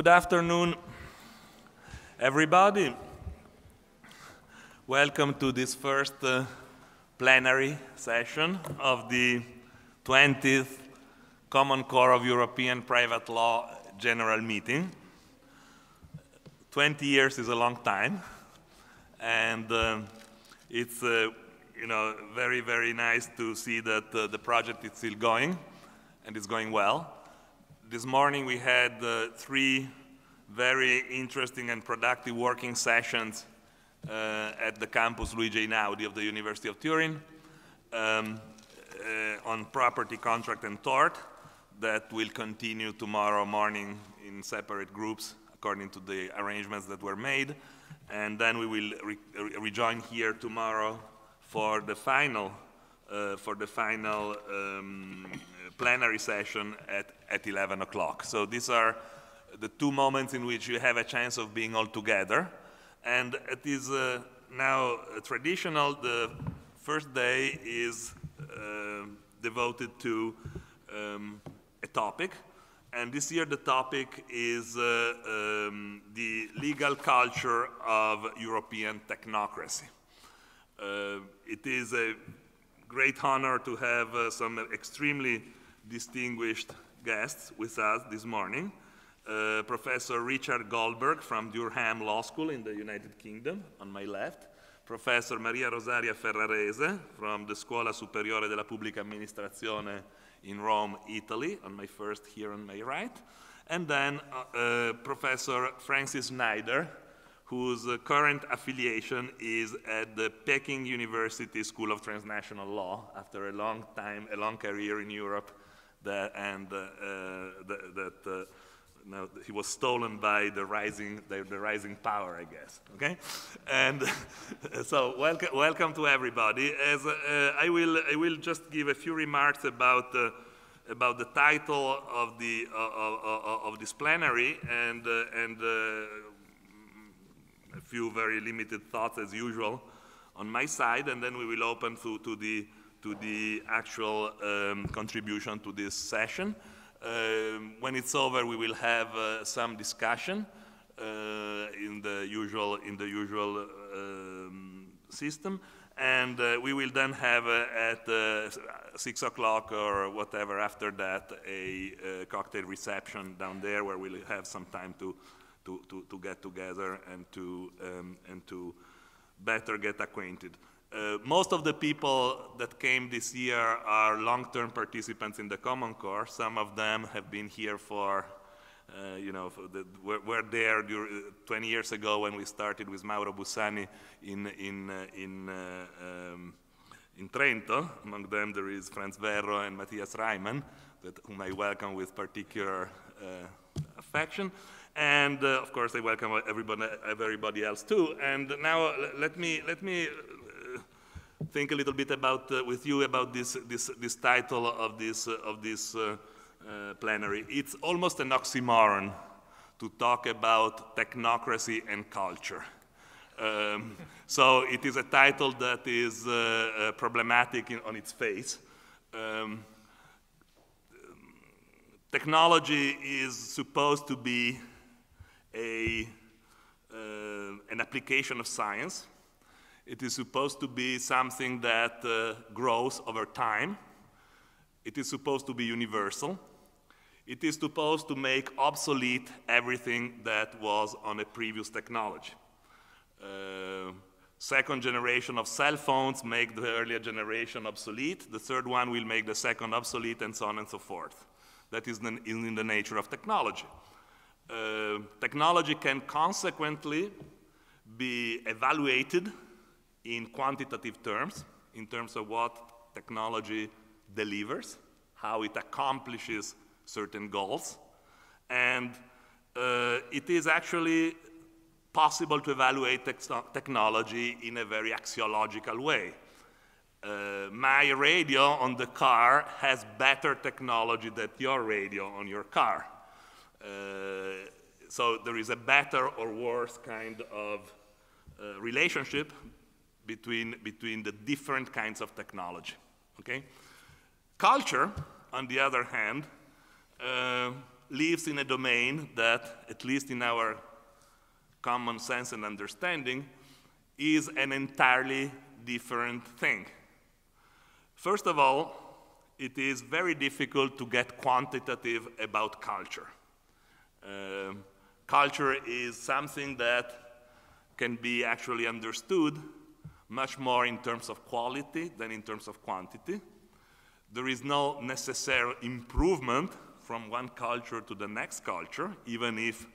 Good afternoon, everybody. Welcome to this first uh, plenary session of the 20th Common Core of European Private Law General Meeting. 20 years is a long time, and uh, it's uh, you know very very nice to see that uh, the project is still going, and it's going well. This morning we had uh, three very interesting and productive working sessions uh, at the campus Luigi Einaudi of the University of Turin um, uh, on property contract and tort that will continue tomorrow morning in separate groups according to the arrangements that were made. And then we will re rejoin here tomorrow for the final, uh, for the final um, plenary session at, at 11 o'clock. So these are the two moments in which you have a chance of being all together. And it is uh, now traditional, the first day is uh, devoted to um, a topic. And this year the topic is uh, um, the legal culture of European technocracy. Uh, it is a great honor to have uh, some extremely distinguished guests with us this morning. Uh, Professor Richard Goldberg from Durham Law School in the United Kingdom, on my left. Professor Maria Rosaria Ferrarese from the Scuola Superiore della Pubblica Amministrazione in Rome, Italy, on my first here on my right. And then uh, uh, Professor Francis Snyder, whose uh, current affiliation is at the Peking University School of Transnational Law after a long time, a long career in Europe that, and uh, uh, that uh, now he was stolen by the rising, the, the, rising power, I guess. Okay, and so welcome, welcome to everybody. As uh, I will, I will just give a few remarks about uh, about the title of the uh, of this plenary and and a few very limited thoughts as usual on my side, and then we will open to, to the to the actual um, contribution to this session. Um, when it's over, we will have uh, some discussion uh, in the usual in the usual um, system, and uh, we will then have uh, at uh, six o'clock or whatever after that a, a, cocktail reception down there where we'll have some time to to, to, to get together and to um, and to better get acquainted. Uh, most of the people that came this year are long-term participants in the Common Core. Some of them have been here for, uh, you know, the, were, were, there 20 years ago when we started with Mauro Bussani in, in, uh, in, uh, um, in Trento. Among them there is Franz Werro and Matthias Reimann, that, whom I welcome with particular uh, affection. And uh, of course, I welcome everybody, everybody else too. And now let me, let me think a little bit about, uh, with you about this, this, this title of this, uh, of this uh, uh, plenary. It's almost an oxymoron to talk about technocracy and culture. Um, so it is a title that is uh, uh, problematic in, on its face. Um, technology is supposed to be a, an application of science it is supposed to be something that uh, grows over time. It is supposed to be universal. It is supposed to make obsolete everything that was on a previous technology. Uh, second generation of cell phones make the earlier generation obsolete. The third one will make the second obsolete, and so on and so forth. That is in the nature of technology. Uh, technology can consequently be evaluated in quantitative terms, in terms of what technology delivers, how it accomplishes certain goals. And uh, it is actually possible to evaluate te technology in a very axiological way. Uh, my radio on the car has better technology than your radio on your car. Uh, so there is a better or worse kind of uh, relationship between, between the different kinds of technology. Okay? Culture, on the other hand, uh, lives in a domain that, at least in our common sense and understanding, is an entirely different thing. First of all, it is very difficult to get quantitative about culture. Um, culture is something that can be actually understood much more in terms of quality than in terms of quantity. There is no necessary improvement from one culture to the next culture, even if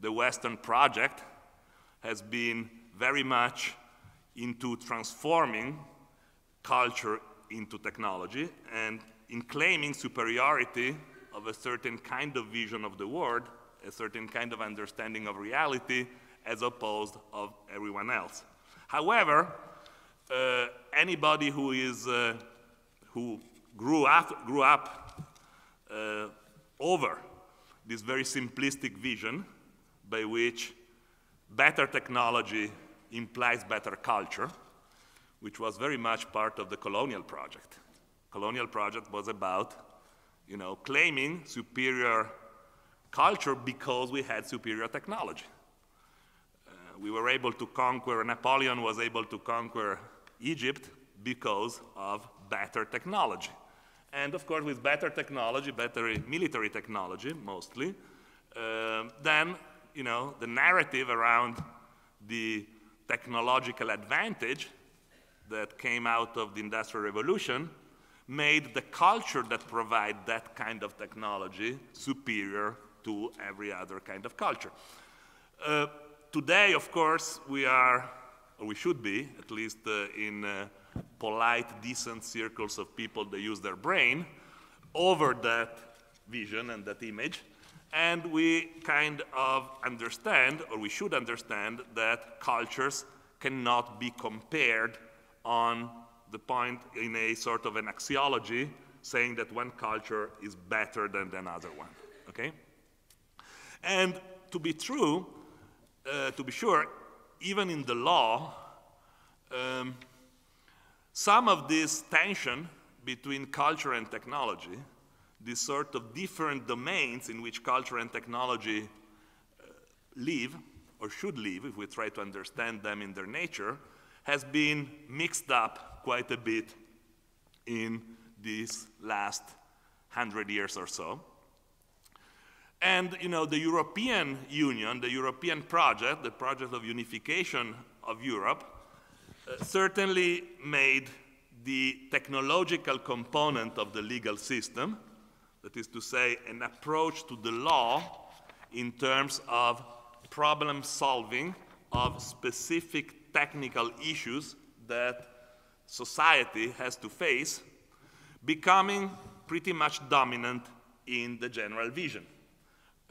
the Western project has been very much into transforming culture into technology and in claiming superiority of a certain kind of vision of the world, a certain kind of understanding of reality, as opposed of everyone else. However, uh, anybody who is uh, who grew up grew up uh, over this very simplistic vision by which better technology implies better culture, which was very much part of the colonial project. Colonial project was about, you know, claiming superior culture because we had superior technology. We were able to conquer, Napoleon was able to conquer Egypt because of better technology. And of course, with better technology, better military technology mostly, uh, then you know, the narrative around the technological advantage that came out of the Industrial Revolution made the culture that provide that kind of technology superior to every other kind of culture. Uh, today, of course, we are, or we should be, at least uh, in uh, polite, decent circles of people that use their brain, over that vision and that image. And we kind of understand, or we should understand, that cultures cannot be compared on the point in a sort of an axiology saying that one culture is better than another one, okay? And to be true, uh, to be sure, even in the law, um, some of this tension between culture and technology, these sort of different domains in which culture and technology uh, live, or should live if we try to understand them in their nature, has been mixed up quite a bit in these last hundred years or so. And you know, the European Union, the European project, the project of unification of Europe, uh, certainly made the technological component of the legal system, that is to say, an approach to the law in terms of problem solving of specific technical issues that society has to face, becoming pretty much dominant in the general vision.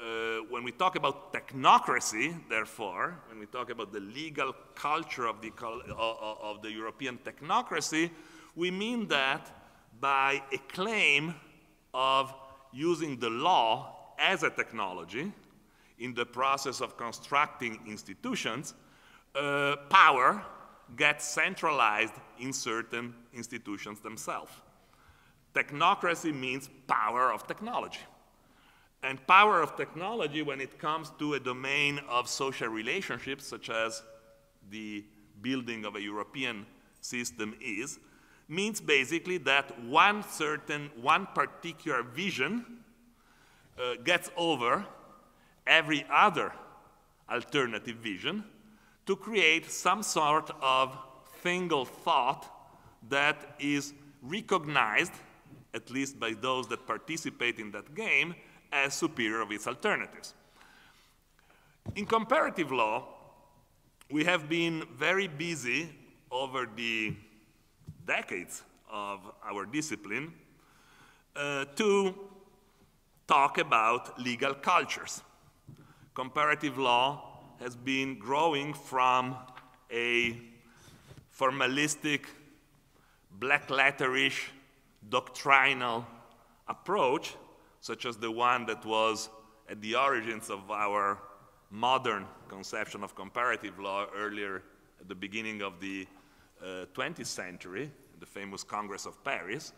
Uh, when we talk about technocracy, therefore, when we talk about the legal culture of the, uh, of the European technocracy, we mean that by a claim of using the law as a technology in the process of constructing institutions, uh, power gets centralized in certain institutions themselves. Technocracy means power of technology. And power of technology, when it comes to a domain of social relationships, such as the building of a European system is, means basically that one certain, one particular vision uh, gets over every other alternative vision to create some sort of single thought that is recognized, at least by those that participate in that game, as superior of its alternatives. In comparative law, we have been very busy over the decades of our discipline uh, to talk about legal cultures. Comparative law has been growing from a formalistic, black letterish, doctrinal approach such as the one that was at the origins of our modern conception of comparative law earlier at the beginning of the uh, 20th century, the famous Congress of Paris,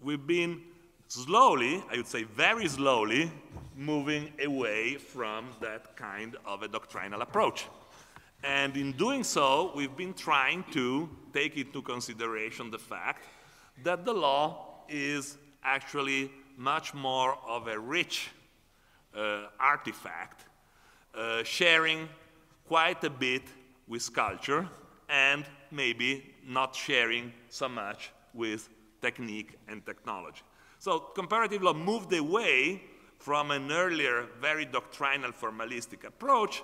we've been slowly, I would say very slowly, moving away from that kind of a doctrinal approach. And in doing so, we've been trying to take into consideration the fact that the law is actually much more of a rich uh, artifact, uh, sharing quite a bit with culture and maybe not sharing so much with technique and technology. So comparative law moved away from an earlier very doctrinal formalistic approach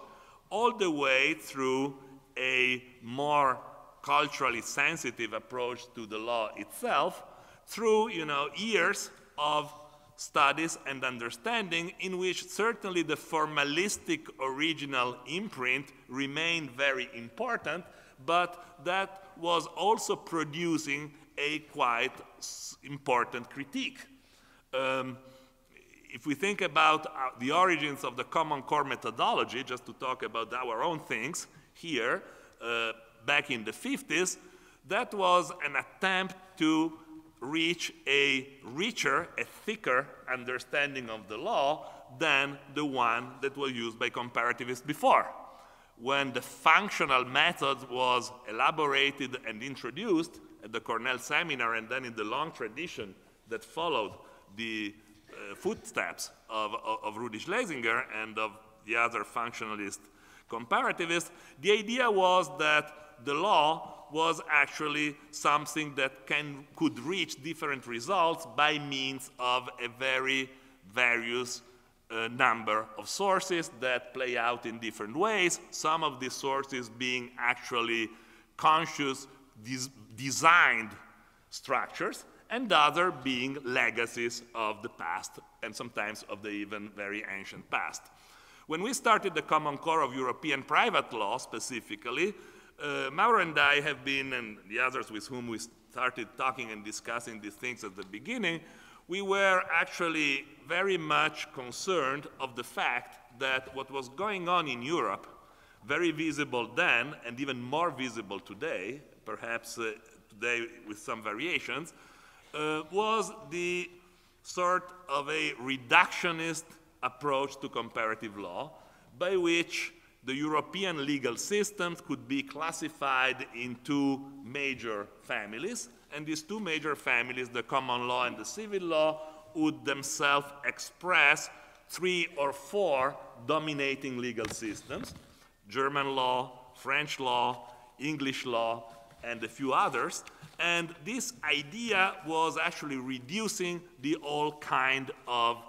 all the way through a more culturally sensitive approach to the law itself through you know, years of studies and understanding in which certainly the formalistic original imprint remained very important, but that was also producing a quite important critique. Um, if we think about uh, the origins of the Common Core methodology, just to talk about our own things here, uh, back in the 50s, that was an attempt to reach a richer, a thicker understanding of the law than the one that was used by comparativists before. When the functional method was elaborated and introduced at the Cornell seminar and then in the long tradition that followed the uh, footsteps of, of, of Rudy Schlesinger and of the other functionalist comparativists, the idea was that the law was actually something that can, could reach different results by means of a very various uh, number of sources that play out in different ways, some of these sources being actually conscious, des designed structures, and other being legacies of the past, and sometimes of the even very ancient past. When we started the Common Core of European private law specifically, uh, Mauro and I have been, and the others with whom we started talking and discussing these things at the beginning, we were actually very much concerned of the fact that what was going on in Europe, very visible then and even more visible today, perhaps uh, today with some variations, uh, was the sort of a reductionist approach to comparative law by which the European legal systems could be classified in two major families, and these two major families, the common law and the civil law, would themselves express three or four dominating legal systems German law, French law, English law, and a few others. And this idea was actually reducing the all kind of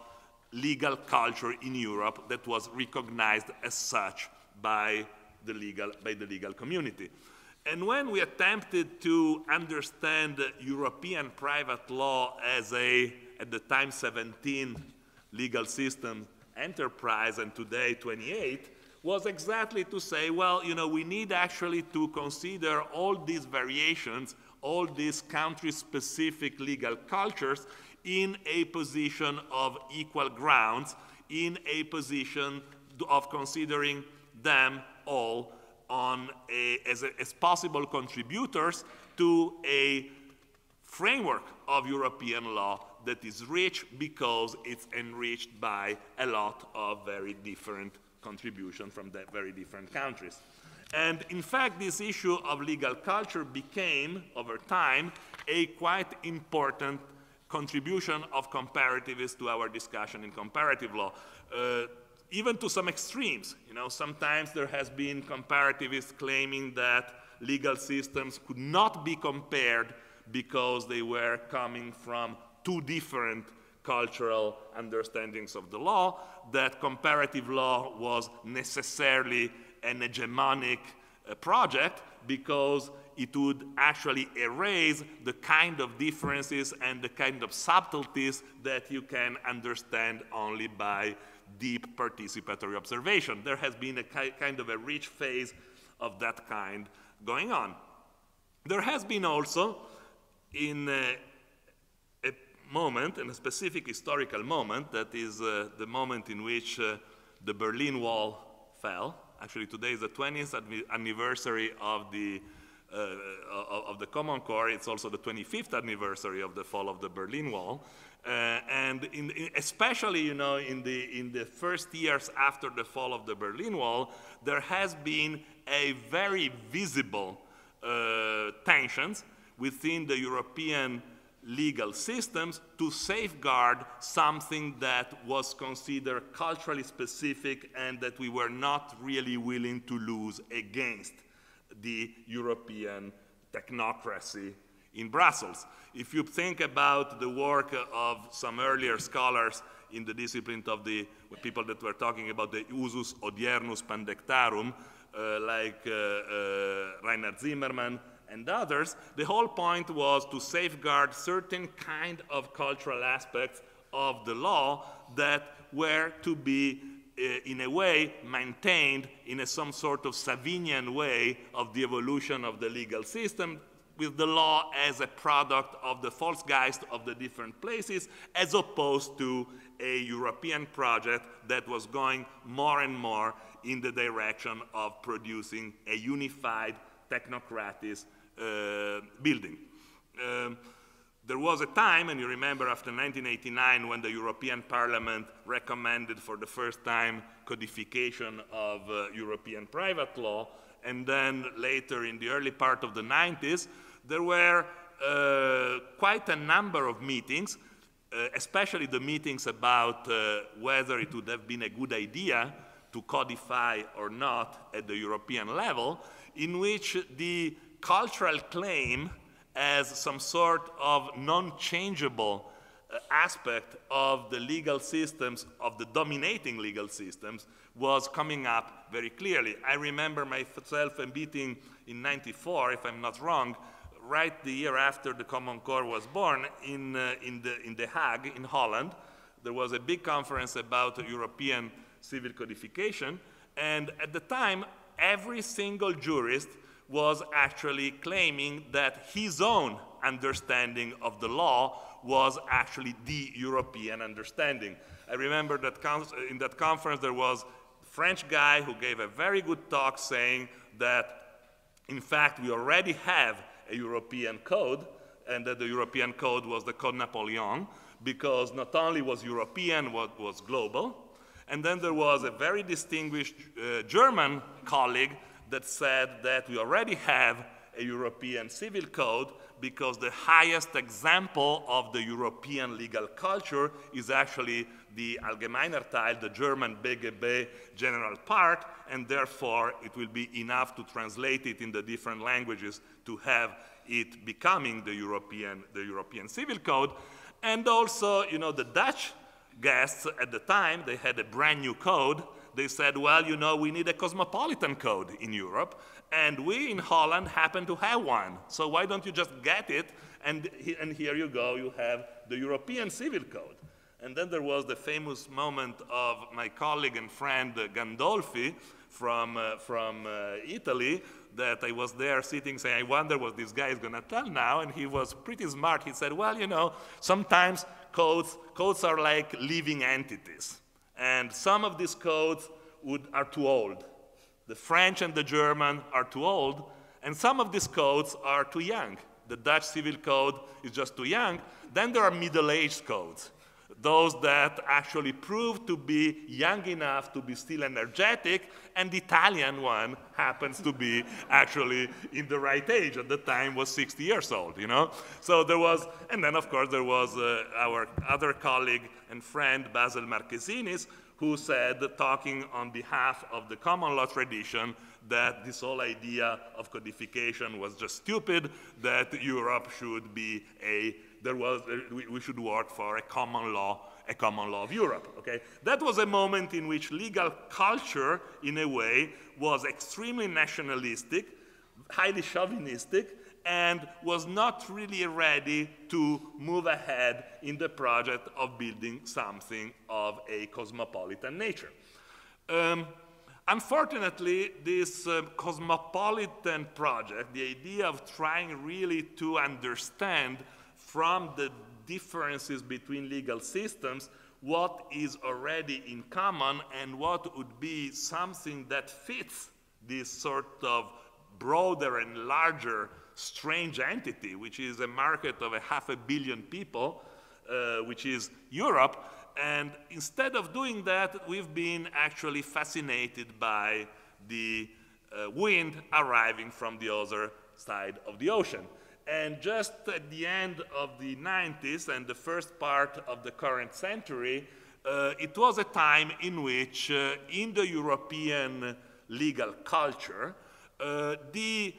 legal culture in Europe that was recognized as such by the legal, by the legal community. And when we attempted to understand European private law as a, at the time 17 legal system enterprise and today 28, was exactly to say, well, you know, we need actually to consider all these variations, all these country-specific legal cultures in a position of equal grounds, in a position of considering them all on a, as, a, as possible contributors to a framework of European law that is rich because it's enriched by a lot of very different contributions from very different countries. And in fact, this issue of legal culture became, over time, a quite important contribution of comparativists to our discussion in comparative law. Uh, even to some extremes. You know, sometimes there has been comparativists claiming that legal systems could not be compared because they were coming from two different cultural understandings of the law, that comparative law was necessarily an hegemonic uh, project because it would actually erase the kind of differences and the kind of subtleties that you can understand only by deep participatory observation. There has been a kind of a rich phase of that kind going on. There has been also, in a, a moment, in a specific historical moment, that is uh, the moment in which uh, the Berlin Wall fell. Actually, today is the 20th anniversary of the of the Common Core. It's also the 25th anniversary of the fall of the Berlin Wall. Uh, and in, in, especially, you know, in the, in the first years after the fall of the Berlin Wall, there has been a very visible uh, tensions within the European legal systems to safeguard something that was considered culturally specific and that we were not really willing to lose against the European technocracy in Brussels. If you think about the work of some earlier scholars in the discipline of the people that were talking about the usus hodiernus pandectarum, uh, like uh, uh, Reinhard Zimmermann and others, the whole point was to safeguard certain kind of cultural aspects of the law that were to be in a way maintained in a, some sort of Savignian way of the evolution of the legal system with the law as a product of the Volksgeist of the different places, as opposed to a European project that was going more and more in the direction of producing a unified technocratic uh, building. Um, there was a time, and you remember after 1989 when the European Parliament recommended for the first time codification of uh, European private law, and then later in the early part of the 90s, there were uh, quite a number of meetings, uh, especially the meetings about uh, whether it would have been a good idea to codify or not at the European level, in which the cultural claim as some sort of non-changeable uh, aspect of the legal systems, of the dominating legal systems, was coming up very clearly. I remember myself meeting in 94, if I'm not wrong, right the year after the Common Core was born in, uh, in, the, in The Hague, in Holland. There was a big conference about European civil codification, and at the time, every single jurist was actually claiming that his own understanding of the law was actually the European understanding. I remember that in that conference there was a French guy who gave a very good talk saying that in fact we already have a European code and that the European code was the Code Napoleon because not only was European, what was global, and then there was a very distinguished uh, German colleague that said that we already have a European civil code because the highest example of the European legal culture is actually the Allgemeiner Teil, the German BGB general part, and therefore it will be enough to translate it in the different languages to have it becoming the European, the European civil code. And also, you know, the Dutch guests at the time, they had a brand new code. They said, well, you know, we need a cosmopolitan code in Europe, and we in Holland happen to have one. So why don't you just get it, and, and here you go, you have the European Civil Code. And then there was the famous moment of my colleague and friend uh, Gandolfi from, uh, from uh, Italy that I was there sitting saying, I wonder what this guy is going to tell now. And he was pretty smart. He said, well, you know, sometimes codes, codes are like living entities. And some of these codes would, are too old. The French and the German are too old, and some of these codes are too young. The Dutch civil code is just too young. Then there are middle-aged codes those that actually proved to be young enough to be still energetic, and the Italian one happens to be actually in the right age. At the time was 60 years old, you know? So there was, and then of course there was uh, our other colleague and friend, Basil Markesinis, who said, talking on behalf of the common law tradition, that this whole idea of codification was just stupid, that Europe should be a there was, uh, we, we should work for a common law a common law of Europe. Okay? That was a moment in which legal culture, in a way, was extremely nationalistic, highly chauvinistic, and was not really ready to move ahead in the project of building something of a cosmopolitan nature. Um, unfortunately, this uh, cosmopolitan project, the idea of trying really to understand from the differences between legal systems, what is already in common and what would be something that fits this sort of broader and larger strange entity, which is a market of a half a billion people, uh, which is Europe. And instead of doing that, we've been actually fascinated by the uh, wind arriving from the other side of the ocean. And just at the end of the 90s and the first part of the current century, uh, it was a time in which, uh, in the European legal culture, uh, the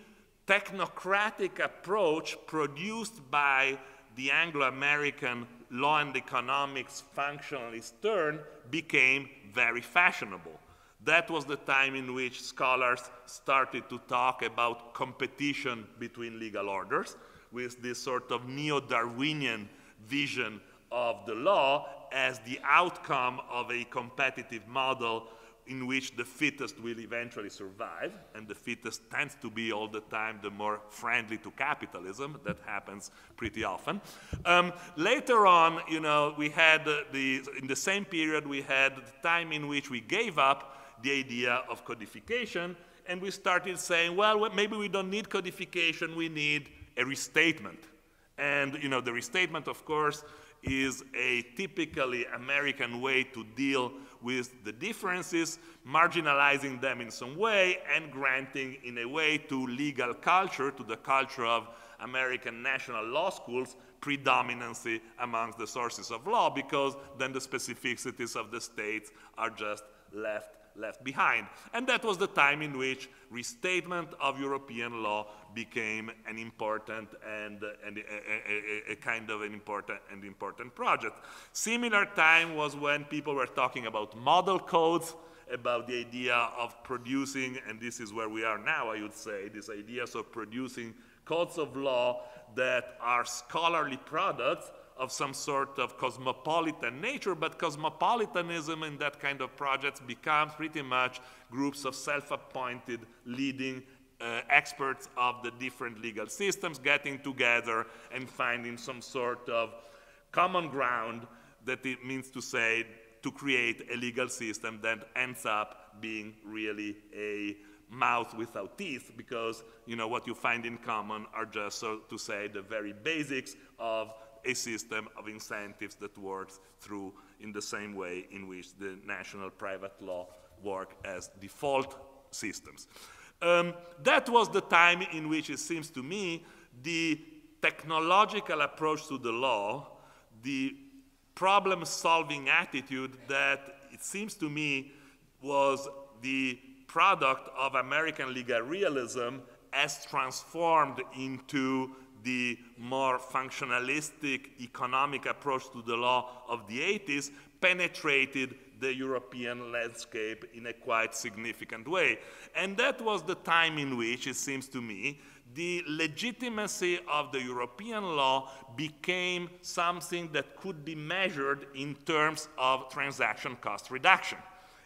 technocratic approach produced by the Anglo American law and economics functionalist turn became very fashionable. That was the time in which scholars started to talk about competition between legal orders with this sort of neo Darwinian vision of the law as the outcome of a competitive model in which the fittest will eventually survive, and the fittest tends to be all the time the more friendly to capitalism. That happens pretty often. Um, later on, you know, we had the, in the same period, we had the time in which we gave up the idea of codification, and we started saying, well, maybe we don't need codification, we need a restatement. And, you know, the restatement, of course, is a typically American way to deal with the differences, marginalizing them in some way, and granting, in a way, to legal culture, to the culture of American national law schools, predominancy amongst the sources of law, because then the specificities of the states are just left left behind. And that was the time in which restatement of European law became an important and, and a, a, a, kind of an important and important project. Similar time was when people were talking about model codes, about the idea of producing, and this is where we are now, I would say, these ideas of producing codes of law that are scholarly products of some sort of cosmopolitan nature, but cosmopolitanism in that kind of projects becomes pretty much groups of self-appointed leading uh, experts of the different legal systems getting together and finding some sort of common ground that it means to say to create a legal system that ends up being really a mouth without teeth because you know what you find in common are just so to say the very basics of a system of incentives that works through in the same way in which the national private law work as default systems. Um, that was the time in which it seems to me the technological approach to the law, the problem solving attitude that it seems to me was the product of American legal realism as transformed into the more functionalistic economic approach to the law of the 80s penetrated the European landscape in a quite significant way. And that was the time in which, it seems to me, the legitimacy of the European law became something that could be measured in terms of transaction cost reduction.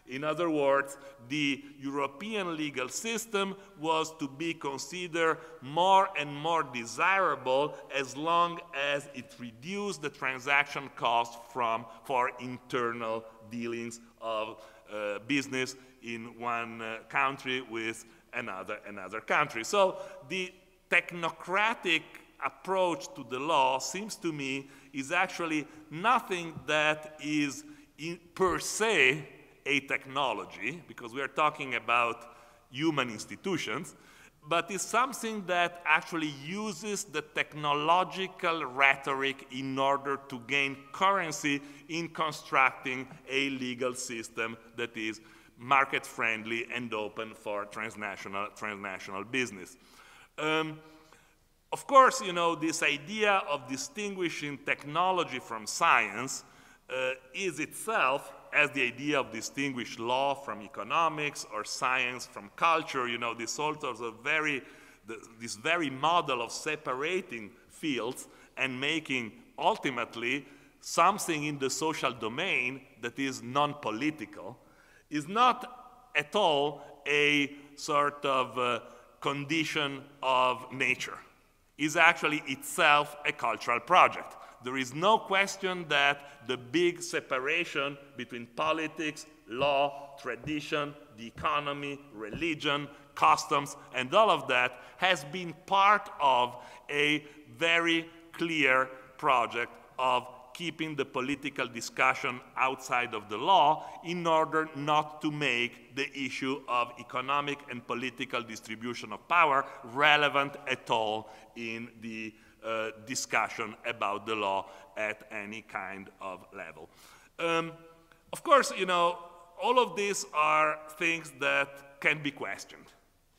In other words, the European legal system was to be considered more and more desirable as long as it reduced the transaction cost from, for internal dealings of uh, business in one uh, country with another, another country. So the technocratic approach to the law seems to me is actually nothing that is in, per se a technology, because we are talking about human institutions, but is something that actually uses the technological rhetoric in order to gain currency in constructing a legal system that is market friendly and open for transnational, transnational business. Um, of course, you know, this idea of distinguishing technology from science uh, is itself as the idea of distinguish law from economics or science from culture, you know, this sort of very, this very model of separating fields and making ultimately something in the social domain that is non-political is not at all a sort of uh, condition of nature. Is actually itself a cultural project. There is no question that the big separation between politics, law, tradition, the economy, religion, customs, and all of that has been part of a very clear project of keeping the political discussion outside of the law in order not to make the issue of economic and political distribution of power relevant at all in the discussion about the law at any kind of level. Um, of course, you know, all of these are things that can be questioned.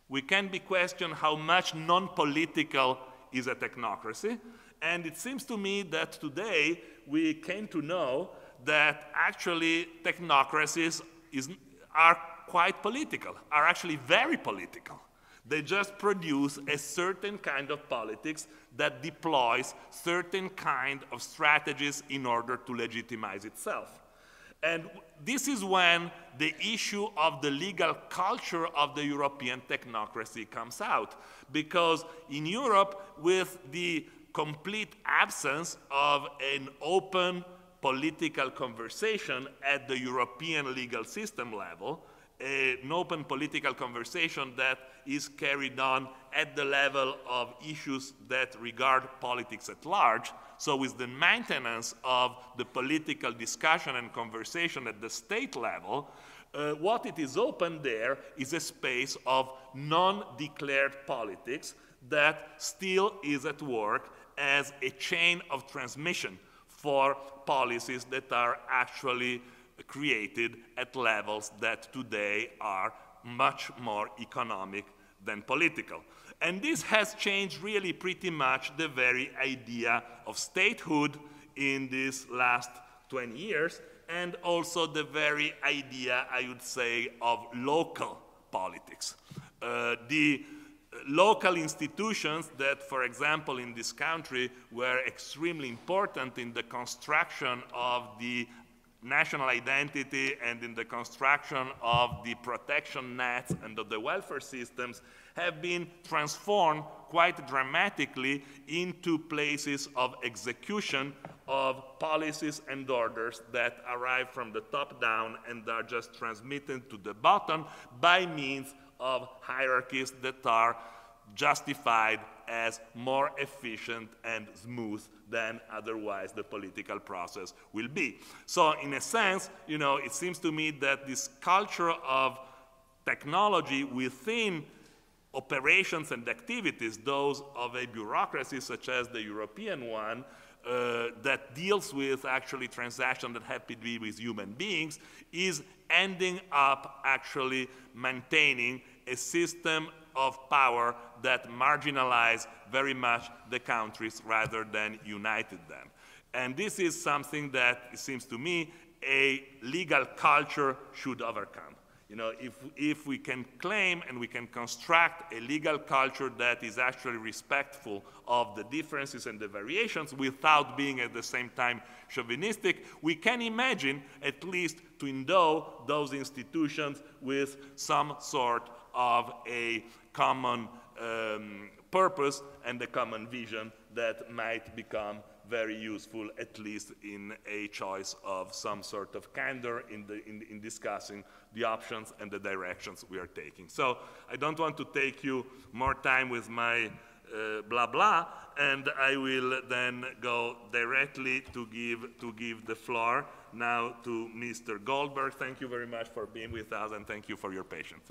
We can be questioned how much non-political is a technocracy, and it seems to me that today we came to know that actually technocracies is, are quite political, are actually very political. They just produce a certain kind of politics that deploys certain kind of strategies in order to legitimize itself. And this is when the issue of the legal culture of the European technocracy comes out. Because in Europe, with the complete absence of an open political conversation at the European legal system level, an open political conversation that is carried on at the level of issues that regard politics at large, so with the maintenance of the political discussion and conversation at the state level, uh, what it is open there is a space of non-declared politics that still is at work as a chain of transmission for policies that are actually created at levels that today are much more economic than political. And this has changed really pretty much the very idea of statehood in these last 20 years, and also the very idea, I would say, of local politics. Uh, the local institutions that, for example, in this country were extremely important in the construction of the national identity and in the construction of the protection nets and of the welfare systems have been transformed quite dramatically into places of execution of policies and orders that arrive from the top down and are just transmitted to the bottom by means of hierarchies that are justified as more efficient and smooth than otherwise the political process will be. So in a sense, you know, it seems to me that this culture of technology within operations and activities, those of a bureaucracy such as the European one, uh, that deals with actually transactions that have to do with human beings, is ending up actually maintaining a system of power that marginalize very much the countries rather than united them. And this is something that, it seems to me, a legal culture should overcome. You know, if, if we can claim and we can construct a legal culture that is actually respectful of the differences and the variations without being at the same time chauvinistic, we can imagine at least to endow those institutions with some sort of a common um, purpose and a common vision that might become very useful, at least in a choice of some sort of candor in, the, in, in, discussing the options and the directions we are taking. So I don't want to take you more time with my uh, blah blah, and I will then go directly to give, to give the floor now to Mr. Goldberg. Thank you very much for being with us, and thank you for your patience.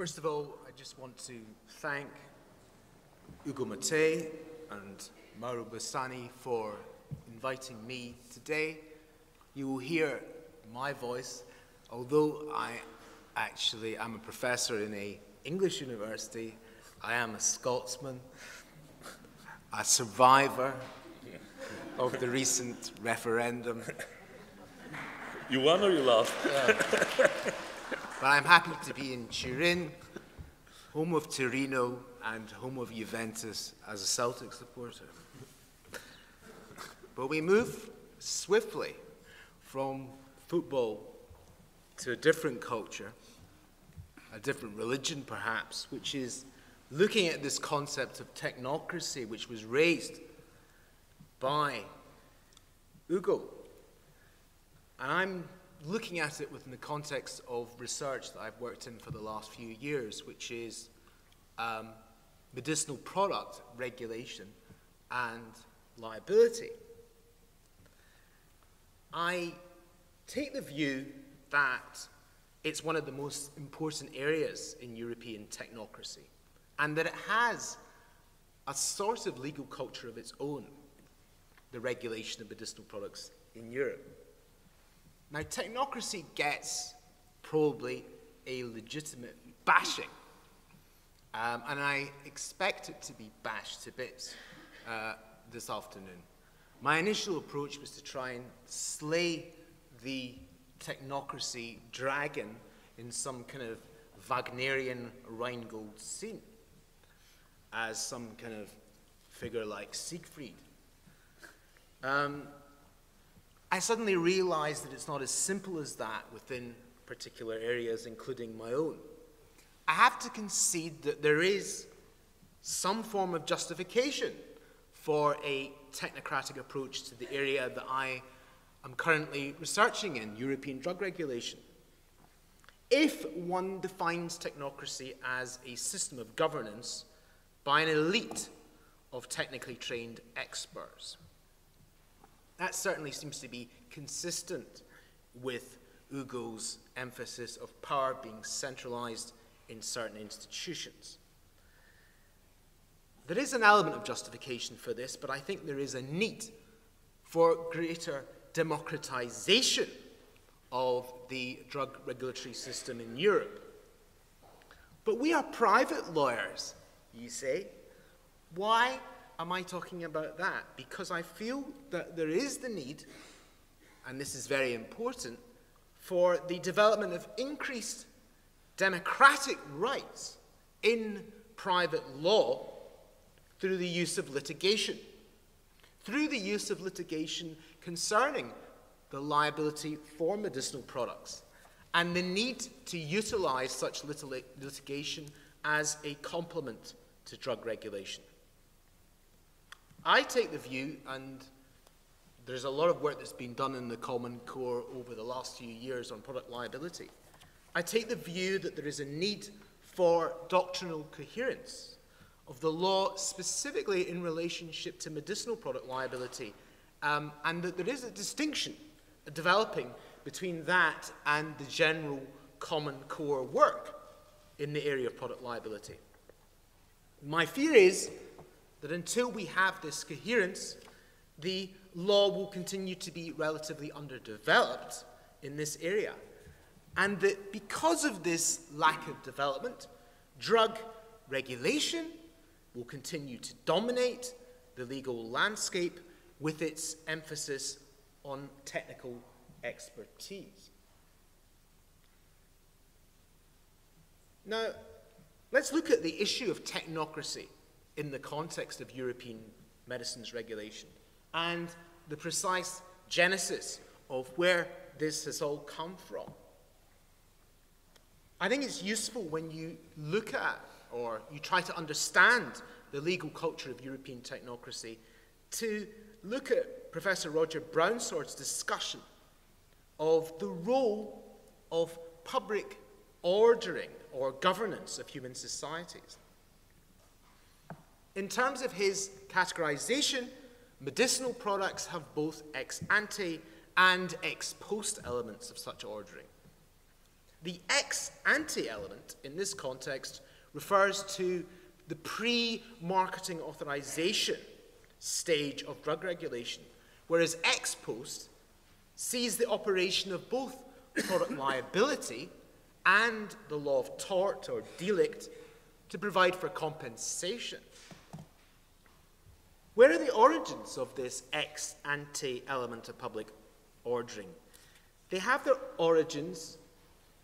First of all, I just want to thank Ugo Mattei and Mauro Bussani for inviting me today. You will hear my voice, although I actually am a professor in a English university, I am a Scotsman, a survivor of the recent referendum. You won or you lost? But I'm happy to be in Turin, home of Torino and home of Juventus as a Celtic supporter. But we move swiftly from football to a different culture, a different religion perhaps, which is looking at this concept of technocracy, which was raised by Ugo. And I'm looking at it within the context of research that I've worked in for the last few years, which is um, medicinal product regulation and liability. I take the view that it's one of the most important areas in European technocracy and that it has a sort of legal culture of its own, the regulation of medicinal products in Europe. Now, technocracy gets probably a legitimate bashing, um, and I expect it to be bashed to bits uh, this afternoon. My initial approach was to try and slay the technocracy dragon in some kind of Wagnerian Rheingold scene as some kind of figure like Siegfried. Um, I suddenly realized that it's not as simple as that within particular areas, including my own. I have to concede that there is some form of justification for a technocratic approach to the area that I am currently researching in, European drug regulation. If one defines technocracy as a system of governance by an elite of technically trained experts, that certainly seems to be consistent with Ugo's emphasis of power being centralized in certain institutions. There is an element of justification for this, but I think there is a need for greater democratization of the drug regulatory system in Europe. But we are private lawyers, you say. Why am I talking about that? Because I feel that there is the need, and this is very important, for the development of increased democratic rights in private law through the use of litigation. Through the use of litigation concerning the liability for medicinal products and the need to utilize such litigation as a complement to drug regulation. I take the view, and there's a lot of work that's been done in the Common Core over the last few years on product liability. I take the view that there is a need for doctrinal coherence of the law specifically in relationship to medicinal product liability, um, and that there is a distinction developing between that and the general common core work in the area of product liability. My fear is that until we have this coherence, the law will continue to be relatively underdeveloped in this area. And that because of this lack of development, drug regulation will continue to dominate the legal landscape with its emphasis on technical expertise. Now, let's look at the issue of technocracy in the context of European medicines regulation and the precise genesis of where this has all come from. I think it's useful when you look at or you try to understand the legal culture of European technocracy to look at Professor Roger Brownsword's discussion of the role of public ordering or governance of human societies. In terms of his categorization, medicinal products have both ex ante and ex post elements of such ordering. The ex ante element in this context refers to the pre marketing authorization stage of drug regulation, whereas ex post sees the operation of both product liability and the law of tort or delict to provide for compensation. Where are the origins of this ex ante element of public ordering? They have their origins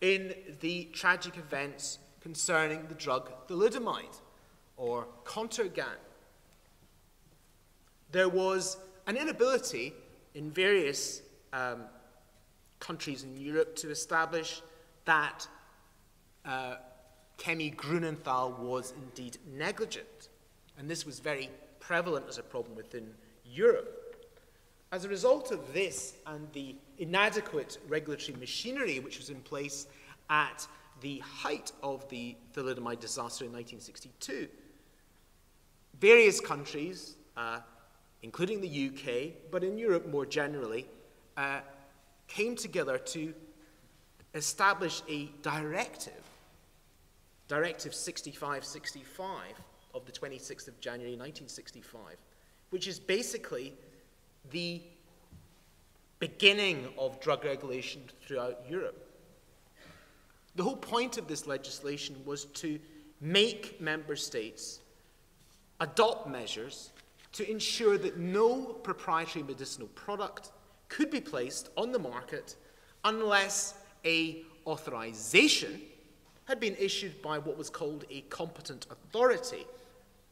in the tragic events concerning the drug thalidomide or Contergan. There was an inability in various um, countries in Europe to establish that uh, Chemie Grunenthal was indeed negligent, and this was very prevalent as a problem within Europe. As a result of this and the inadequate regulatory machinery which was in place at the height of the thalidomide disaster in 1962, various countries, uh, including the UK, but in Europe more generally, uh, came together to establish a directive, Directive 6565 of the 26th of January 1965, which is basically the beginning of drug regulation throughout Europe. The whole point of this legislation was to make member states adopt measures to ensure that no proprietary medicinal product could be placed on the market unless a authorization had been issued by what was called a competent authority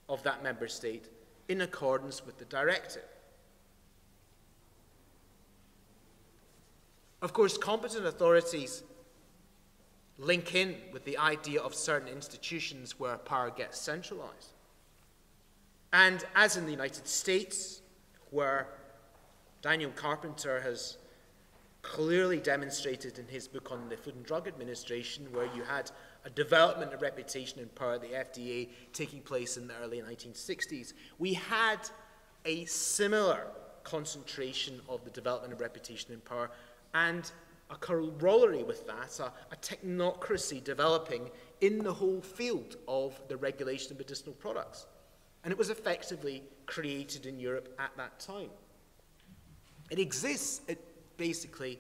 of that member state in accordance with the directive. Of course, competent authorities link in with the idea of certain institutions where power gets centralized. And as in the United States, where Daniel Carpenter has clearly demonstrated in his book on the Food and Drug Administration, where you had a development of reputation and power, the FDA, taking place in the early 1960s. We had a similar concentration of the development of reputation and power and a corollary with that, a, a technocracy developing in the whole field of the regulation of medicinal products. And it was effectively created in Europe at that time. It exists at basically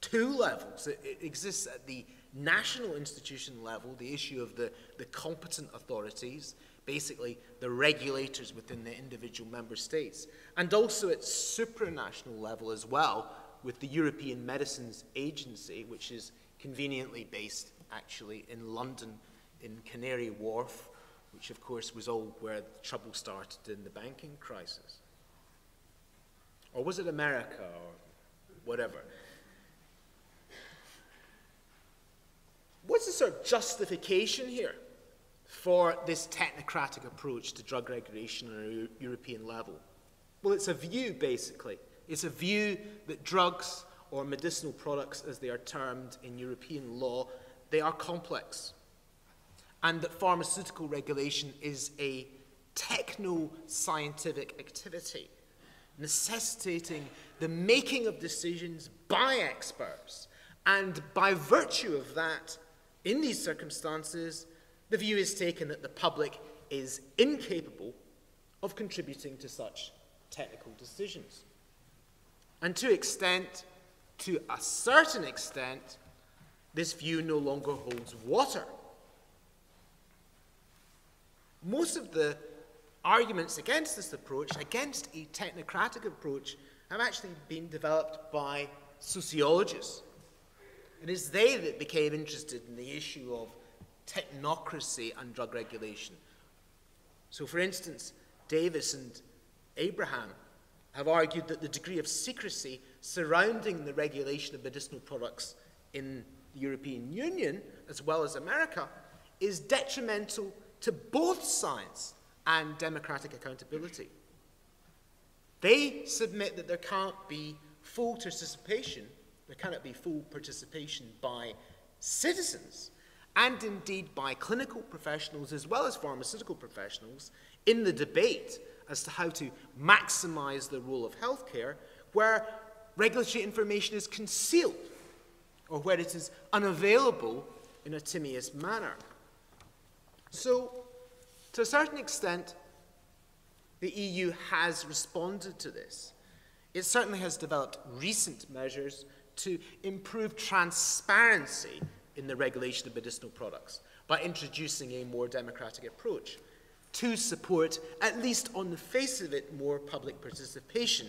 two levels. It, it, exists at the national institution level, the issue of the, the competent authorities, basically the regulators within the individual member states, and also at supranational level as well, with the European Medicines Agency, which is conveniently based actually in London in Canary Wharf, which of course was all where the trouble started in the banking crisis. Or was it America or whatever? What's the sort of justification here for this technocratic approach to drug regulation on a European level? Well, it's a view, basically, it's a view that drugs or medicinal products, as they are termed in European law, they are complex. And that pharmaceutical regulation is a techno-scientific activity, necessitating the making of decisions by experts. And by virtue of that, in these circumstances, the view is taken that the public is incapable of contributing to such technical decisions. And to extent, to a certain extent, this view no longer holds water. Most of the arguments against this approach, against a technocratic approach, have actually been developed by sociologists. It is they that became interested in the issue of technocracy and drug regulation. So, for instance, Davis and Abraham have argued that the degree of secrecy surrounding the regulation of medicinal products in the European Union, as well as America, is detrimental to both science and democratic accountability. They submit that there can't be full participation, there cannot be full participation by citizens, and indeed by clinical professionals as well as pharmaceutical professionals in the debate as to how to maximize the role of healthcare where regulatory information is concealed or where it is unavailable in a timeous manner. So, to a certain extent, the EU has responded to this. It certainly has developed recent measures to improve transparency in the regulation of medicinal products by introducing a more democratic approach to support, at least on the face of it, more public participation,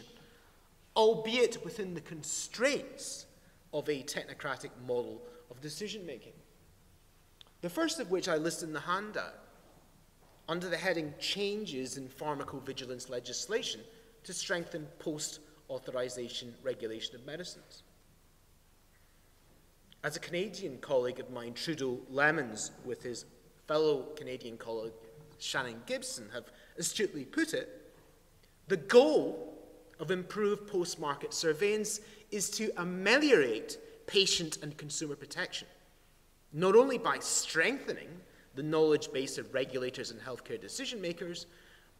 albeit within the constraints of a technocratic model of decision making. The first of which I list in the handout under the heading Changes in Pharmacovigilance Legislation to Strengthen Post Authorization Regulation of Medicines. As a Canadian colleague of mine, Trudo Lemmens, with his fellow Canadian colleague Shannon Gibson, have astutely put it, the goal of improved post market surveillance is to ameliorate patient and consumer protection, not only by strengthening the knowledge base of regulators and healthcare decision makers,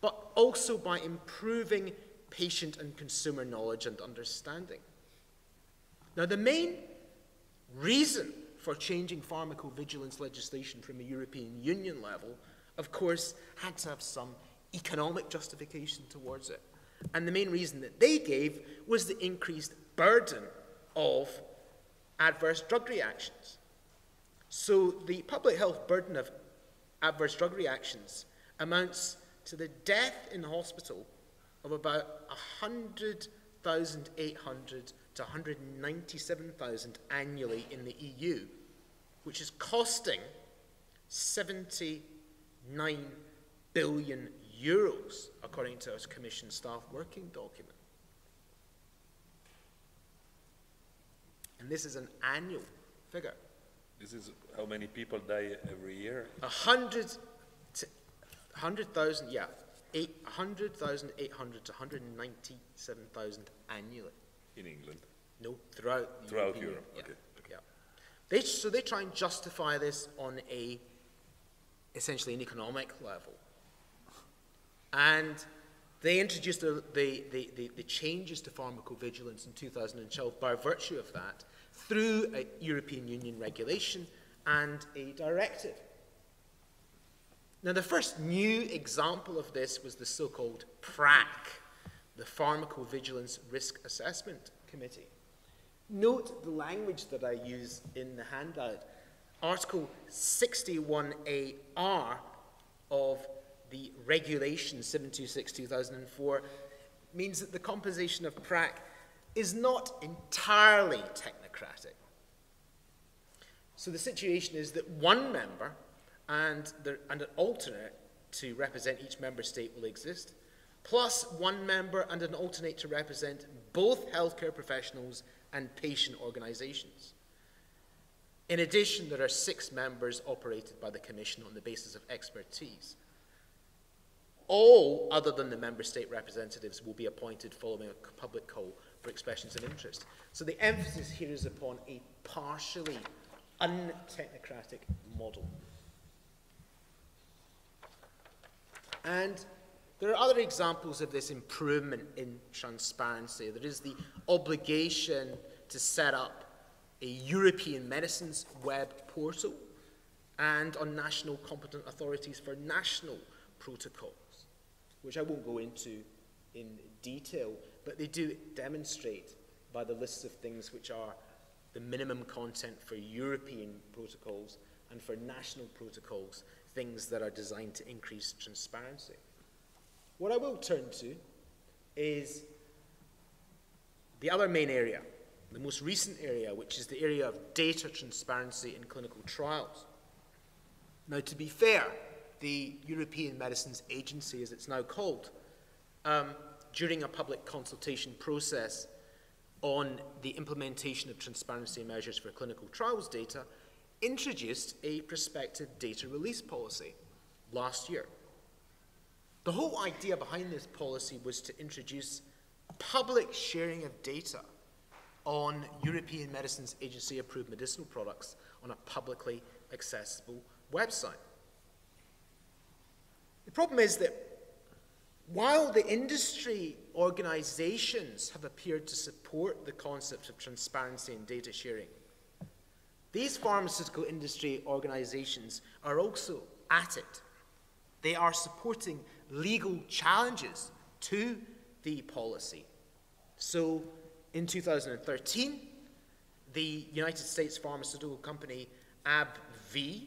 but also by improving patient and consumer knowledge and understanding. Now, the main reason for changing pharmacovigilance legislation from a European Union level, of course, had to have some economic justification towards it. And the main reason that they gave was the increased burden of adverse drug reactions. So the public health burden of adverse drug reactions amounts to the death in hospital of about 100,800 to 197,000 annually in the EU, which is costing 79 billion euros, according to a Commission staff working document. And this is an annual figure. This is how many people die every year? A hundred 100,000, yeah, 100,800 to 197,000 annually. In England? No, throughout Throughout European Europe, Union. okay. Yeah. They, so they try and justify this on a, essentially an economic level. And they introduced the, the, the, the, the changes to pharmacovigilance in 2012 by virtue of that through a European Union regulation and a directive. Now, the first new example of this was the so called PRAC, the Pharmacovigilance Risk Assessment Committee. Note the language that I use in the handout. Article 61AR of the Regulation 726 2004 means that the composition of PRAC is not entirely technocratic. So the situation is that one member and, the, and an alternate to represent each member state will exist, plus one member and an alternate to represent both healthcare professionals and patient organizations. In addition, there are six members operated by the Commission on the basis of expertise. All other than the member state representatives will be appointed following a public call for expressions of interest. So the emphasis here is upon a partially untechnocratic model. And there are other examples of this improvement in transparency. There is the obligation to set up a European medicines web portal and on national competent authorities for national protocols, which I won't go into in detail, but they do demonstrate by the lists of things which are the minimum content for European protocols and for national protocols, things that are designed to increase transparency. What I will turn to is the other main area, the most recent area, which is the area of data transparency in clinical trials. Now, to be fair, the European Medicines Agency, as it's now called, um, during a public consultation process on the implementation of transparency measures for clinical trials data, introduced a prospective data release policy last year. The whole idea behind this policy was to introduce public sharing of data on European Medicines Agency approved medicinal products on a publicly accessible website. The problem is that while the industry organizations have appeared to support the concept of transparency and data sharing, these pharmaceutical industry organizations are also at it. They are supporting legal challenges to the policy. So in 2013, the United States pharmaceutical company AbbVie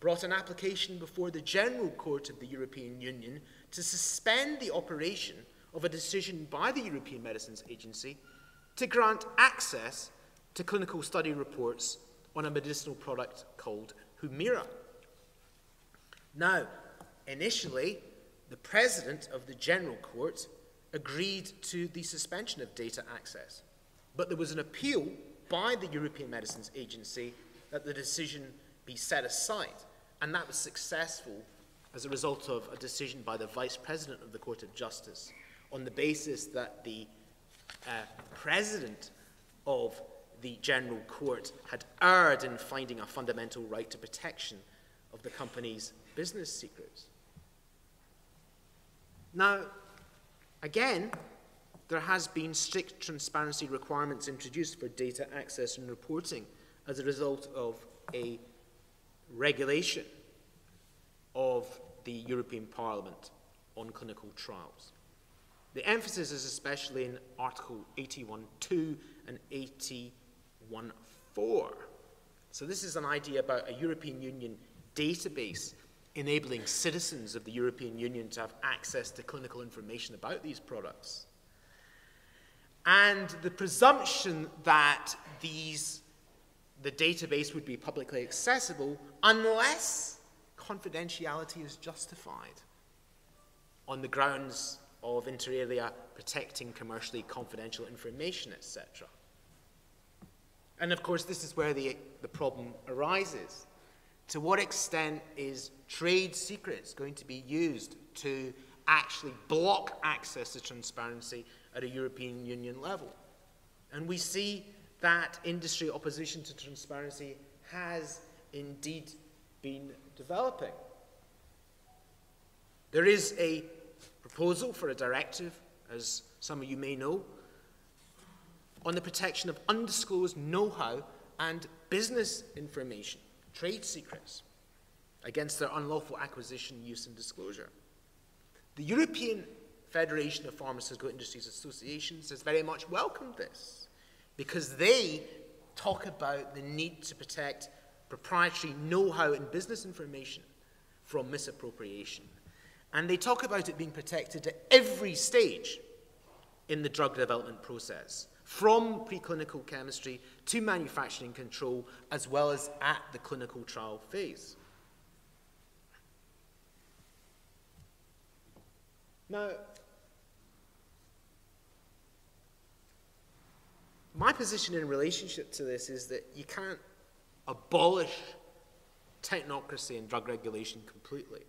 brought an application before the General Court of the European Union to suspend the operation of a decision by the European Medicines Agency to grant access to clinical study reports on a medicinal product called Humira. Now, initially, the president of the General Court agreed to the suspension of data access, but there was an appeal by the European Medicines Agency that the decision be set aside. And that was successful as a result of a decision by the Vice President of the Court of Justice on the basis that the uh, President of the General Court had erred in finding a fundamental right to protection of the company's business secrets. Now, again, there has been strict transparency requirements introduced for data access and reporting as a result of a regulation of the European Parliament on clinical trials. The emphasis is especially in Article 81.2 and 81.4. So this is an idea about a European Union database enabling citizens of the European Union to have access to clinical information about these products. And the presumption that these, the database would be publicly accessible unless confidentiality is justified on the grounds of inter alia protecting commercially confidential information, etc. And of course, this is where the, the problem arises. To what extent is trade secrets going to be used to actually block access to transparency at a European Union level? And we see that industry opposition to transparency has indeed been developing. There is a proposal for a directive, as some of you may know, on the protection of undisclosed know how and business information trade secrets against their unlawful acquisition, use, and disclosure. The European Federation of Pharmaceutical Industries Associations has very much welcomed this because they talk about the need to protect proprietary know how and business information from misappropriation. And they talk about it being protected at every stage in the drug development process from preclinical chemistry to manufacturing control, as well as at the clinical trial phase. Now, my position in relationship to this is that you can't abolish technocracy and drug regulation completely.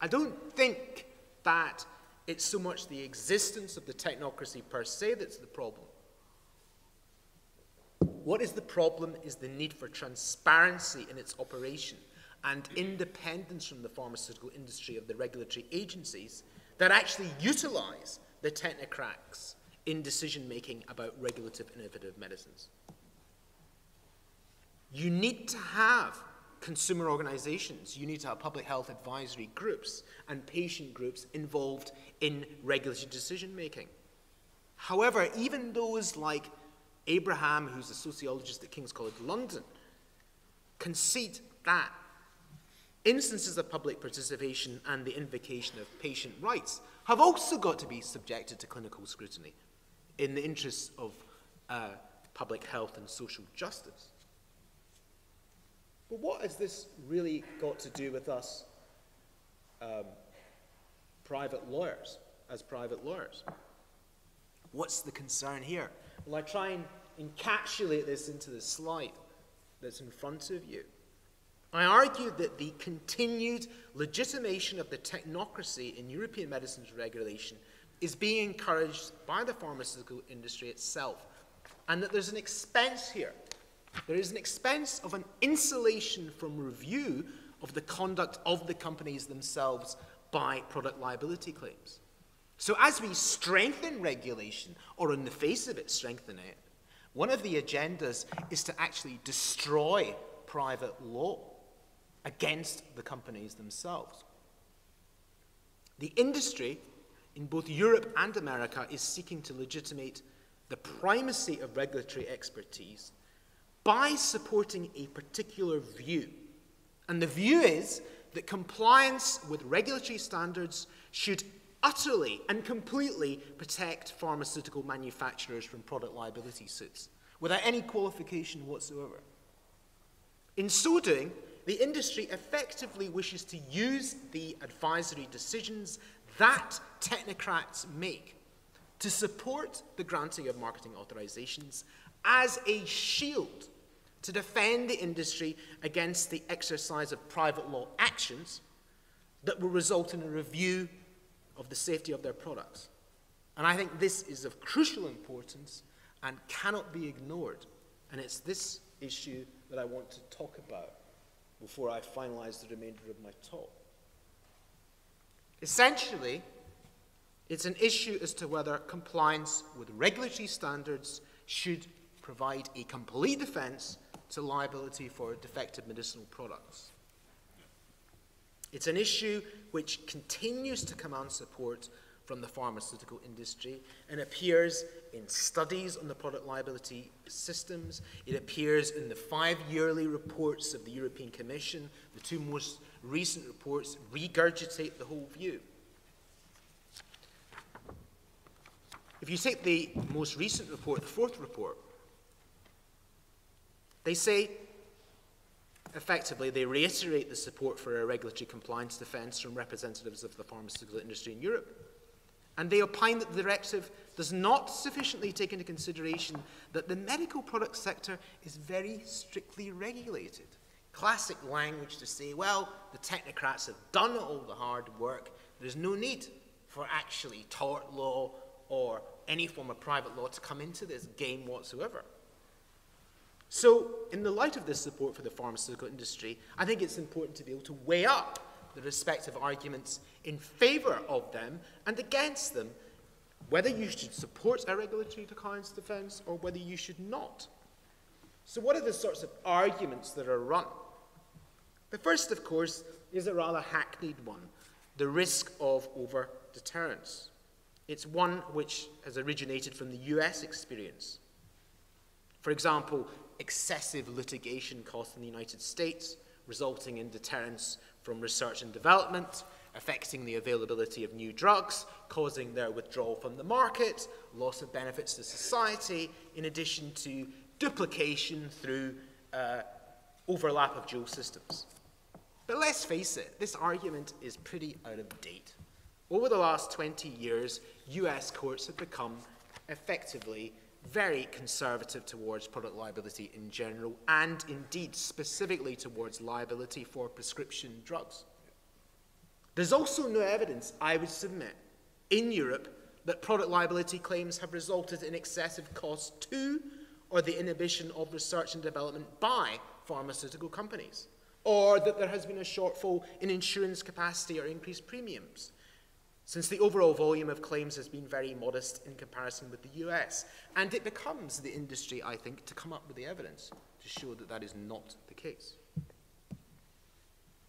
I don't think that it's so much the existence of the technocracy per se that's the problem. What is the problem is the need for transparency in its operation and independence from the pharmaceutical industry of the regulatory agencies that actually utilize the technocrats in decision making about regulative innovative medicines. You need to have consumer organizations, you need to have public health advisory groups and patient groups involved in regulatory decision making. However, even those like Abraham, who's a sociologist at King's College London, concede that instances of public participation and the invocation of patient rights have also got to be subjected to clinical scrutiny in the interests of uh, public health and social justice. But what has this really got to do with us um, private lawyers, as private lawyers? What's the concern here? Well, I try and encapsulate this into the slide that's in front of you. I argue that the continued legitimation of the technocracy in European medicines regulation is being encouraged by the pharmaceutical industry itself, and that there's an expense here. There is an expense of an insulation from review of the conduct of the companies themselves by product liability claims. So, as we strengthen regulation, or in the face of it, strengthen it, one of the agendas is to actually destroy private law against the companies themselves. The industry in both Europe and America is seeking to legitimate the primacy of regulatory expertise by supporting a particular view. And the view is that compliance with regulatory standards should utterly and completely protect pharmaceutical manufacturers from product liability suits without any qualification whatsoever. In so doing, the industry effectively wishes to use the advisory decisions that technocrats make to support the granting of marketing authorizations as a shield to defend the industry against the exercise of private law actions that will result in a review of the safety of their products. And I think this is of crucial importance and cannot be ignored. And it's this issue that I want to talk about before I finalize the remainder of my talk. Essentially, it's an issue as to whether compliance with regulatory standards should provide a complete defense to liability for defective medicinal products. It's an issue which continues to command support from the pharmaceutical industry and appears in studies on the product liability systems. It appears in the five yearly reports of the European Commission. The two most recent reports regurgitate the whole view. If you take the most recent report, the fourth report, they say effectively, they reiterate the support for a regulatory compliance defence from representatives of the pharmaceutical industry in Europe. And they opine that the directive does not sufficiently take into consideration that the medical product sector is very strictly regulated. Classic language to say, well, the technocrats have done all the hard work. There's no need for actually tort law or any form of private law to come into this game whatsoever. So, in the light of this support for the pharmaceutical industry, I think it's important to be able to weigh up the respective arguments in favour of them and against them, whether you should support a regulatory defence or whether you should not. So, what are the sorts of arguments that are run? The first, of course, is a rather hackneyed one the risk of over deterrence. It's one which has originated from the US experience. For example, excessive litigation costs in the United States, resulting in deterrence from research and development, affecting the availability of new drugs, causing their withdrawal from the market, loss of benefits to society, in addition to duplication through uh, overlap of dual systems. But let's face it, this argument is pretty out of date. Over the last 20 years, US courts have become effectively very conservative towards product liability in general, and indeed specifically towards liability for prescription drugs. There's also no evidence, I would submit, in Europe that product liability claims have resulted in excessive costs to or the inhibition of research and development by pharmaceutical companies, or that there has been a shortfall in insurance capacity or increased premiums since the overall volume of claims has been very modest in comparison with the US. And it becomes the industry, I think, to come up with the evidence to show that that is not the case.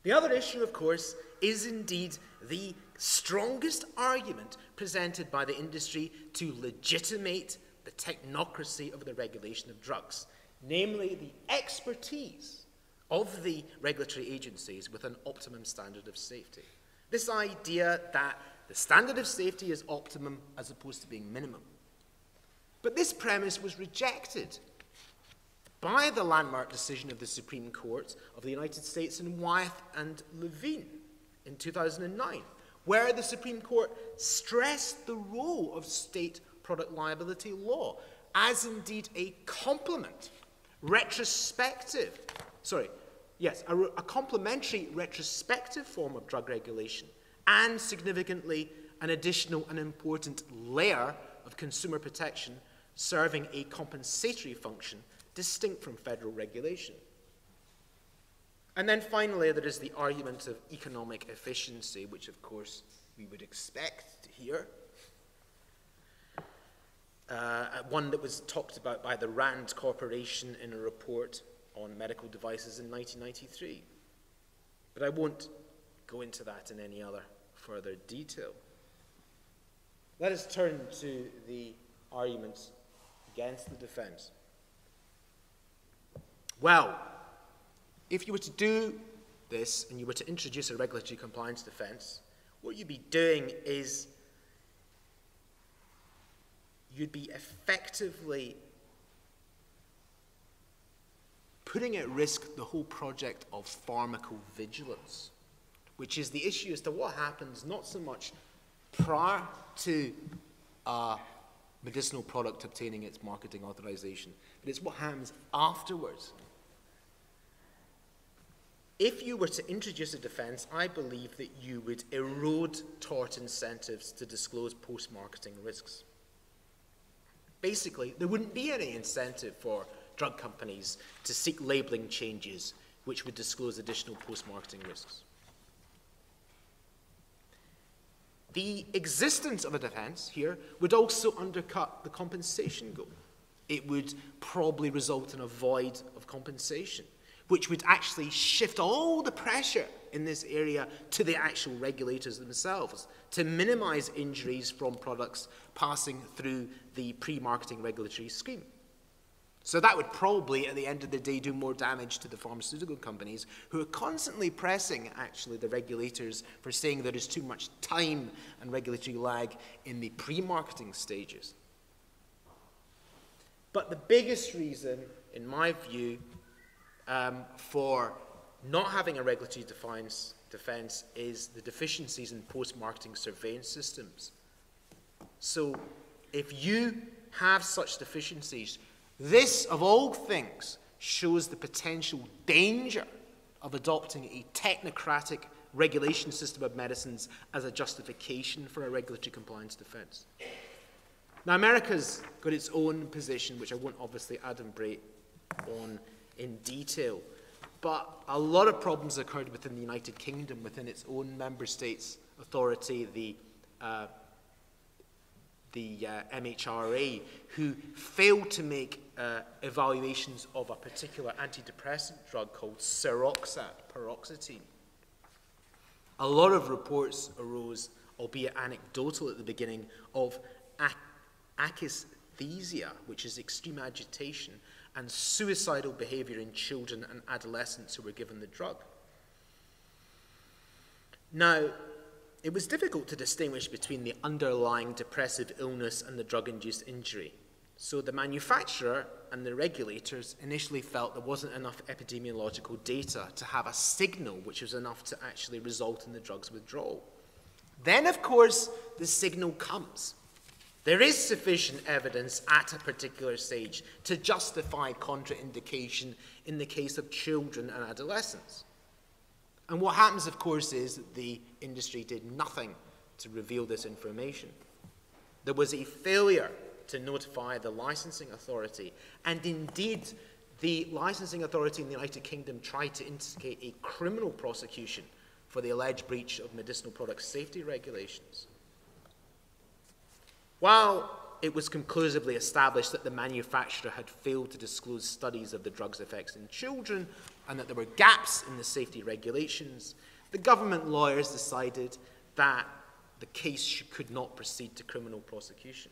The other issue, of course, is indeed the strongest argument presented by the industry to legitimate the technocracy of the regulation of drugs, namely the expertise of the regulatory agencies with an optimum standard of safety. This idea that the standard of safety is optimum as opposed to being minimum. But this premise was rejected by the landmark decision of the Supreme Court of the United States in Wyeth and Levine in 2009, where the Supreme Court stressed the role of state product liability law as indeed a complement, retrospective, sorry, yes, a, a complementary retrospective form of drug regulation and significantly, an additional and important layer of consumer protection serving a compensatory function distinct from federal regulation. And then finally, there is the argument of economic efficiency, which of course we would expect to hear. Uh, one that was talked about by the RAND Corporation in a report on medical devices in 1993. But I won't go into that in any other further detail. Let us turn to the arguments against the defense. Well, if you were to do this and you were to introduce a regulatory compliance defense, what you'd be doing is you'd be effectively putting at risk the whole project of pharmacovigilance which is the issue as to what happens not so much prior to a medicinal product obtaining its marketing authorization, but it's what happens afterwards. If you were to introduce a defense, I believe that you would erode tort incentives to disclose post marketing risks. Basically, there wouldn't be any incentive for drug companies to seek labeling changes which would disclose additional post marketing risks. The existence of a defense here would also undercut the compensation goal. It would probably result in a void of compensation, which would actually shift all the pressure in this area to the actual regulators themselves to minimize injuries from products passing through the pre marketing regulatory scheme. So that would probably, at the end of the day, do more damage to the pharmaceutical companies who are constantly pressing, actually, the regulators for saying there is too much time and regulatory lag in the pre-marketing stages. But the biggest reason, in my view, um, for not having a regulatory defense, defense is the deficiencies in post-marketing surveillance systems. So if you have such deficiencies, this, of all things, shows the potential danger of adopting a technocratic regulation system of medicines as a justification for a regulatory compliance defense. Now, America's got its own position, which I won't obviously adumbrate on in detail, but a lot of problems occurred within the United Kingdom, within its own member states' authority, the uh, the uh, MHRA, who failed to make uh, evaluations of a particular antidepressant drug called Seroxat, paroxetine. A lot of reports arose, albeit anecdotal at the beginning, of akathisia, which is extreme agitation, and suicidal behavior in children and adolescents who were given the drug. Now, it was difficult to distinguish between the underlying depressive illness and the drug induced injury. So the manufacturer and the regulators initially felt there wasn't enough epidemiological data to have a signal which was enough to actually result in the drug's withdrawal. Then, of course, the signal comes. There is sufficient evidence at a particular stage to justify contraindication in the case of children and adolescents. And what happens, of course, is that the industry did nothing to reveal this information. There was a failure to notify the licensing authority, and indeed, the licensing authority in the United Kingdom tried to instigate a criminal prosecution for the alleged breach of medicinal product safety regulations. While it was conclusively established that the manufacturer had failed to disclose studies of the drug's effects in children and that there were gaps in the safety regulations, the government lawyers decided that the case could not proceed to criminal prosecution.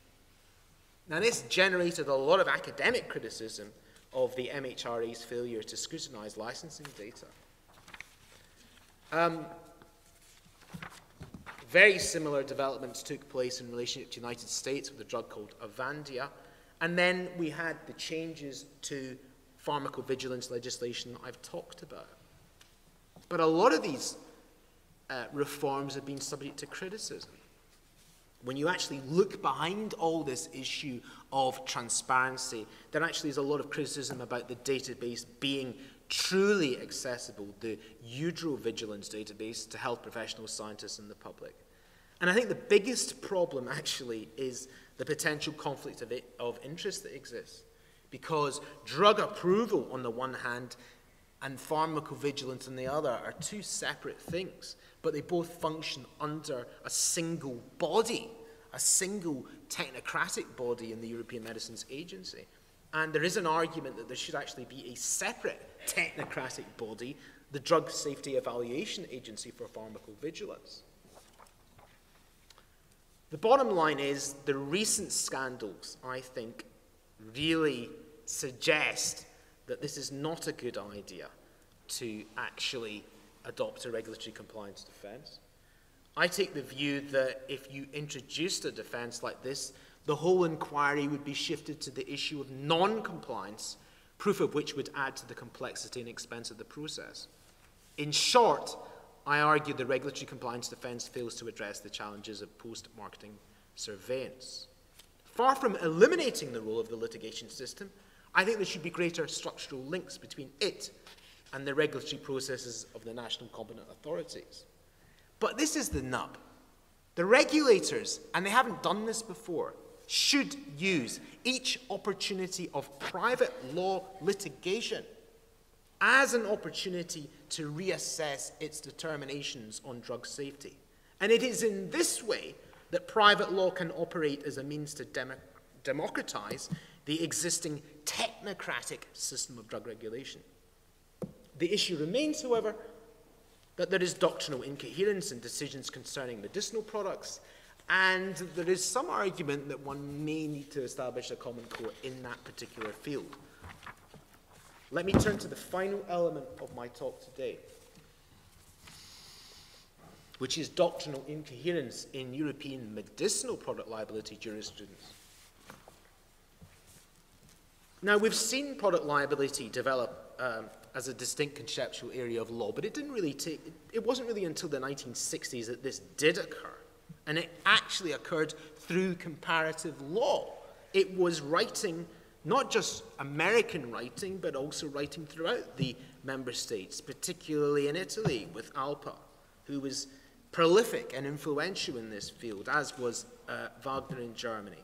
Now, this generated a lot of academic criticism of the MHRA's failure to scrutinize licensing data. Um, very similar developments took place in relation to the United States with a drug called Avandia. And then we had the changes to pharmacovigilance legislation that I've talked about. But a lot of these uh, reforms have been subject to criticism. When you actually look behind all this issue of transparency, there actually is a lot of criticism about the database being truly accessible, the EudraVigilance database to health professionals, scientists, and the public. And I think the biggest problem actually is the potential conflict of, it, of interest that exists. Because drug approval on the one hand and pharmacovigilance on the other are two separate things, but they both function under a single body, a single technocratic body in the European Medicines Agency. And there is an argument that there should actually be a separate technocratic body, the Drug Safety Evaluation Agency for Pharmacovigilance. The bottom line is the recent scandals, I think, really suggest that this is not a good idea to actually adopt a regulatory compliance defense. I take the view that if you introduced a defense like this, the whole inquiry would be shifted to the issue of non compliance, proof of which would add to the complexity and expense of the process. In short, I argue the regulatory compliance defense fails to address the challenges of post marketing surveillance. Far from eliminating the role of the litigation system, I think there should be greater structural links between it and the regulatory processes of the national competent authorities. But this is the nub. The regulators, and they haven't done this before, should use each opportunity of private law litigation as an opportunity to reassess its determinations on drug safety. And it is in this way that private law can operate as a means to dem democratize the existing technocratic system of drug regulation. The issue remains, however, that there is doctrinal incoherence in decisions concerning medicinal products, and there is some argument that one may need to establish a common core in that particular field. Let me turn to the final element of my talk today, which is doctrinal incoherence in European medicinal product liability jurisprudence. Now, we've seen product liability develop um, as a distinct conceptual area of law, but it didn't really take, it wasn't really until the 1960s that this did occur. And it actually occurred through comparative law. It was writing, not just American writing, but also writing throughout the member states, particularly in Italy with Alpa, who was prolific and influential in this field, as was uh, Wagner in Germany.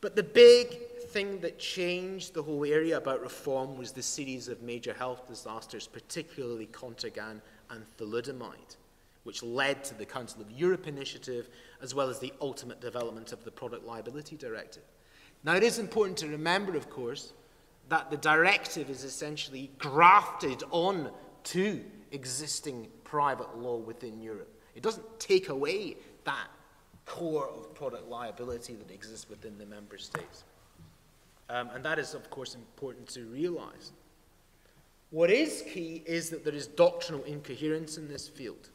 But the big thing that changed the whole area about reform was the series of major health disasters, particularly Contergan and thalidomide, which led to the Council of Europe initiative, as well as the ultimate development of the Product Liability Directive. Now, it is important to remember, of course, that the directive is essentially grafted on to existing private law within Europe. It doesn't take away that core of product liability that exists within the member states. Um, and that is, of course, important to realize. What is key is that there is doctrinal incoherence in this field.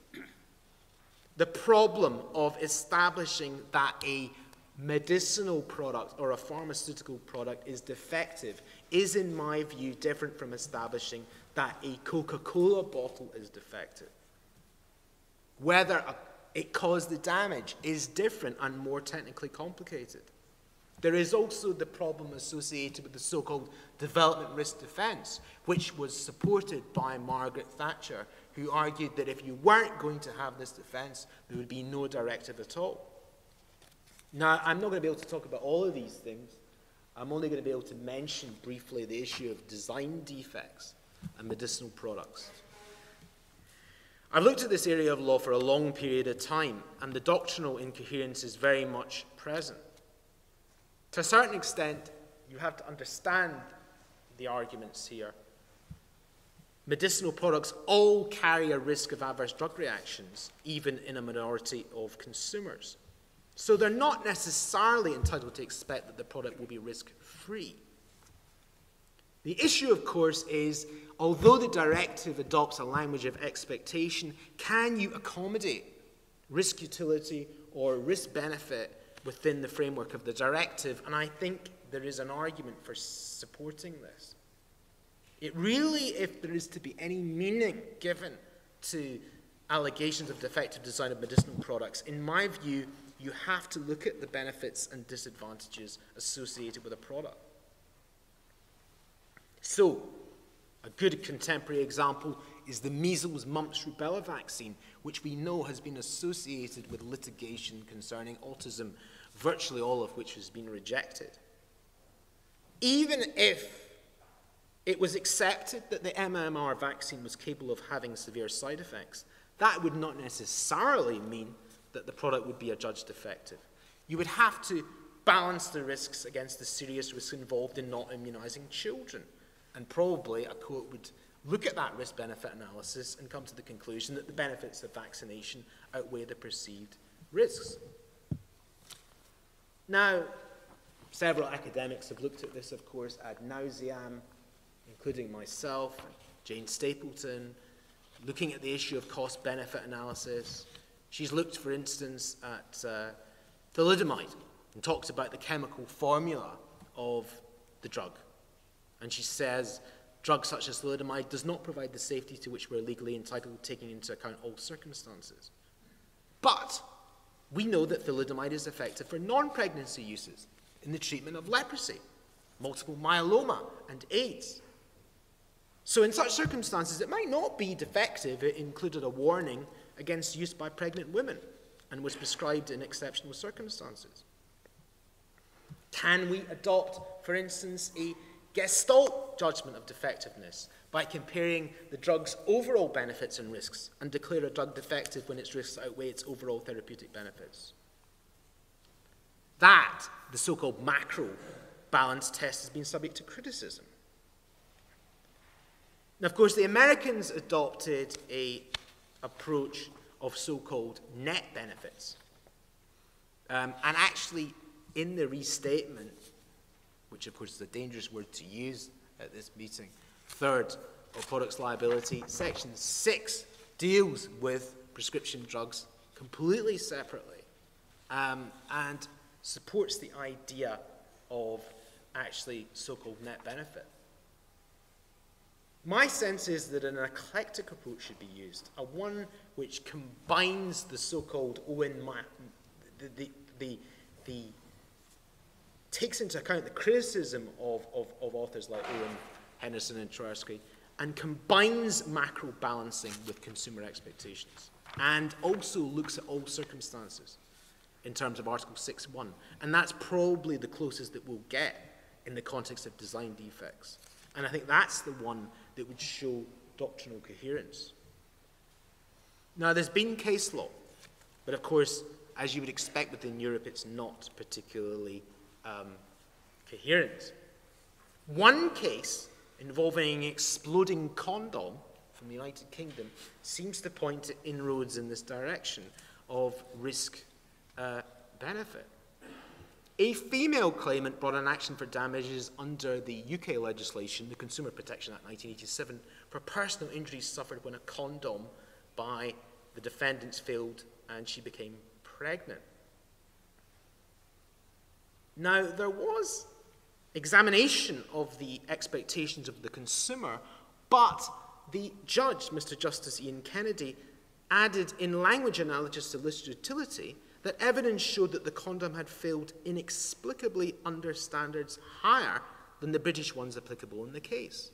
The problem of establishing that a medicinal product or a pharmaceutical product is defective is, in my view, different from establishing that a Coca Cola bottle is defective. Whether a it caused the damage is different and more technically complicated. There is also the problem associated with the so called development risk defense, which was supported by Margaret Thatcher, who argued that if you weren't going to have this defense, there would be no directive at all. Now, I'm not going to be able to talk about all of these things. I'm only going to be able to mention briefly the issue of design defects and medicinal products. I've looked at this area of law for a long period of time, and the doctrinal incoherence is very much present. To a certain extent, you have to understand the arguments here. Medicinal products all carry a risk of adverse drug reactions, even in a minority of consumers. So they're not necessarily entitled to expect that the product will be risk free. The issue, of course, is although the directive adopts a language of expectation, can you accommodate risk utility or risk benefit within the framework of the directive? And I think there is an argument for supporting this. It really, if there is to be any meaning given to allegations of defective design of medicinal products, in my view, you have to look at the benefits and disadvantages associated with a product. So, a good contemporary example is the measles, mumps, rubella vaccine, which we know has been associated with litigation concerning autism, virtually all of which has been rejected. Even if it was accepted that the MMR vaccine was capable of having severe side effects, that would not necessarily mean that the product would be adjudged defective. You would have to balance the risks against the serious risks involved in not immunizing children. And probably a court would look at that risk benefit analysis and come to the conclusion that the benefits of vaccination outweigh the perceived risks. Now, several academics have looked at this, of course, ad nauseam, including myself, Jane Stapleton, looking at the issue of cost benefit analysis. She's looked, for instance, at uh, thalidomide and talked about the chemical formula of the drug. And she says drugs such as thalidomide does not provide the safety to which we're legally entitled, taking into account all circumstances. But We know that thalidomide is effective for non-pregnancy uses in the treatment of leprosy, multiple myeloma, and AIDS. So in such circumstances, it might not be defective. It included a warning against use by pregnant women and was prescribed in exceptional circumstances. Can we adopt, for instance, a Gestalt judgment of defectiveness by comparing the drug's overall benefits and risks and declare a drug defective when its risks outweigh its overall therapeutic benefits? That, the so called macro balance test, has been subject to criticism. Now, of course, the Americans adopted a approach of so-called net benefits. Um, and actually, in the restatement, which of course is a dangerous word to use at this meeting, third of products liability, section six deals with prescription drugs completely separately um, and supports the idea of actually so-called net benefit. My sense is that an eclectic approach should be used, a one which combines the so-called Owen, the, the, the, the, takes into account the criticism of, of, of authors like Owen, Henderson, and Twerski, and combines macro balancing with consumer expectations, and also looks at all circumstances in terms of Article 6.1. And that's probably the closest that we'll get in the context of design defects. And I think that's the one that would show doctrinal coherence. Now, there's been case law, but of course, as you would expect within Europe, it's not particularly um, coherent. One case involving exploding condom from the United Kingdom seems to point to inroads in this direction of risk uh, benefit. A female claimant brought an action for damages under the UK legislation, the Consumer Protection Act 1987, for personal injuries suffered when a condom by the defendants failed and she became pregnant. Now, there was examination of the expectations of the consumer, but the judge, Mr. Justice Ian Kennedy, added in language analogous to risk utility that evidence showed that the condom had failed inexplicably under standards higher than the British ones applicable in the case.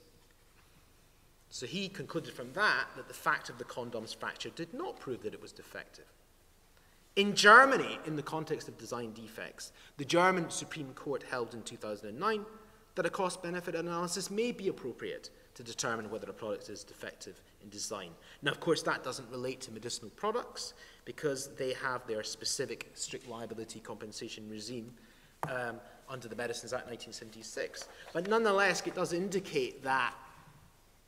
So he concluded from that that the fact of the condom's fracture did not prove that it was defective. In Germany, in the context of design defects, the German Supreme Court held in 2009 that a cost benefit analysis may be appropriate to determine whether a product is defective in design. Now, of course, that doesn't relate to medicinal products because they have their specific strict liability compensation regime um, under the Medicines Act 1976. But nonetheless, it does indicate that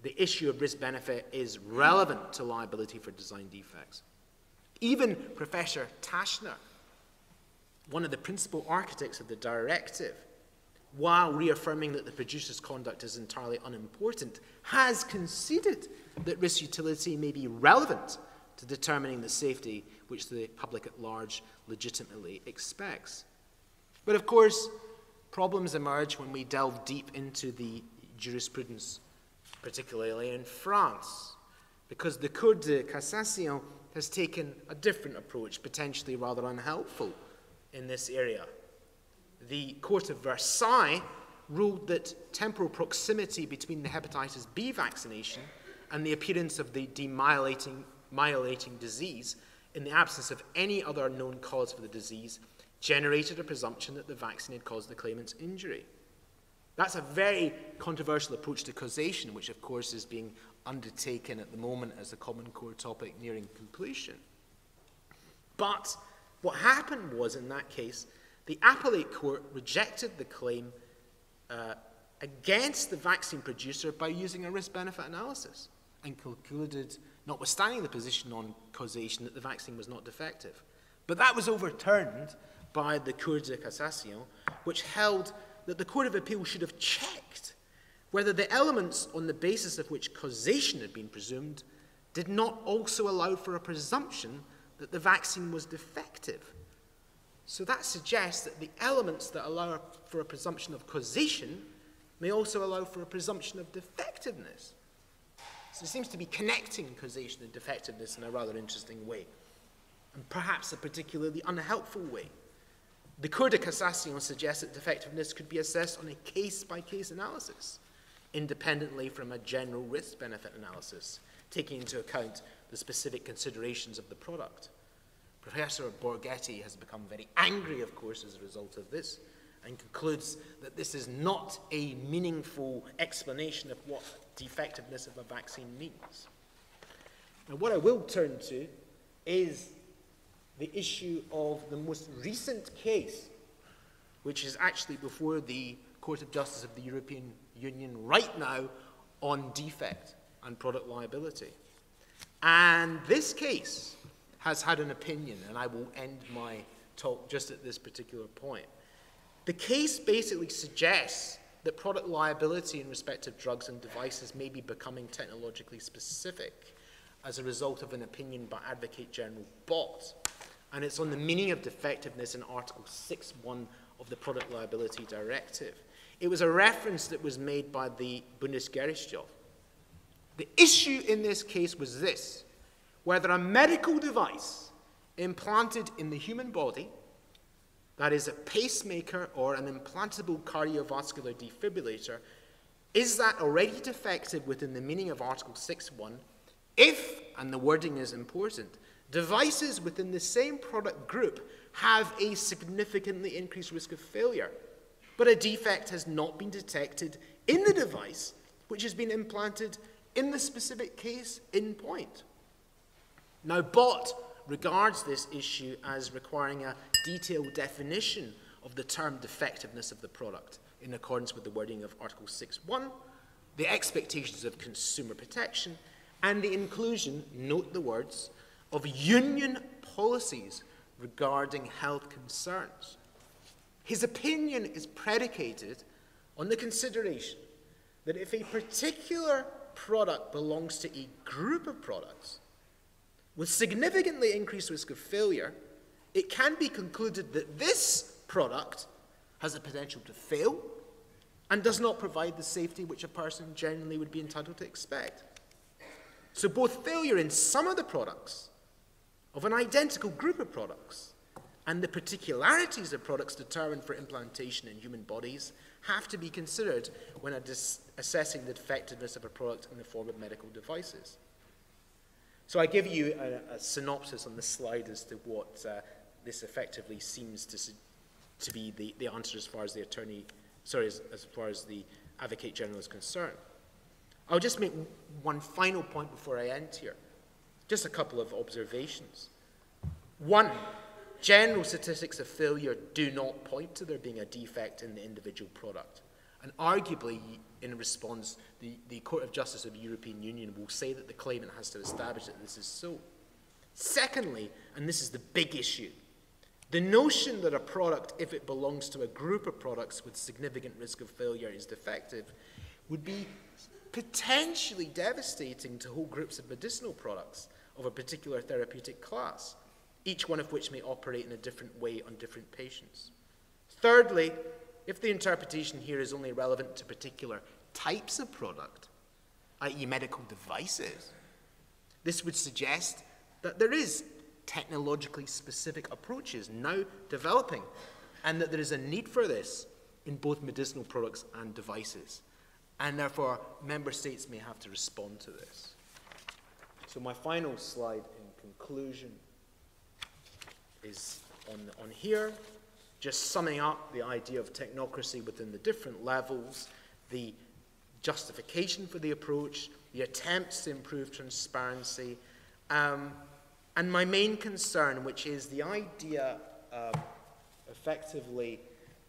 the issue of risk benefit is relevant to liability for design defects. Even Professor Taschner, one of the principal architects of the directive, while reaffirming that the producer's conduct is entirely unimportant, has conceded that risk utility may be relevant to determining the safety which the public at large legitimately expects. But of course, problems emerge when we delve deep into the jurisprudence, particularly in France, because the Cour de Cassation has taken a different approach, potentially rather unhelpful in this area. The Court of Versailles ruled that temporal proximity between the hepatitis B vaccination and the appearance of the demyelating myelating disease, in the absence of any other known cause for the disease, generated a presumption that the vaccine had caused the claimant's injury. That's a very controversial approach to causation, which, of course, is being undertaken at the moment as a common core topic nearing completion. But what happened was, in that case, the appellate court rejected the claim uh, against the vaccine producer by using a risk benefit analysis and concluded notwithstanding the position on causation that the vaccine was not defective. But that was overturned by the Cour de Cassation, which held that the Court of Appeal should have checked whether the elements on the basis of which causation had been presumed did not also allow for a presumption that the vaccine was defective. So that suggests that the elements that allow for a presumption of causation may also allow for a presumption of defectiveness. So it seems to be connecting causation and defectiveness in a rather interesting way. and perhaps a particularly unhelpful way. The Cour de Cassation suggests that defectiveness could be assessed on a case by case analysis, independently from a general risk benefit analysis, taking into account the specific considerations of the product. Professor Borghetti has become very angry, of course, as a result of this, and concludes that this is not a meaningful explanation of what defectiveness of a vaccine means. Now, what I will turn to is the issue of the most recent case, which is actually before the Court of Justice of the European Union right now on defect and product liability. And this case has had an opinion, and I will end my talk just at this particular point. The case basically suggests that product liability in respect of drugs and devices may be becoming technologically specific as a result of an opinion by Advocate General Bot. And it's on the meaning of defectiveness in Article 6.1 of the Product Liability Directive. It was a reference that was made by the Bundesgerichtshof. The issue in this case was this whether a medical device implanted in the human body that is a pacemaker or an implantable cardiovascular defibrillator, is that already defective within the meaning of Article 6.1 if, and the wording is important, devices within the same product group have a significantly increased risk of failure, but a defect has not been detected in the device which has been implanted in the specific case in point. Now, Bot regards this issue as requiring a detailed definition of the term defectiveness of the product in accordance with the wording of Article 6.1, the expectations of consumer protection, and the inclusion, note the words, of union policies regarding health concerns. His opinion is predicated on the consideration that if a particular product belongs to a group of products, with significantly increased risk of failure, it can be concluded that this product has the potential to fail and does not provide the safety which a person generally would be entitled to expect. So, both failure in some of the products of an identical group of products and the particularities of products determined for implantation in human bodies have to be considered when assessing the effectiveness of a product in the form of medical devices. So I give you a, a synopsis on the slide as to what uh, this effectively seems to, to be the, the answer as far as the attorney, sorry, as, as far as the advocate general is concerned. I'll just make one final point before I end here. Just a couple of observations. One, general statistics of failure do not point to there being a defect in the individual product. And arguably, in response, the, the Court of Justice of the European Union will say that the claimant has to establish that this is so. Secondly, and this is the big issue, the notion that a product, if it belongs to a group of products with significant risk of failure, is defective would be potentially devastating to whole groups of medicinal products of a particular therapeutic class, each one of which may operate in a different way on different patients. Thirdly, if the interpretation here is only relevant to particular types of product, i.e., medical devices, this would suggest that there is technologically specific approaches now developing, and that there is a need for this in both medicinal products and devices. And therefore, member states may have to respond to this. So, my final slide in conclusion is on, on here just summing up the idea of technocracy within the different levels, the justification for the approach, the attempts to improve transparency, um, and my main concern, which is the idea um, effectively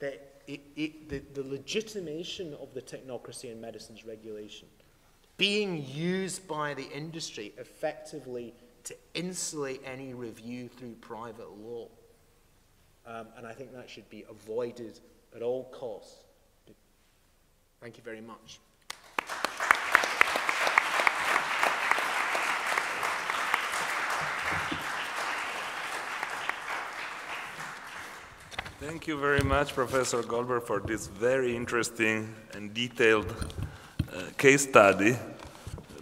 that it, it, the, the legitimation of the technocracy in medicines regulation being used by the industry effectively to insulate any review through private law. Um, and I think that should be avoided at all costs. Thank you very much. Thank you very much, Professor Goldberg, for this very interesting and detailed uh, case study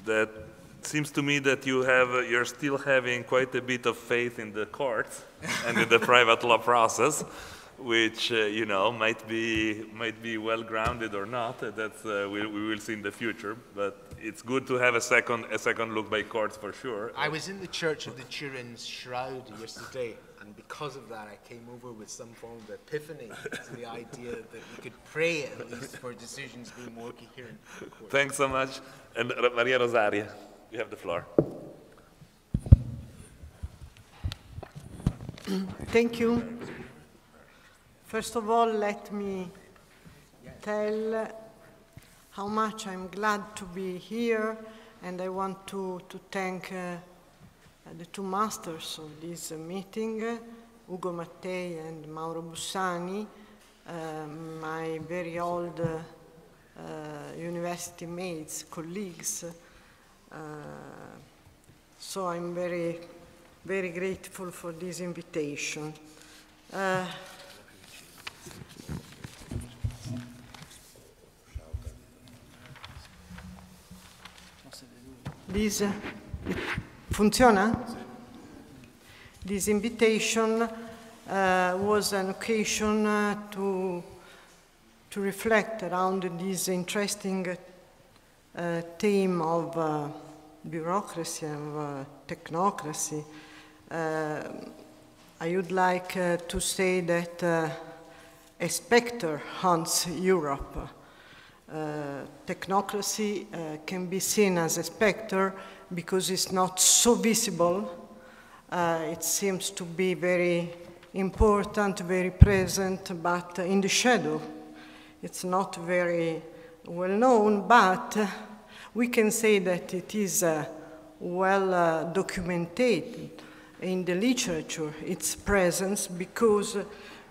that seems to me that you have, uh, you're still having quite a bit of faith in the courts and in the private law process, which, uh, you know, might be, might be well grounded or not. That's, uh, we, we will see in the future. But it's good to have a second, a second look by courts for sure. I was in the Church of the Turin's Shroud yesterday, and because of that, I came over with some form of epiphany to the idea that we could pray at least for decisions being more coherent. Thanks so much. And uh, Maria Rosaria. You have the floor. Thank you. First of all, let me tell how much I'm glad to be here, and I want to, to thank uh, the two masters of this uh, meeting, uh, Ugo Mattei and Mauro Bussani, uh, my very old uh, uh, university mates, colleagues, so I'm very, very grateful for this invitation. Uh, this, uh, funziona? This invitation uh, was an occasion uh, to, to reflect around this interesting uh, theme of uh, bureaucracy, of uh, technocracy, I would like to say that a specter haunts Europe. Technocracy can be seen as a specter because it's not so visible. it seems to be very important, very present, but in the shadow. It's not very well known, but we can say that it is uh, well uh, documented in the literature, its presence, because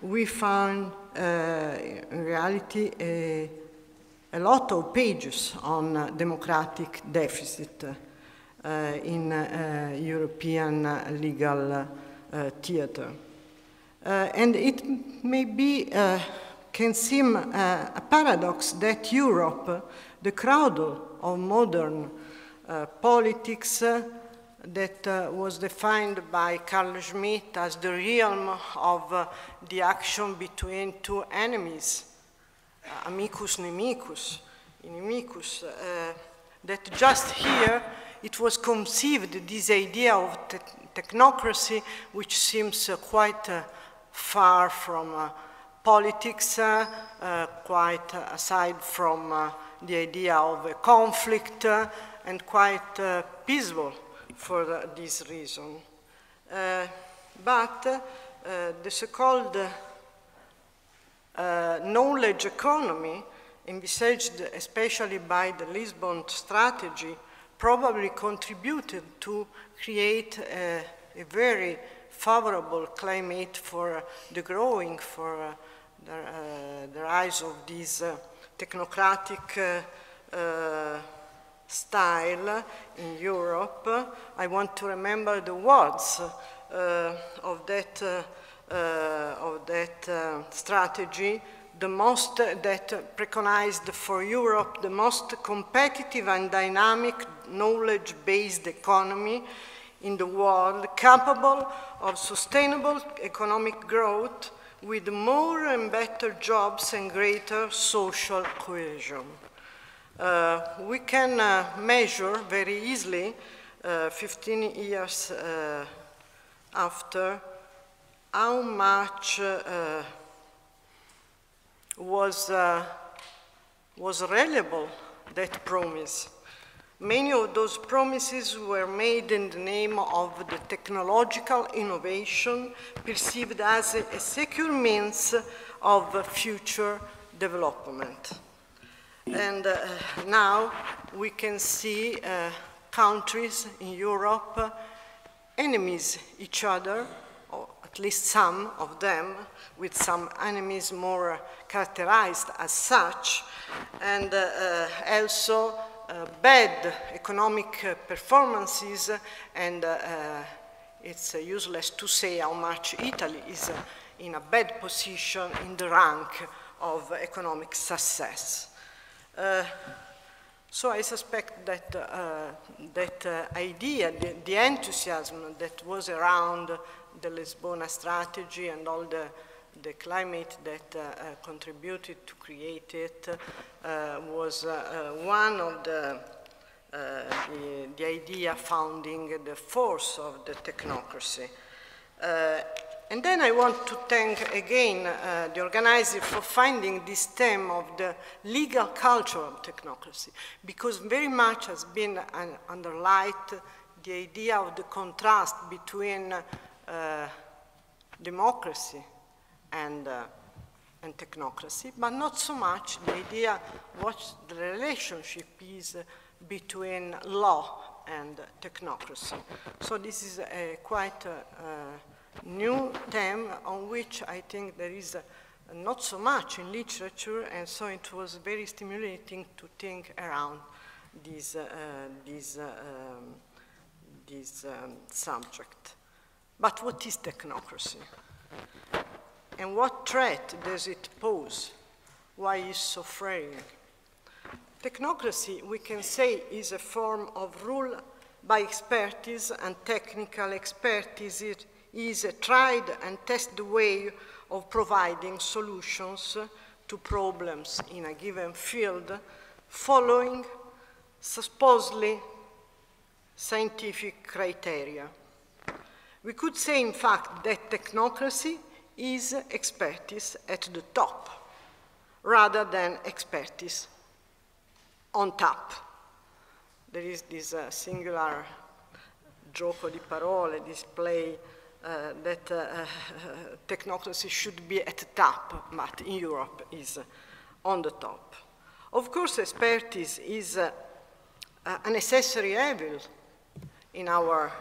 we found uh, in reality a, a, lot of pages on uh, democratic deficit uh, in uh, European legal theater. and it may be can seem uh, a paradox that Europe, the cradle of modern uh, politics, uh, that uh, was defined by Carl Schmitt as the realm of uh, the action between two enemies, uh, amicus nemicus, inimicus, that just here it was conceived, this idea of te technocracy, which seems quite far from politics, uh, uh, quite aside from uh, the idea of a conflict uh, and quite uh, peaceful for uh, this reason. but the so-called knowledge economy envisaged especially by the Lisbon strategy probably contributed to create a, a very favorable climate for the growing, for the, uh, the rise of this uh, technocratic uh, style in Europe, I want to remember the words of that, of that strategy the most that preconized for Europe the most competitive and dynamic knowledge-based economy in the world capable of sustainable economic growth with more and better jobs and greater social cohesion. Uh, we can uh, measure very easily, uh, 15 years uh, after, how much uh, was, uh, was reliable that promise. Many of those promises were made in the name of the technological innovation perceived as a, secure means of future development. And uh, now we can see uh, countries in Europe enemies each other, or at least some of them, with some enemies more characterized as such, and uh, uh, also bad economic uh, performances and uh, it's useless to say how much Italy is in a bad position in the rank of economic success. So I suspect that uh, that uh, idea, the, the, enthusiasm that was around the Lisbona strategy and all the, the climate that uh, uh contributed to create it uh, was uh, one of the, the, the, idea founding the force of the technocracy. And then I want to thank again the organizer for finding this theme of the legal culture of technocracy, because very much has been underlined the idea of the contrast between uh, democracy and, uh, and technocracy, but not so much the idea what the relationship is between law and technocracy. So this is a quite uh, new theme on which I think there is uh, not so much in literature, and so it was very stimulating to think around this, uh, this, uh, um, this um, subject. But what is technocracy? And what threat does it pose? Why is so fraying? Technocracy, we can say, is a form of rule by expertise and technical expertise is a tried and tested way of providing solutions to problems in a given field following supposedly scientific criteria. We could say, in fact, that technocracy is expertise at the top rather than expertise on top. There is this uh, singular gioco di parole, this play uh, that uh, technocracy should be at the top, but in Europe is on the top. Of course, expertise is uh, a necessary evil in our,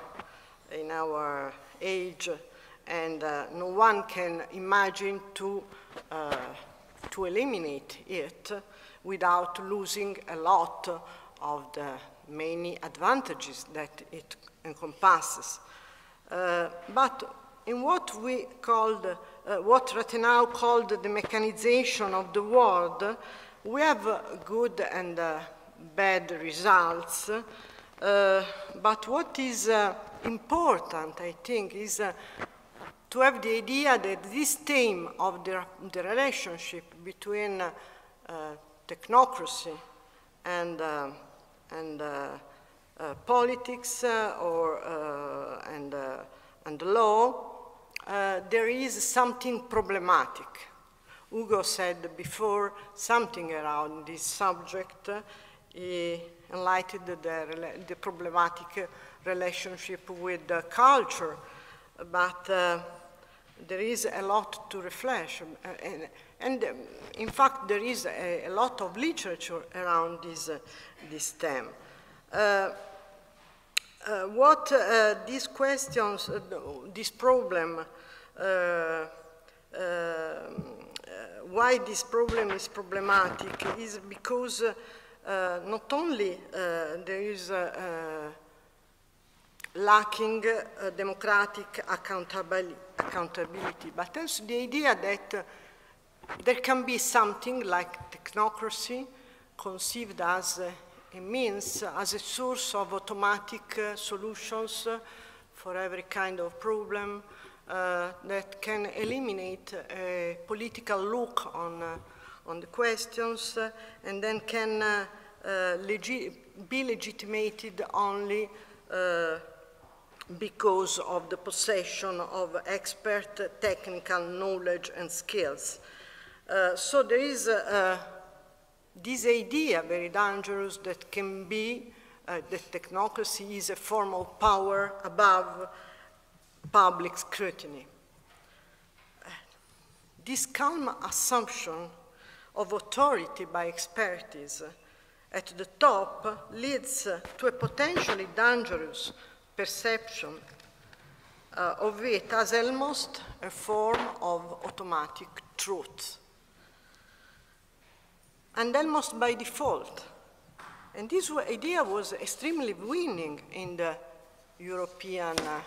in our age, and uh, no one can imagine to, uh, to eliminate it without losing a lot of the many advantages that it encompasses. Uh, but in what we called, uh, what Rathenau called the mechanization of the world, we have good and uh, bad results. Uh, but what is uh, important, I think, is to have the idea that this theme of the, the relationship between technocracy and, and uh, politics uh, or, uh, and, and law, there is something problematic. Ugo said before something around this subject. He enlightened the, the problematic relationship with the culture, but uh, there is a lot to reflect. And, and um, in fact, there is a, a, lot of literature around this, uh, this theme. Uh, uh, what uh, these questions, uh, this problem, why this problem is problematic is because not only there is lacking uh, democratic accountability, accountability, but also the idea that there can be something like technocracy conceived as it means as a source of automatic uh, solutions uh, for every kind of problem uh, that can eliminate a political look on, uh, on the questions uh, and then can uh, legi be legitimated only because of the possession of expert technical knowledge and skills. Uh, so there is uh, uh, this idea, very dangerous, that can be uh, that technocracy is a form of power above public scrutiny. This calm assumption of authority by expertise at the top leads to a potentially dangerous perception uh, of it as almost a form of automatic truth and almost by default. And this idea was extremely winning in the European uh,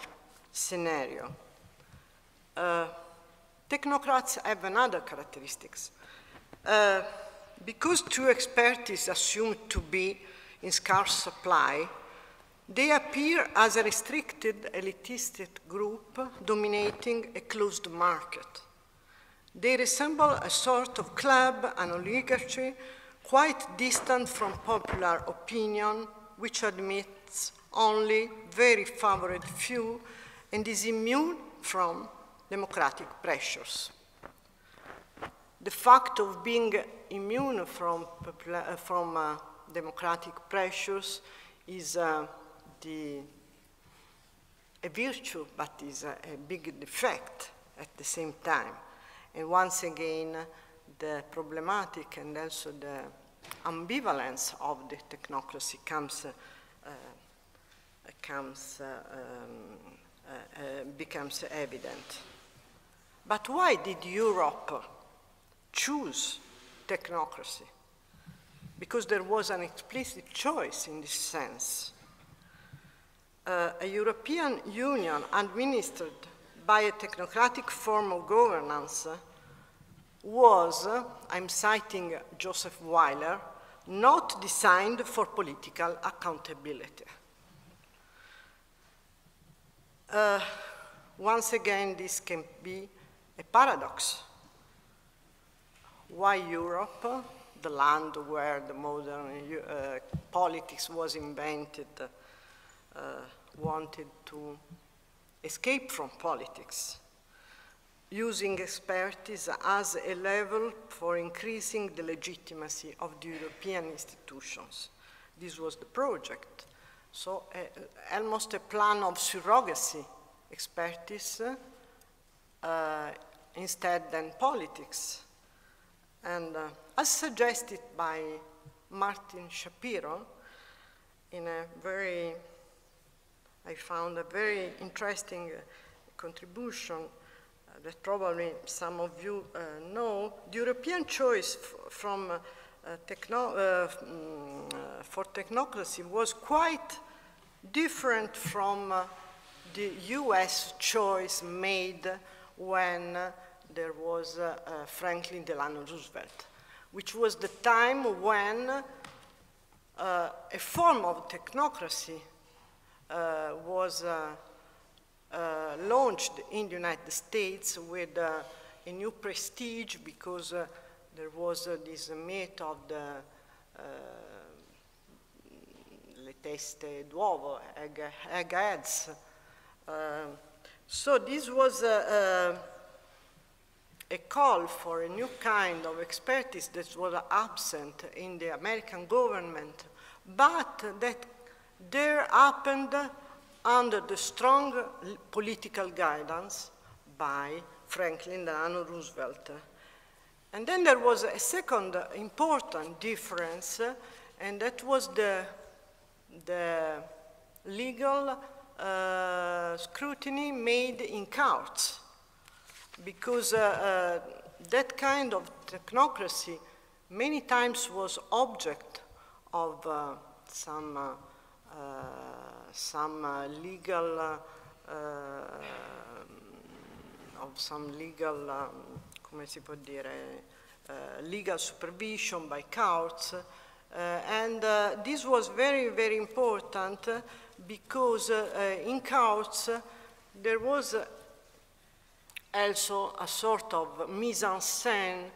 scenario. Uh, technocrats have another characteristics. Because true expert is assumed to be in scarce supply, they appear as a restricted elitistic group dominating a closed market. They resemble a sort of club, an oligarchy, quite distant from popular opinion, which admits only very favored few and is immune from democratic pressures. The fact of being immune from, from uh, democratic pressures is uh, the, a virtue, but is a, a big defect at the same time. And once again, the problematic and also the ambivalence of the technocracy comes, uh, comes, uh, um, uh, becomes evident. But why did Europe choose technocracy? Because there was an explicit choice in this sense. Uh, a European Union administered by a technocratic form of governance was, I'm citing Joseph Weiler, not designed for political accountability. Uh, once again, this can be a paradox. Why Europe, the land where the modern uh, politics was invented, wanted to escape from politics, using expertise as a level for increasing the legitimacy of the European institutions. This was the project. So uh, almost a plan of surrogacy expertise uh, instead than politics. And uh, as suggested by Martin Shapiro in a very I found a very interesting uh, contribution uh, that probably some of you uh, know. The European choice from uh, techno mm, for technocracy was quite different from the US choice made when there was Franklin Delano Roosevelt, which was the time when uh, a form of technocracy uh, Uh, was uh, uh, launched in the United States with uh, a new prestige because uh, there was this myth of the le teste d'uovo, egg, eggheads. Um, so this was a, a, a call for a new kind of expertise that was absent in the American government, but that there happened under the strong political guidance by Franklin Delano Roosevelt. And then there was a second important difference, and that was the, the legal uh, scrutiny made in courts. Because uh, uh, that kind of technocracy many times was object of uh, some uh, some uh, legal uh, of some legal um, come si può dire legal supervision by courts and this was very very important because in courts there was also a sort of mise en scène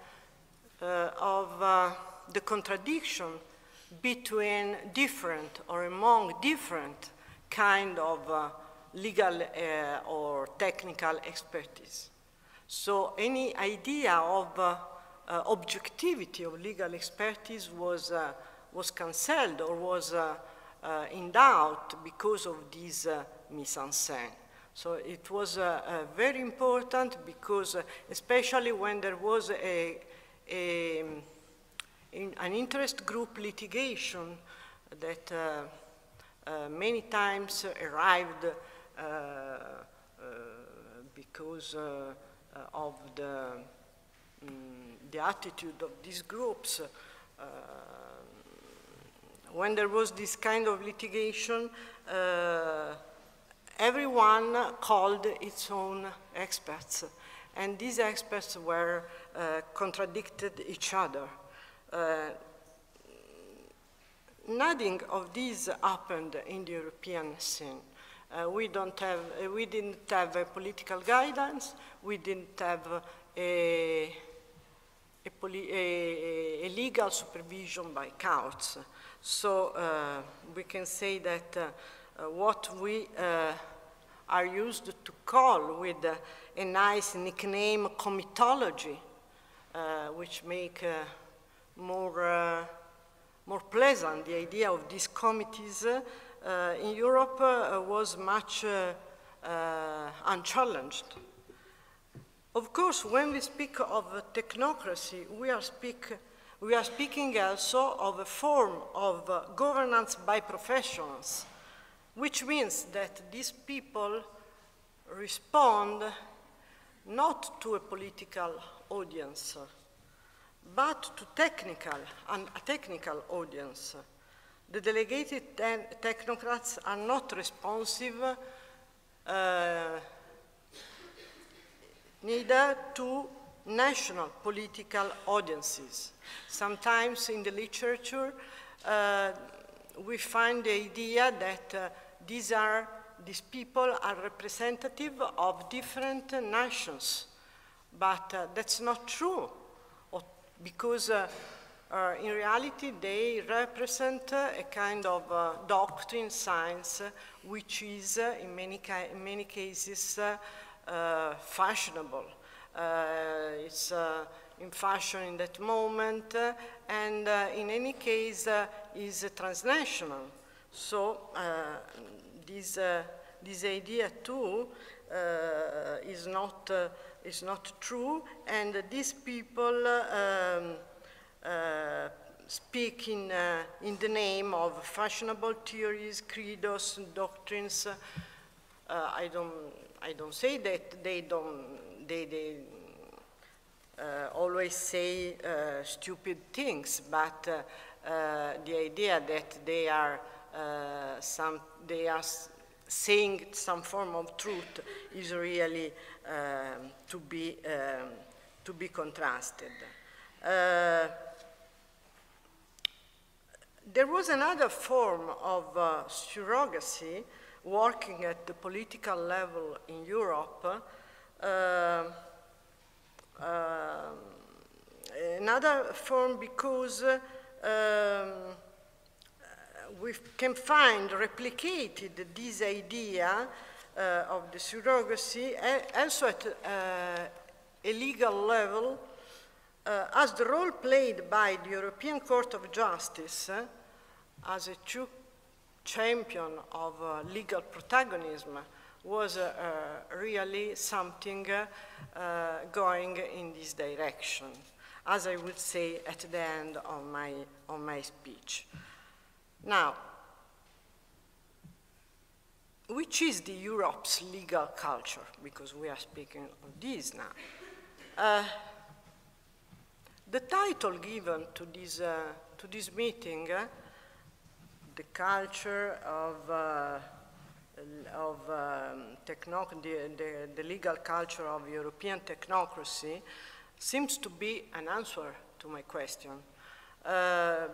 uh, of uh, the contradiction between different or among different kind of uh, legal uh, or technical expertise. So any idea of uh, uh objectivity of legal expertise was, uh, was cancelled or was uh, in doubt because of this mise-en-scène. So it was very important because especially when there was a, a in an interest group litigation that uh, uh, many times arrived uh, uh because uh, of the, um, the attitude of these groups. when there was this kind of litigation, everyone called its own experts, and these experts were contradicted each other. Uh, nothing of this happened in the European scene. Uh, we don't have, uh, we didn't have a political guidance, we didn't have a, a, a, a legal supervision by courts. So uh, we can say that uh, what we uh, are used to call with a nice nickname comitology, which make more more pleasant. The idea of these committees uh, in Europe uh, was much uh, unchallenged. Of course, when we speak of technocracy, we are, speak, we are speaking also of a form of governance by professionals, which means that these people respond not to a political audience, but to technical and a technical audience. The delegated te technocrats are not responsive uh, neither to national political audiences. Sometimes in the literature, uh, we find the idea that uh, these are these people are representative of different nations, but uh, that's not true because uh, uh, in reality they represent a kind of uh, doctrine science which is uh, in, many in many cases uh, uh, fashionable. it's in fashion in that moment and in any case is transnational. So this, this idea too is not is not true, and these people um, uh, speak in, uh, in the name of fashionable theories, credos, doctrines. Uh, I, don't, I don't say that they don't, they, they uh, always say uh, stupid things, but uh, the idea that they are some, they are saying some form of truth is really um, to, be, um, to be contrasted. Uh, there was another form of uh, surrogacy working at the political level in Europe. Uh, um, another form because um, we can find replicated this idea uh, of the surrogacy also at uh, a legal level uh, as the role played by the European Court of Justice as a true champion of uh, legal protagonism was uh, really something uh, going in this direction, as I would say at the end of my, of my speech. Now, which is the Europe's legal culture? Because we are speaking of this now. Uh, the title given to this, uh, to this meeting, uh, the culture of, uh, of um, the, the, the, legal culture of European technocracy, seems to be an answer to my question. Uh,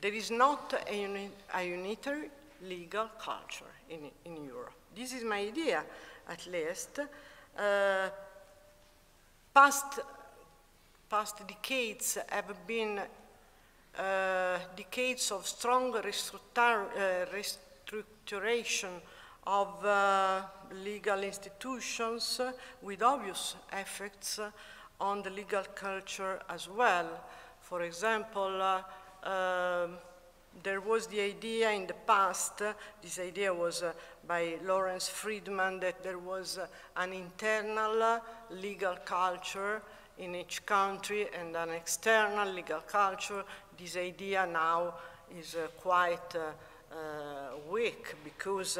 there is not a, uni a unitary legal culture in, in Europe. This is my idea, at least. Uh, past, past decades have been uh, decades of strong restructuration of uh, legal institutions with obvious effects on the legal culture as well. For example, uh, um, there was the idea in the past, uh, this idea was uh, by Lawrence Friedman, that there was uh, an internal uh, legal culture in each country and an external legal culture. This idea now is uh, quite uh, weak because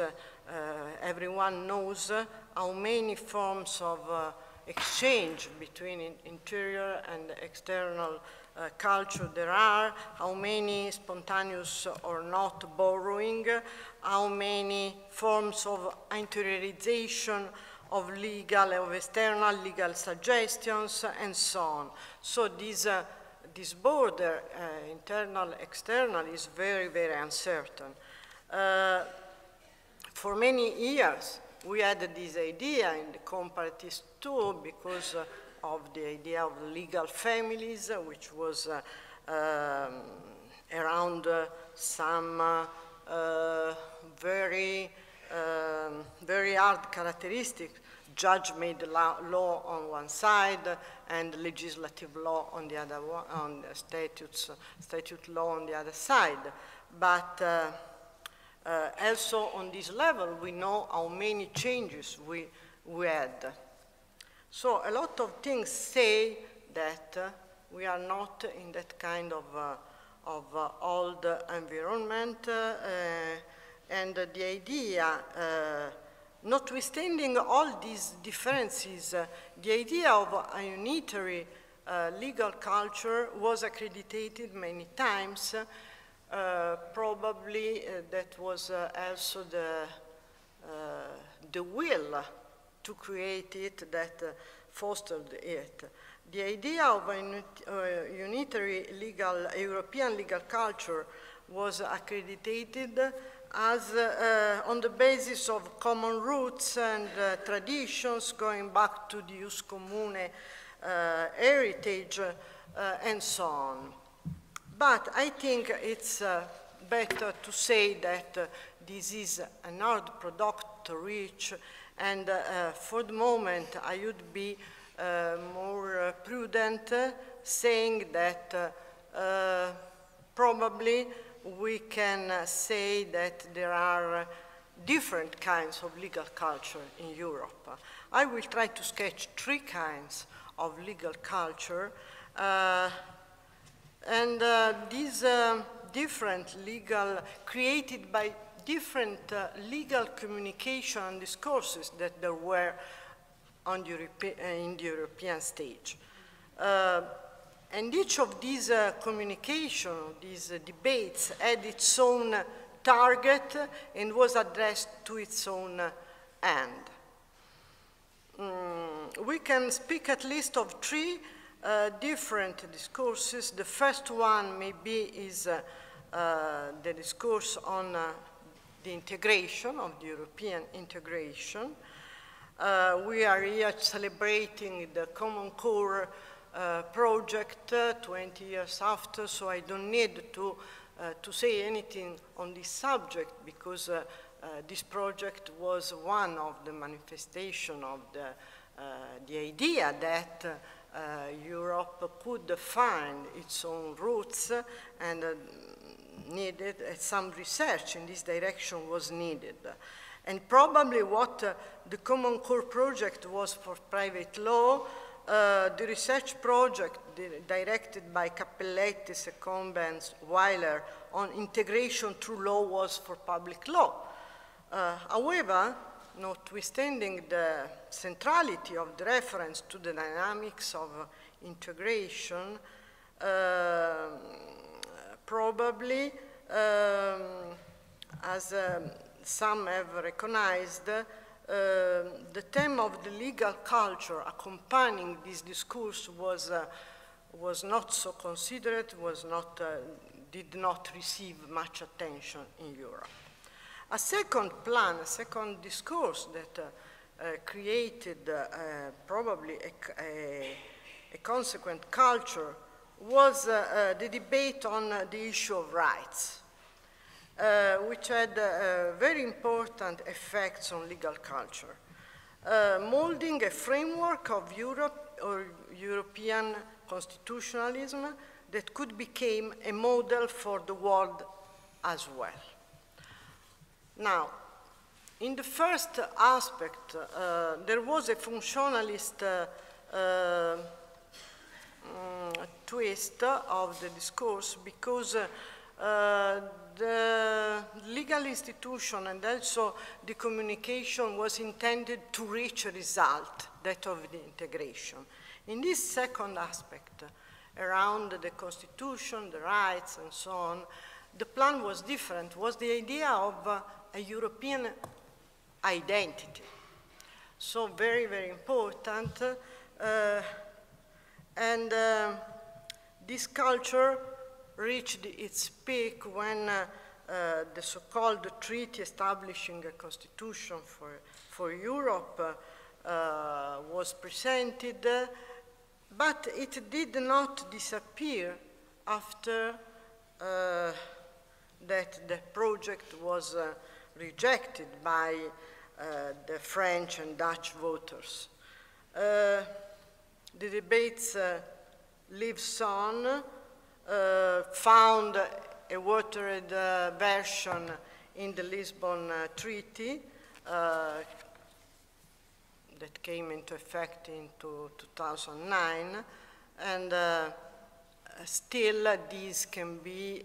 everyone knows how many forms of exchange between in interior and external uh, culture there are, how many spontaneous or not borrowing, how many forms of interiorization of legal, of external legal suggestions, and so on. So this, uh, this border, uh, internal, external, is very, very uncertain. Uh, for many years, we had this idea in the comparatists too because uh, of the idea of legal families, uh, which was uh, um, around uh, some very, um, very hard characteristics judge-made law on one side and legislative law on the other on statutes, statute law on the other side. But uh, uh, also on this level, we know how many changes we, we had. So a lot of things say that uh, we are not in that kind of, uh, of uh, old environment uh, and the idea Notwithstanding all these differences, uh, the idea of a unitary uh, legal culture was accredited many times. Uh, probably uh, that was uh, also the, uh, the will to create it that fostered it. The idea of a unitary legal, European legal culture was accredited as uh, on the basis of common roots and uh, traditions going back to the Jus Commune uh, heritage uh, and so on. But I think it's uh, better to say that uh, this is an art product reach and for the moment I would be more prudent saying that probably we can uh, say that there are uh, different kinds of legal culture in Europe. I will try to sketch three kinds of legal culture. Uh, and uh, these uh, different legal, created by different uh, legal communication and discourses that there were on the Europe in the European stage. And each of these uh, communication, these uh, debates, had its own target and was addressed to its own end. Mm, we can speak at least of three uh, different discourses. The first one maybe is uh, uh, the discourse on uh, the integration, of the European integration. we are here celebrating the common core uh, project uh, 20 years after, so I don't need to, uh, to say anything on this subject because uh, uh, this project was one of the manifestation of the, the idea that Europe could find its own roots and needed some research in this direction was needed. And probably what the Common Core project was for private law uh, the research project directed by Cappelletti, Seccombe, Weiler on integration through law was for public law. Uh, however, notwithstanding the centrality of the reference to the dynamics of integration, uh, probably, um, as um, some have recognized, um, the theme of the legal culture accompanying this discourse was, uh, was not so considered, was not, uh, did not receive much attention in Europe. A second plan, a second discourse that uh, uh created uh, probably a, a, a, consequent culture was the debate on the issue of rights uh, which had uh, very important effects on legal culture, uh, molding a framework of Europe or European constitutionalism that could become a model for the world as well. Now, in the first aspect, uh, there was a functionalist uh, uh, mm, twist of the discourse because uh, the legal institution and also the communication was intended to reach a result, that of the integration. In this second aspect, around the constitution, the rights, and so on, the plan was different, was the idea of uh, a European identity. So very, very important. Uh, and uh, this culture reached its peak when uh, uh, the so-called treaty establishing a constitution for, for Europe uh, uh was presented, uh, but it did not disappear after that the project was rejected by the French and Dutch voters. The debates lives on, uh, found a watered uh, version in the Lisbon uh, Treaty uh, that came into effect in 2009, and uh, still this can be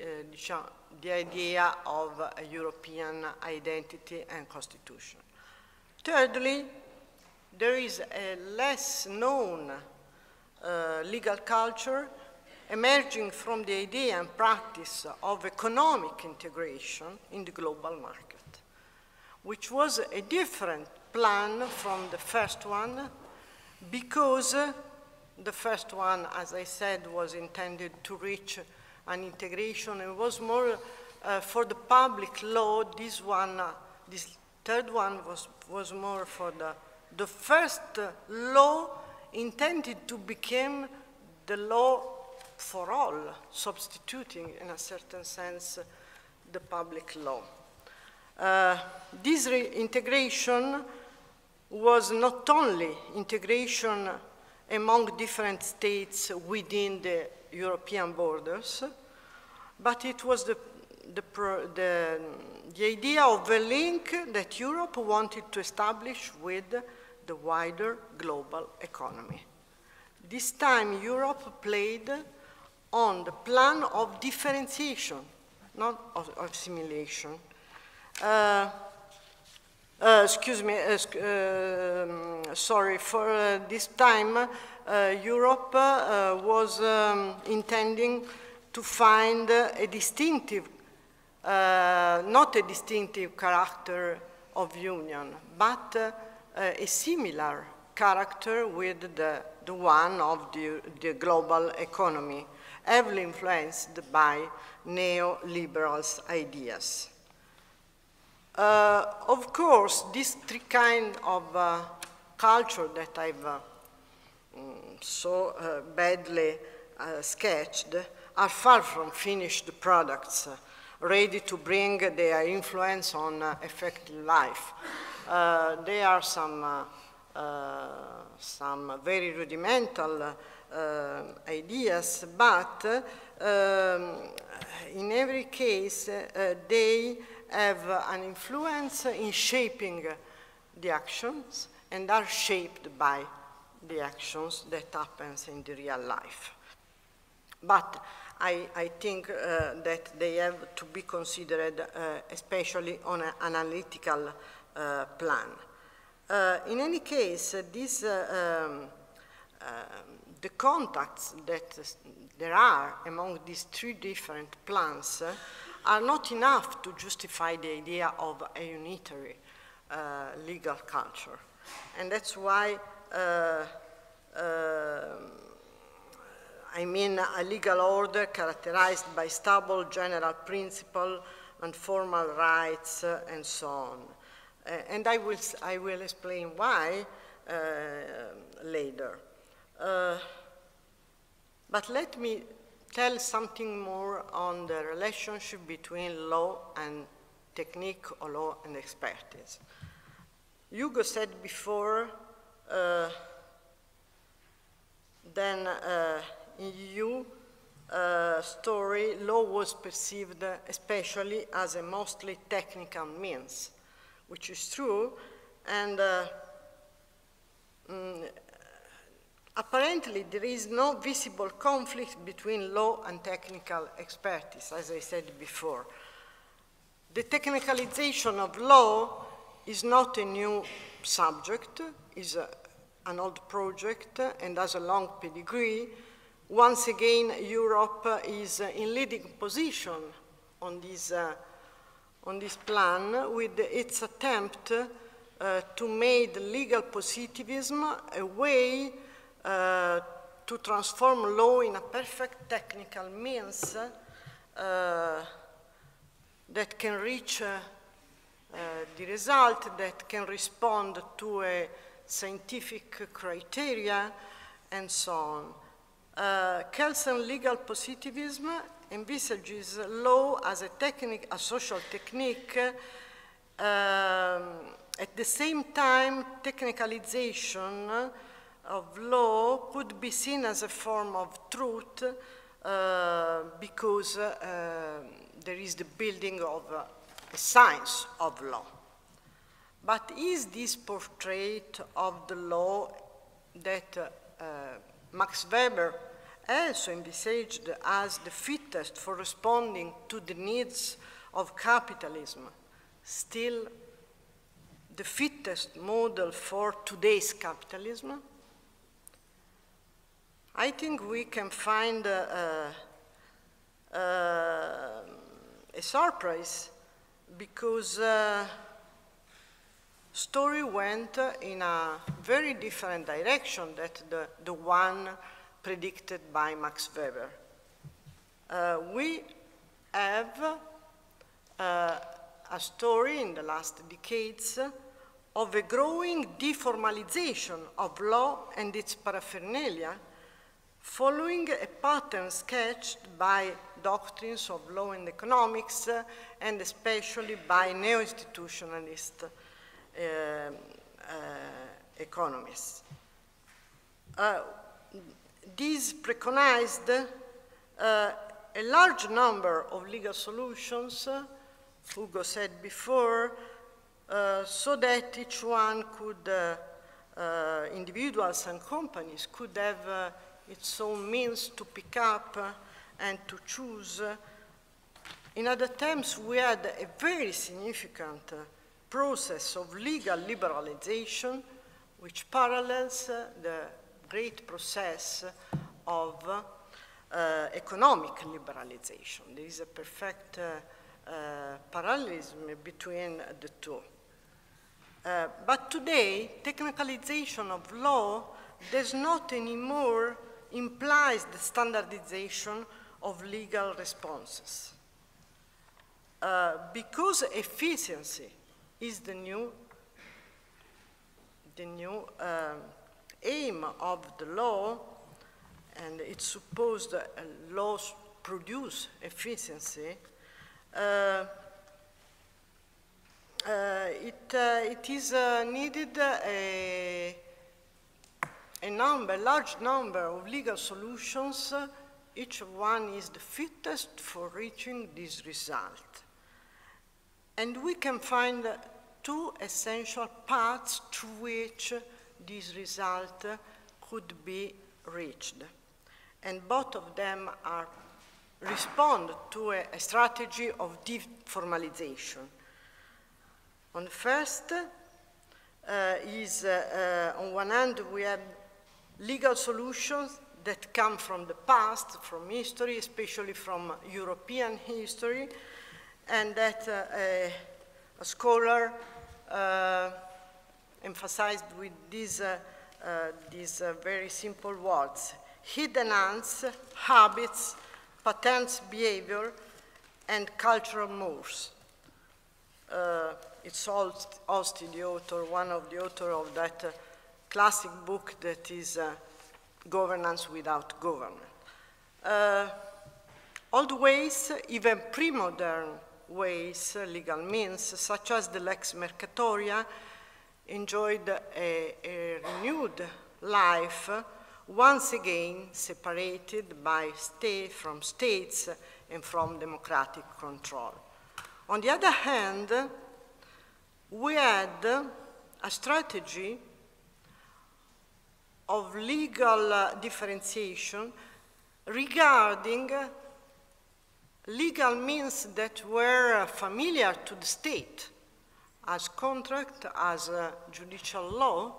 the idea of a European identity and constitution. Thirdly, there is a less known uh, legal culture emerging from the idea and practice of economic integration in the global market, which was a different plan from the first one because the first one, as I said, was intended to reach an integration and was more uh, for the public law. This one, uh, this third one was, was more for the, the first law intended to become the law for all, substituting in a certain sense the public law. Uh, this integration was not only integration among different states within the European borders, but it was the, the, the, the idea of a link that Europe wanted to establish with the wider global economy. This time Europe played on the plan of differentiation, not of, of simulation. Uh, uh, excuse me, uh, um, sorry, for uh, this time uh, Europe uh, was um, intending to find a distinctive, not a distinctive character of union, but uh, a similar character with the, the one of the, the global economy, heavily influenced by neoliberals' ideas. Uh, of course, these three kinds of uh, culture that I've uh, mm, so uh, badly uh, sketched are far from finished products, uh, ready to bring their influence on effective life. Uh, there are some, uh, uh, some very rudimental ideas, but um, in every case, they have an influence in shaping the actions and are shaped by the actions that happens in the real life. But I, I think uh, that they have to be considered uh, especially on an analytical plan. Uh, in any case, uh, this, um, the contacts that there are among these three different plans are not enough to justify the idea of a unitary uh, legal culture. And that's why uh, uh, I mean a legal order characterized by stable general principle and formal rights and so on. And I will, I will explain why uh, later. Uh, but let me tell something more on the relationship between law and technique or law and expertise. Ugo said before, uh, then uh, in EU uh, story, law was perceived especially as a mostly technical means which is true, and uh, mm, apparently there is no visible conflict between law and technical expertise, as I said before. The technicalization of law is not a new subject, is a, an old project and has a long pedigree. Once again, Europe is in leading position on this uh, on this plan with its attempt uh, to make legal positivism a way uh, to transform law in a perfect technical means uh, that can reach uh, uh, the result, that can respond to a scientific criteria, and so on. Uh, Kelsen legal positivism envisages law as a technique, a social technique, um, at the same time, technicalization of law could be seen as a form of truth uh, because uh, there is the building of uh, a science of law. But is this portrait of the law that uh, Max Weber also envisaged as the fittest for responding to the needs of capitalism still the fittest model for today's capitalism? I think we can find uh, uh, a surprise because uh, story went in a very different direction that the, the one predicted by Max Weber. Uh, we have uh, a story in the last decades of a growing deformalization of law and its paraphernalia following a pattern sketched by doctrines of law and economics uh, and especially by neo-institutionalist uh, uh, economists. Uh, these preconized uh, a large number of legal solutions Ugo said before, uh, so that each one could, uh, uh, individuals and companies could have uh, its own means to pick up uh, and to choose. In other terms, we had a very significant uh, process of legal liberalization which parallels the great process of economic liberalization. There is a perfect uh, parallelism between the two. Uh, but today, technicalization of law does not anymore implies the standardization of legal responses. Uh, because efficiency is the new, the new uh, aim of the law, and it's supposed uh, laws produce efficiency, uh, uh, it, uh, it is needed a, a number, a large number of legal solutions. Each one is the fittest for reaching this result. And we can find two essential paths through which this result could be reached. And both of them are respond to a, a strategy of deformalization. On the first uh, is, uh, uh, on one hand, we have legal solutions that come from the past, from history, especially from European history, and that uh, a, a, scholar uh, emphasized with these, uh, these very simple words, hidden hands, habits, patterns, behavior, and cultural moves. Uh, it's Austin, the author, one of the author of that uh, classic book that is uh, Governance Without Government. Uh, old ways, even pre-modern ways, uh, legal means, such as the lex mercatoria, enjoyed a, a renewed life once again separated by state from states and from democratic control. On the other hand, we had a strategy of legal differentiation regarding legal means that were familiar to the state as contract, as uh, judicial law,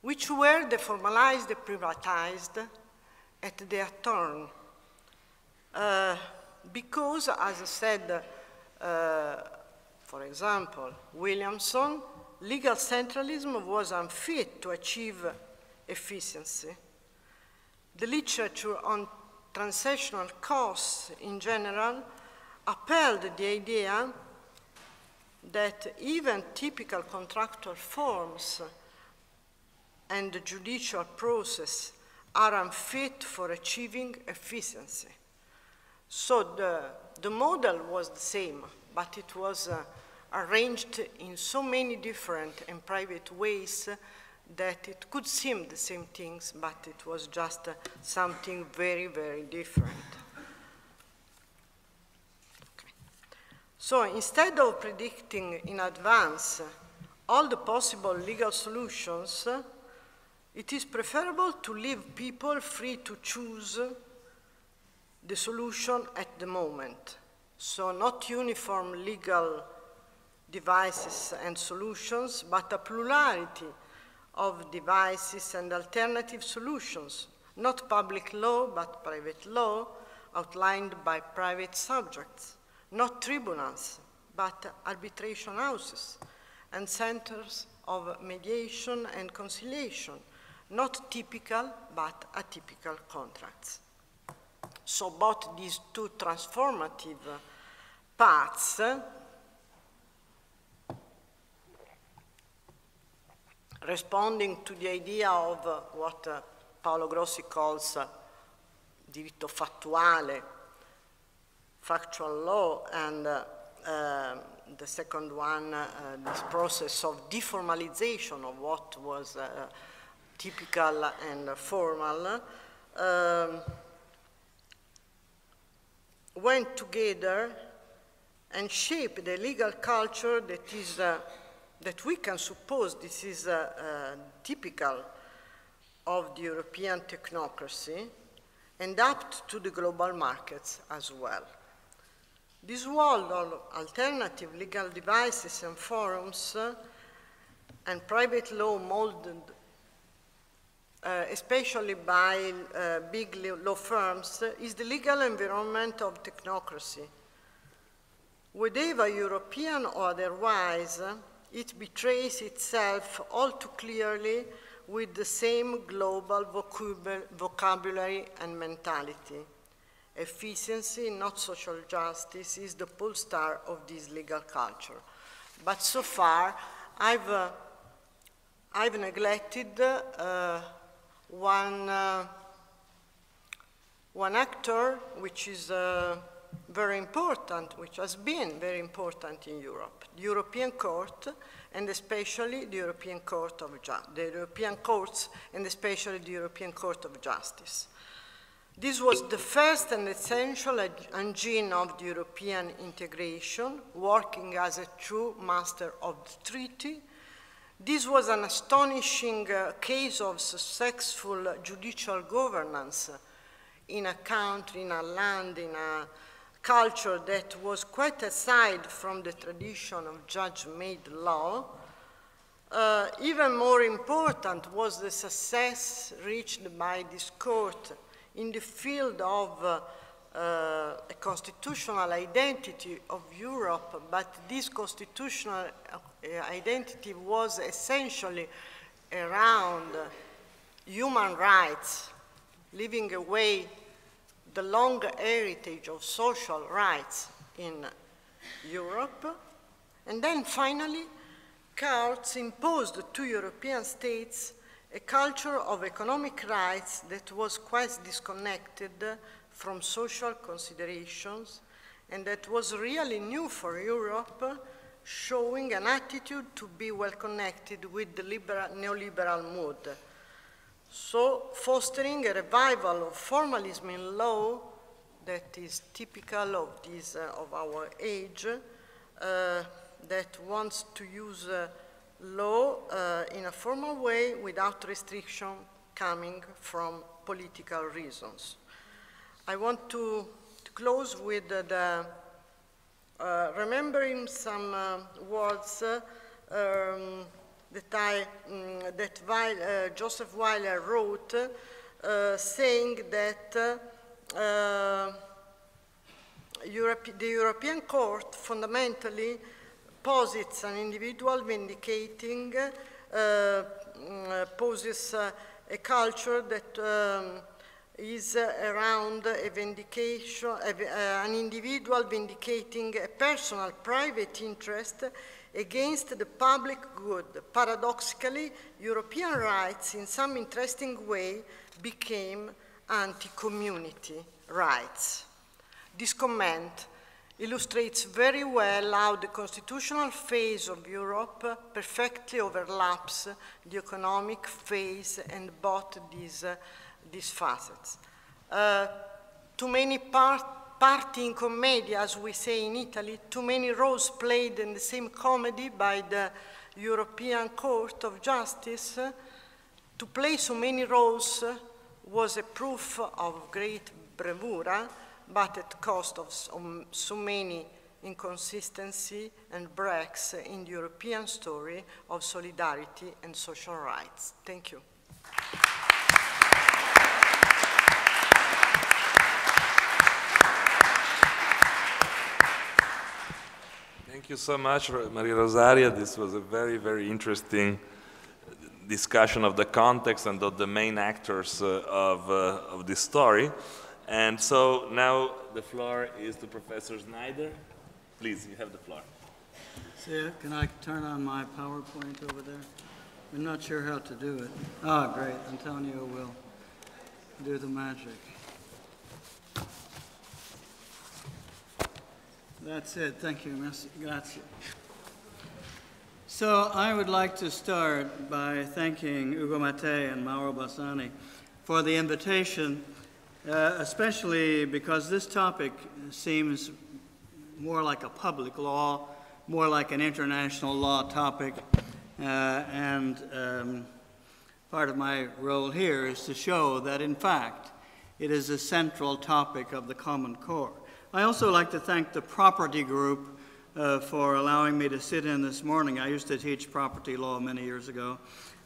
which were deformalized, privatized at their turn. Uh, because, as I said, uh, for example, Williamson, legal centralism was unfit to achieve efficiency. the literature on transactional costs in general upheld the idea that even typical contractual forms and the judicial process are unfit for achieving efficiency. So the, the model was the same, but it was uh, arranged in so many different and private ways that it could seem the same things, but it was just uh, something very, very different. So instead of predicting in advance all the possible legal solutions, it is preferable to leave people free to choose the solution at the moment. So not uniform legal devices and solutions, but a plurality of devices and alternative solutions, not public law, but private law outlined by private subjects, not tribunals, but arbitration houses and centers of mediation and conciliation, not typical but atypical contracts. So both these two transformative paths responding to the idea of what Paolo Grossi calls diritto fattuale, factual law, and uh, um, the second one, uh, this process of deformalization of what was uh, typical and formal, um, went together and shaped the legal culture that is that we can suppose this is uh, uh, typical of the European technocracy and apt to the global markets as well. This world of alternative legal devices and forums uh, and private law molded uh, especially by uh, big law firms, is the legal environment of technocracy. Whatever European or otherwise, it betrays itself all too clearly with the same global vocabulary and mentality. Efficiency, not social justice, is the pole star of this legal culture. But so far, I've, uh, I've neglected uh, one, uh, one actor, which is uh, very important, which has been very important in Europe, the European Court, and especially the European Court of Ju the European courts, and especially the European Court of Justice. This was the first and essential engine of the European integration, working as a true master of the treaty. This was an astonishing uh, case of successful judicial governance in a country, in a land, in a culture that was quite aside from the tradition of judge-made law, uh, even more important was the success reached by this court in the field of uh, uh, a constitutional identity of Europe, but this constitutional uh, identity was essentially around human rights, leaving away the long heritage of social rights in Europe. And then finally, courts imposed to European states a culture of economic rights that was quite disconnected from social considerations and that was really new for Europe, showing an attitude to be well connected with the liberal, neoliberal mood. So fostering a revival of formalism in law that is typical of, this, uh, of our age, uh, that wants to use uh, law uh, in a formal way without restriction coming from political reasons. I want to, to close with the, uh, remembering some uh, words um, that, I, um, that Weil, uh, Joseph Weiler wrote, uh, saying that uh, Europe, the European Court fundamentally posits an individual vindicating, uh, mm, poses uh, a culture that um, is around a vindication, uh, an individual vindicating a personal private interest against the public good. Paradoxically, European rights in some interesting way became anti-community rights. This comment illustrates very well how the constitutional phase of Europe perfectly overlaps the economic phase and both these, uh, these facets. Uh, too many part, parti in commedia, as we say in Italy, too many roles played in the same comedy by the European Court of Justice. to play so many roles was a proof of great bravura, but at cost of so many inconsistency and breaks in the European story of solidarity and social rights. Thank you. Thank you so much, Maria Rosaria. This was a very, very interesting discussion of the context and of the main actors uh, of, uh, of this story. And so now the floor is to Professor Snyder. Please, you have the floor. See, can I turn on my PowerPoint over there? I'm not sure how to do it. Ah, great. Antonio will do the magic. That's it. Thank you. Grazie. So I would like to start by thanking Ugo Mattei and Mauro Bussani for the invitation uh, especially because this topic seems more like a public law, more like an international law topic, uh, and um, part of my role here is to show that, in fact, it is a central topic of the Common Core. I also like to thank the property group uh, for allowing me to sit in this morning. I used to teach property law many years ago,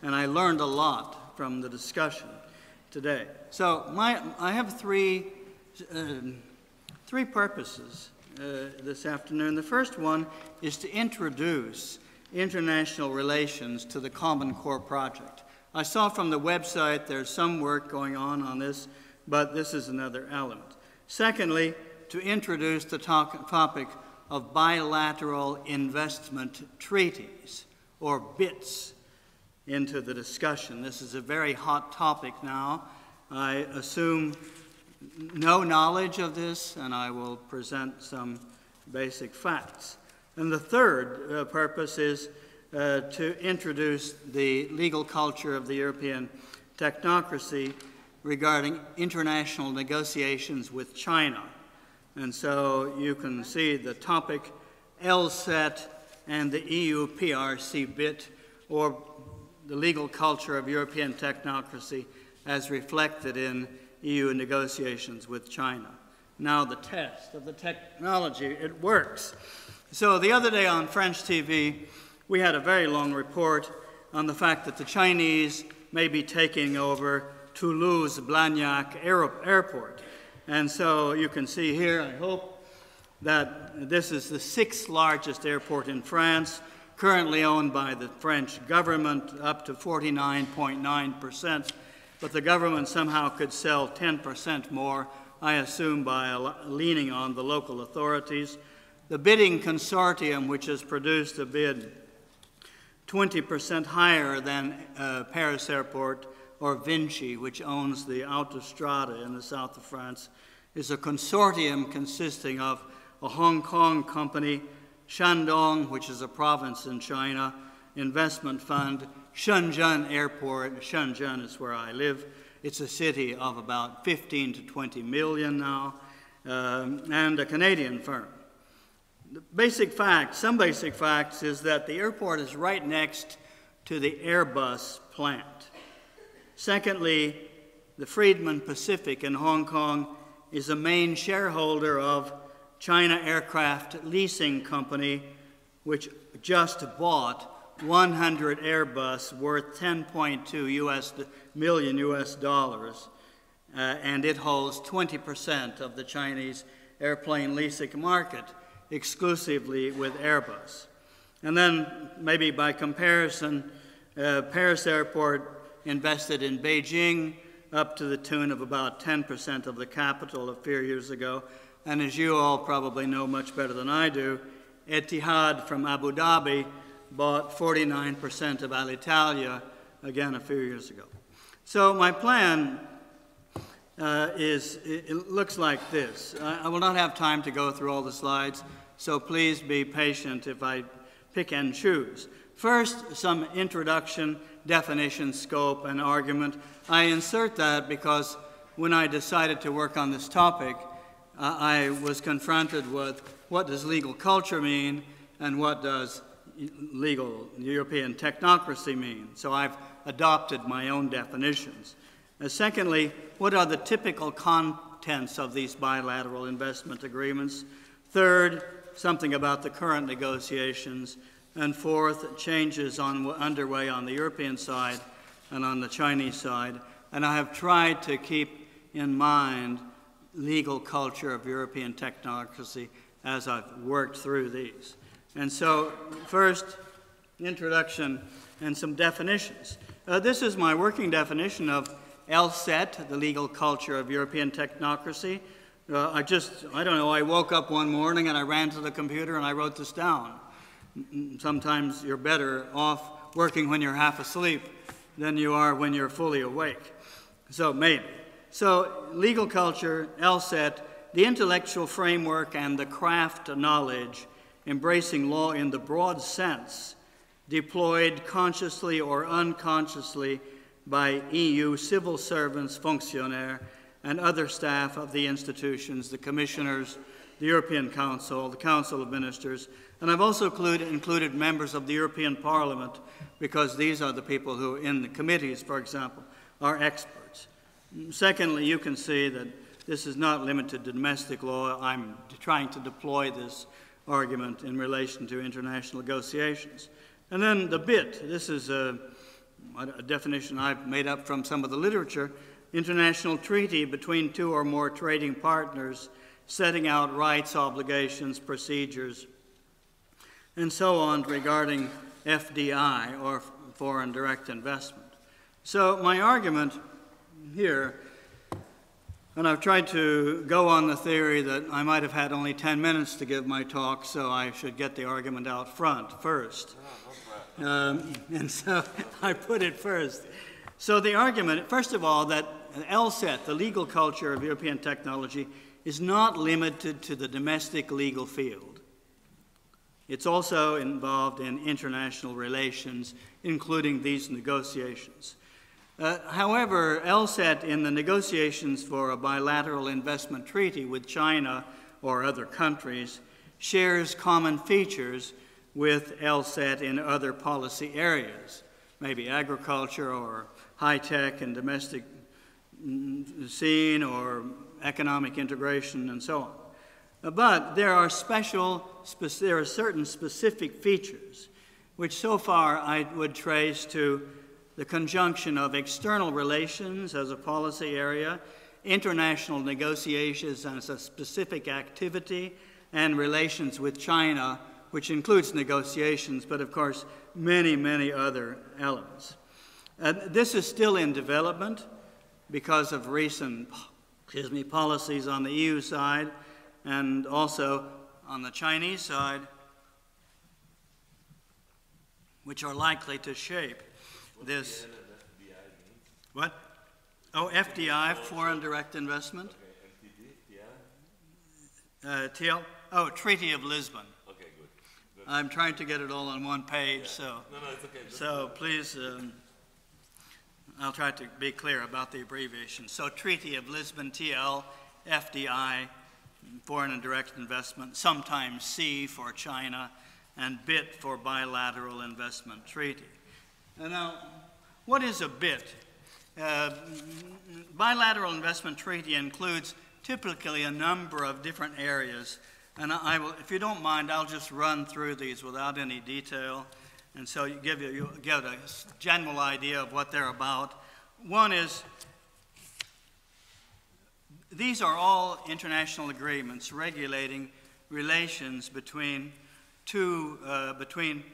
and I learned a lot from the discussion today. So my, I have three, um, three purposes uh, this afternoon. The first one is to introduce international relations to the Common Core project. I saw from the website there's some work going on on this, but this is another element. Secondly, to introduce the topic of bilateral investment treaties, or BITs, into the discussion. This is a very hot topic now. I assume no knowledge of this, and I will present some basic facts. And the third uh, purpose is uh, to introduce the legal culture of the European technocracy regarding international negotiations with China. And so you can see the topic LSET and the EU PRC BIT, or the legal culture of European technocracy as reflected in EU negotiations with China. Now, the test of the technology, it works. So, the other day on French TV, we had a very long report on the fact that the Chinese may be taking over Toulouse Blagnac Airport. And so you can see here, I hope, that this is the sixth largest airport in France currently owned by the French government up to 49.9%, but the government somehow could sell 10% more, I assume by leaning on the local authorities. The bidding consortium, which has produced a bid 20% higher than uh, Paris Airport or Vinci, which owns the Autostrada in the south of France, is a consortium consisting of a Hong Kong company, Shandong, which is a province in China, investment fund, Shenzhen Airport. Shenzhen is where I live. It's a city of about 15 to 20 million now, um, and a Canadian firm. The basic facts, some basic facts, is that the airport is right next to the Airbus plant. Secondly, the Friedmann Pacific in Hong Kong is a main shareholder of China Aircraft Leasing Company, which just bought 100 Airbus worth 10.2 US million US dollars, uh, and it holds 20% of the Chinese airplane leasing market exclusively with Airbus. And then, maybe by comparison, uh, Paris Airport invested in Beijing up to the tune of about 10% of the capital a few years ago. And as you all probably know much better than I do, Etihad from Abu Dhabi bought 49% of Alitalia again a few years ago. So my plan uh, is, it, looks like this. I will not have time to go through all the slides, so please be patient if I pick and choose. First, some introduction, definition, scope, and argument. I insert that because when I decided to work on this topic, uh, I was confronted with what does legal culture mean and what does legal European technocracy mean. So I've adopted my own definitions. Uh, secondly, what are the typical contents of these bilateral investment agreements? Third, something about the current negotiations. And fourth, changes on, underway on the European side and on the Chinese side. And I have tried to keep in mind legal culture of European technocracy as I've worked through these. And so, first, introduction and some definitions. Uh, this is my working definition of LSET, the legal culture of European technocracy. Uh, I just, I don't know, I woke up one morning and I ran to the computer and I wrote this down. Sometimes you're better off working when you're half asleep than you are when you're fully awake. So, maybe. So, legal culture, LSET, the intellectual framework and the craft knowledge, embracing law in the broad sense, deployed consciously or unconsciously by EU civil servants, fonctionnaires, and other staff of the institutions, the commissioners, the European Council, the Council of Ministers, and I've also included, included members of the European Parliament because these are the people who, in the committees, for example, are experts. Secondly, you can see that this is not limited to domestic law. I'm trying to deploy this argument in relation to international negotiations. And then the bit, this is a, a definition I've made up from some of the literature, international treaty between two or more trading partners setting out rights, obligations, procedures, and so on regarding FDI or foreign direct investment. So my argument here and I've tried to go on the theory that I might have had only 10 minutes to give my talk, so I should get the argument out front first. Um, and so I put it first. So the argument, first of all, that LSET, the legal culture of European technology, is not limited to the domestic legal field. It's also involved in international relations, including these negotiations. Uh, however, LSET in the negotiations for a bilateral investment treaty with China or other countries shares common features with LSET in other policy areas, maybe agriculture or high tech and domestic mm, scene or economic integration and so on. Uh, but there are special, there are certain specific features which so far I would trace to the conjunction of external relations as a policy area, international negotiations as a specific activity, and relations with China, which includes negotiations, but of course, many, many other elements. This is still in development because of recent excuse me, policies on the EU side and also on the Chinese side, which are likely to shape this. What? Oh, FDI, foreign direct investment. Uh, TL, oh, Treaty of Lisbon. Okay, good. good. I'm trying to get it all on one page, yeah. so. No, no, it's okay. so please, um, I'll try to be clear about the abbreviation. So Treaty of Lisbon, TL, FDI, foreign and direct investment, sometimes C for China, and BIT for bilateral investment treaty. Now, what is a BIT? Uh, bilateral investment treaty includes typically a number of different areas. And I will, if you don't mind, I'll just run through these without any detail. And so you give you, you get a general idea of what they're about. One is these are all international agreements regulating relations between two, uh, between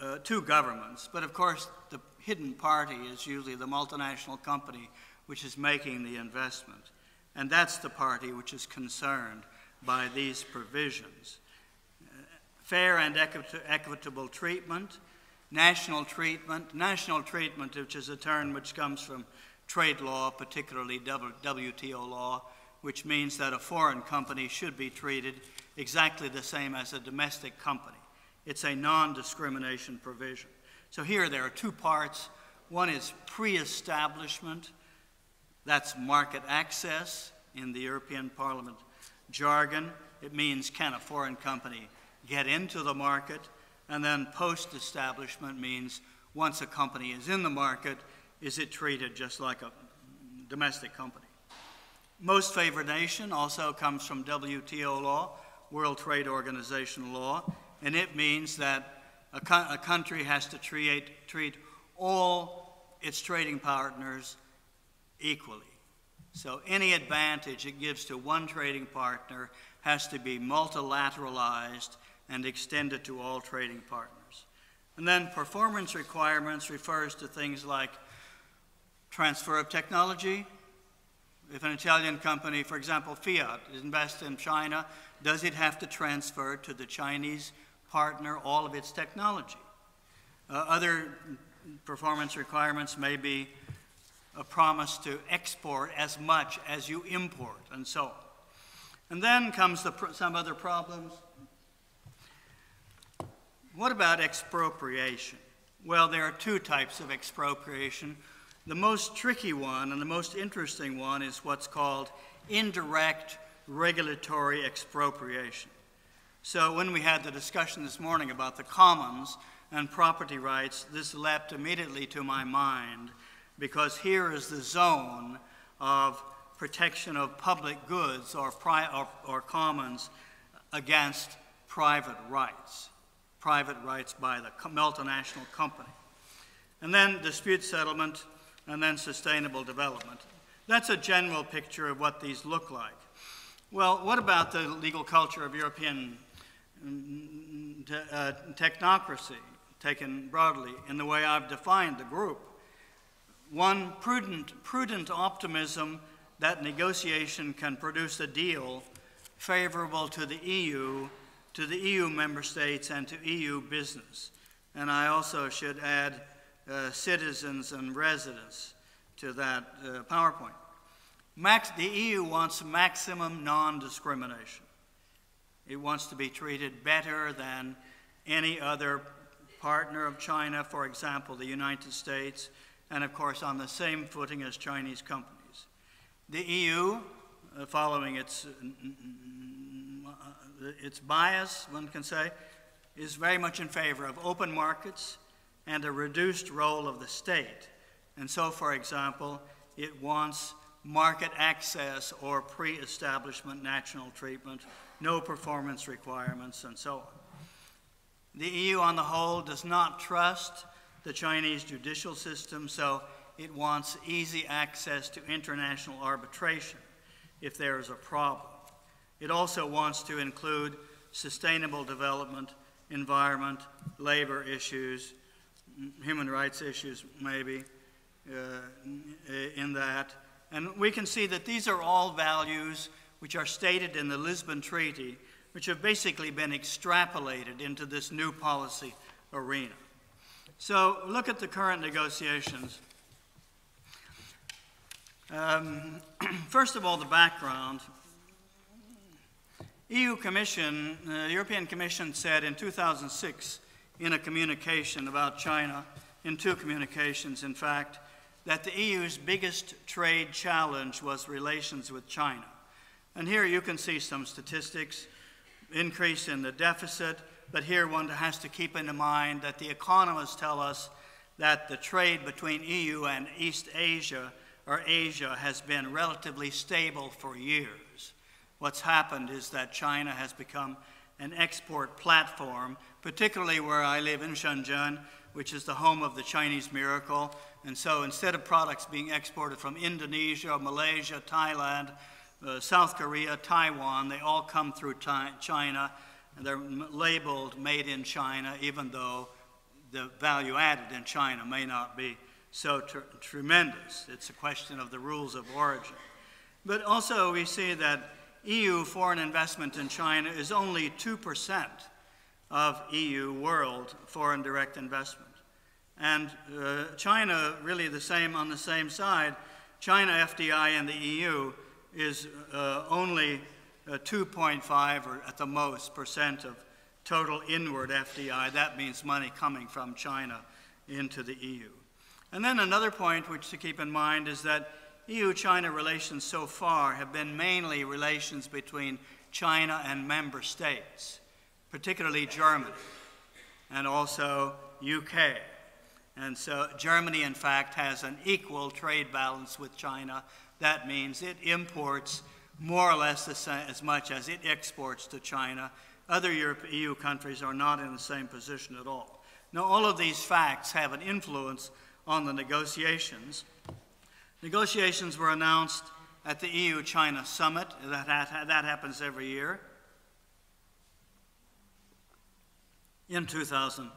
uh, two governments. But of course, the hidden party is usually the multinational company which is making the investment. And that's the party which is concerned by these provisions. Uh, fair and equitable treatment, national treatment, national treatment, which is a term which comes from trade law, particularly WTO law, which means that a foreign company should be treated exactly the same as a domestic company. It's a non discrimination provision. So here there are two parts. One is pre establishment, that's market access in the European Parliament jargon. It means can a foreign company get into the market? And then post establishment means once a company is in the market, is it treated just like a domestic company? Most favored nation also comes from WTO law, World Trade Organization law, and it means that a, co a country has to treat, treat all its trading partners equally. So any advantage it gives to one trading partner has to be multilateralized and extended to all trading partners. And then performance requirements refers to things like transfer of technology. If an Italian company, for example, Fiat, invests in China, does it have to transfer to the Chinese partner all of its technology? Uh, other performance requirements may be a promise to export as much as you import, and so on. And then comes the, some other problems. What about expropriation? Well, there are two types of expropriation. The most tricky one and the most interesting one is what's called indirect regulatory expropriation. So, when we had the discussion this morning about the commons and property rights, this leapt immediately to my mind because here is the zone of protection of public goods or, or, or commons against private rights, private rights by the multinational company. And then dispute settlement, and then sustainable development. That's a general picture of what these look like. Well, what about the legal culture of European uh, technocracy, taken broadly, in the way I've defined the group? one prudent, prudent optimism that negotiation can produce a deal favorable to the EU, to the EU member states, and to EU business. And I also should add uh, citizens and residents to that uh, PowerPoint. Max, the EU wants maximum non discrimination. It wants to be treated better than any other partner of China, for example, the United States and of course on the same footing as Chinese companies. The EU, uh, following its, uh, its bias, one can say, is very much in favor of open markets and a reduced role of the state. And so, for example, it wants market access or pre establishment national treatment, no performance requirements, and so on. The EU on the whole does not trust the Chinese judicial system, so it wants easy access to international arbitration if there is a problem. It also wants to include sustainable development, environment, labor issues, human rights issues, maybe, uh, in that. And we can see that these are all values which are stated in the Lisbon Treaty, which have basically been extrapolated into this new policy arena. So look at the current negotiations. Um, first of all, the background. EU Commission, uh, the European Commission said in 2006 in a communication about China, in two communications, in fact, that the EU's biggest trade challenge was relations with China. And here you can see some statistics increase in the deficit, but here one has to keep in mind that the economists tell us that the trade between EU and East Asia or Asia has been relatively stable for years. What's happened is that China has become an export platform, particularly where I live in Shenzhen, which is the home of the Chinese miracle. And so instead of products being exported from Indonesia, Malaysia, Thailand, uh, South Korea, Taiwan, they all come through China and they're labeled made in China, even though the value added in China may not be so tr tremendous. It's a question of the rules of origin. But also, we see that EU foreign investment in China is only 2% of EU world foreign direct investment. And uh, China, really the same on the same side, China FDI in the EU is uh, only uh, 2.5 or at the most percent of total inward FDI. That means money coming from China into the EU. And then another point which to keep in mind is that EU-China relations so far have been mainly relations between China and member states, particularly Germany and also UK. And so Germany, in fact, has an equal trade balance with China. That means it imports more or less as much as it exports to China. Other Europe, EU countries are not in the same position at all. Now, all of these facts have an influence on the negotiations. Negotiations were announced at the EU China summit, that, that happens every year, in 2012.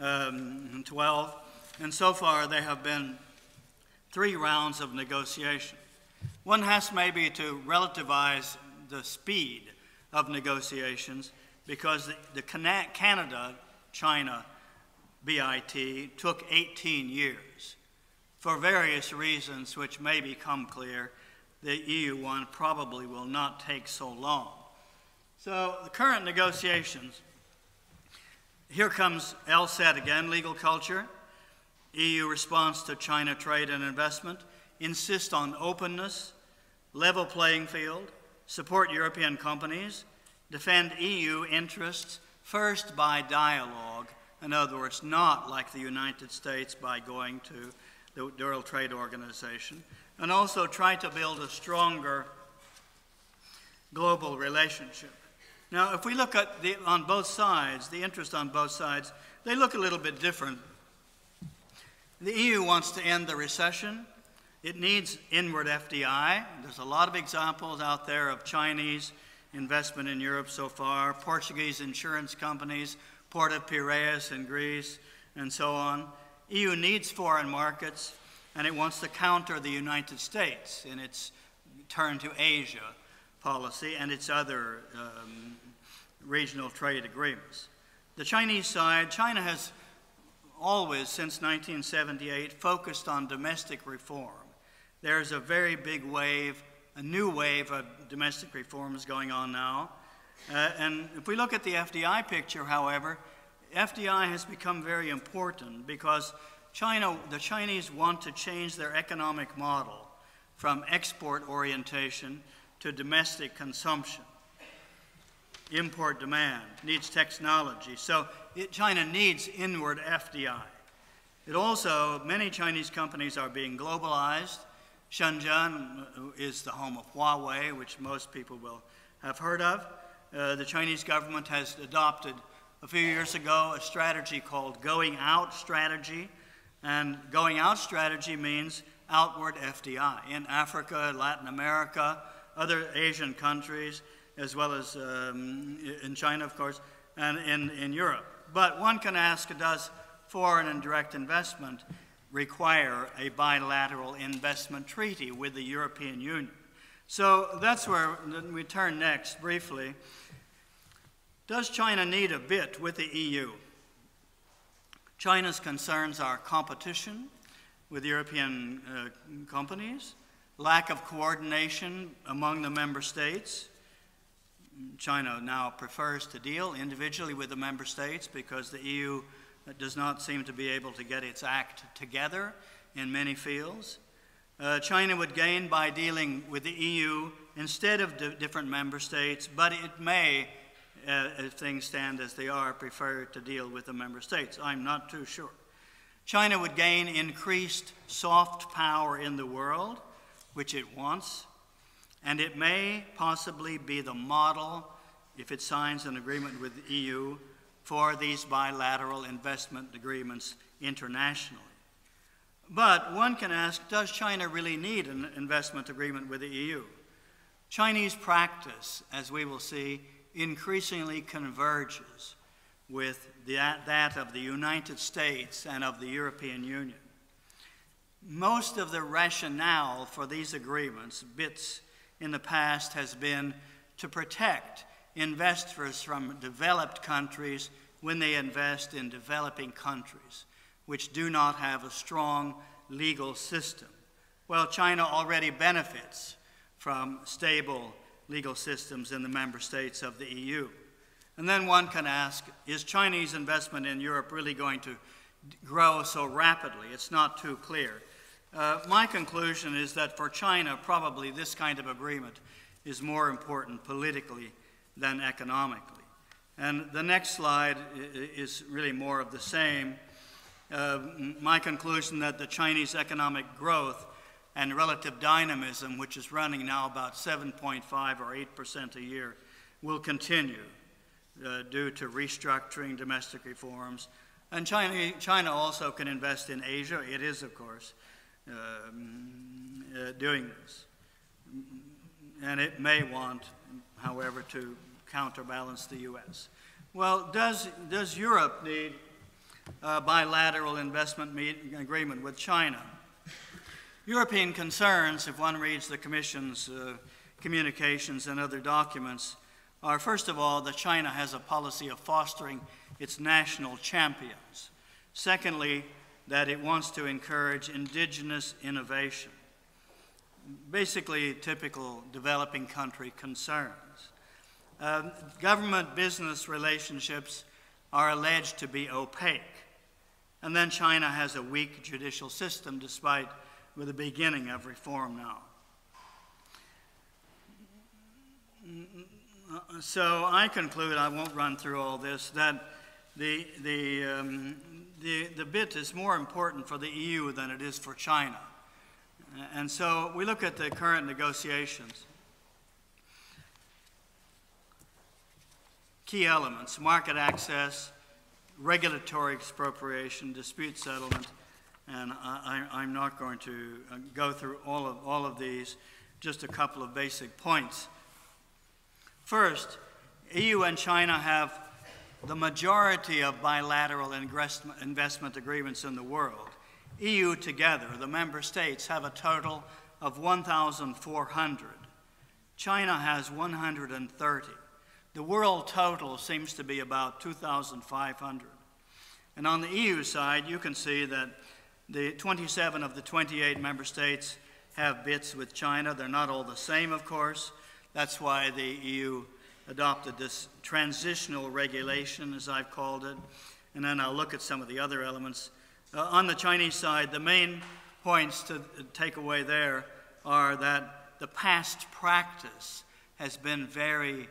Um, and so far, there have been three rounds of negotiation. One has maybe to relativize the speed of negotiations because the, Canada China BIT took 18 years. For various reasons, which may become clear, the EU one probably will not take so long. So, the current negotiations here comes LSET again, legal culture. EU response to China trade and investment, insist on openness, level playing field, support European companies, defend EU interests first by dialogue, in other words, not like the United States by going to the World Trade Organization, and also try to build a stronger global relationship. Now, if we look at the, on both sides, the interest on both sides, they look a little bit different. The EU wants to end the recession. It needs inward FDI. There's a lot of examples out there of Chinese investment in Europe so far, Portuguese insurance companies, Port of Piraeus in Greece, and so on. EU needs foreign markets, and it wants to counter the United States in its turn to Asia policy and its other um, regional trade agreements. The Chinese side, China has always, since 1978, focused on domestic reform. There's a very big wave, a new wave of domestic reforms going on now. Uh, and if we look at the FDI picture, however, FDI has become very important because China, the Chinese want to change their economic model from export orientation to domestic consumption. Import demand needs technology. So it, China needs inward FDI. It also, many Chinese companies are being globalized. Shenzhen is the home of Huawei, which most people will have heard of. Uh, the Chinese government has adopted a few years ago a strategy called Going Out Strategy. And Going Out Strategy means outward FDI in Africa, Latin America, other Asian countries, as well as um, in China, of course, and in, in Europe. But one can ask does foreign and direct investment require a bilateral investment treaty with the European Union? So that's where we turn next briefly. Does China need a bit with the EU? China's concerns are competition with European uh, companies, lack of coordination among the member states. China now prefers to deal individually with the member states because the EU does not seem to be able to get its act together in many fields. Uh, China would gain by dealing with the EU instead of different member states, but it may, uh, if things stand as they are, prefer to deal with the member states. I'm not too sure. China would gain increased soft power in the world, which it wants, and it may possibly be the model, if it signs an agreement with the EU, for these bilateral investment agreements internationally. But one can ask does China really need an investment agreement with the EU? Chinese practice, as we will see, increasingly converges with that of the United States and of the European Union. most of the rationale for these agreements, BITs, in the past has been to protect investors from developed countries when they invest in developing countries, which do not have a strong legal system. Well, China already benefits from stable legal systems in the member states of the EU. And then one can ask is Chinese investment in Europe really going to grow so rapidly? It's not too clear. Uh, my conclusion is that for China, probably this kind of agreement is more important politically than economically. And the next slide is really more of the same. Uh, my conclusion that the Chinese economic growth and relative dynamism, which is running now about 7.5 or 8% a year, will continue uh, due to restructuring, domestic reforms. And China, China also can invest in Asia. It is, of course, um, uh, doing this. And it may want, however, to counterbalance the U.S. Well, does, does Europe need a bilateral investment agreement with China? European concerns, if one reads the Commission's uh, communications and other documents, are first of all that China has a policy of fostering its national champions. Secondly, that it wants to encourage indigenous innovation. Basically, typical developing country concerns. Um, government business relationships are alleged to be opaque. And then China has a weak judicial system despite with the beginning of reform now. So I conclude, I won't run through all this, that the, the, um, the, the bit is more important for the EU than it is for China. And so we look at the current negotiations. Key elements market access, regulatory expropriation, dispute settlement, and I, am not going to uh, go through all of, all of these, just a couple of basic points. First, EU and China have the majority of bilateral investment agreements in the world. EU together, the member states, have a total of 1,400. China has 130. The world total seems to be about 2,500. And on the EU side, you can see that the 27 of the 28 member states have bits with China. They're not all the same, of course. That's why the EU adopted this transitional regulation, as I've called it. And then I'll look at some of the other elements. Uh, on the Chinese side, the main points to take away there are that the past practice has been very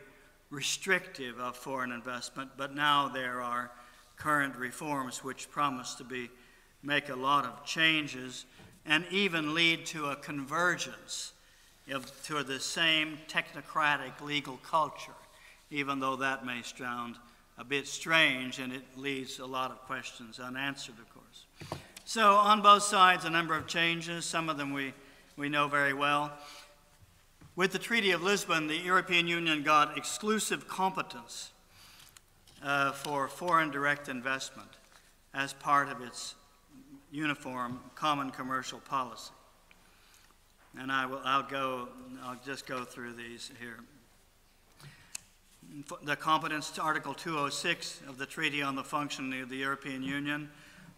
restrictive of foreign investment, but now there are current reforms which promise to be make a lot of changes and even lead to a convergence of, to the same technocratic legal culture, even though that may sound a bit strange and it leaves a lot of questions unanswered, of course. So, on both sides, a number of changes, some of them we, we know very well. With the Treaty of Lisbon, the European Union got exclusive competence uh, for foreign direct investment as part of its uniform common commercial policy. And I will, I'll go, I'll just go through these here. The competence to Article 206 of the Treaty on the Functioning of the European Union.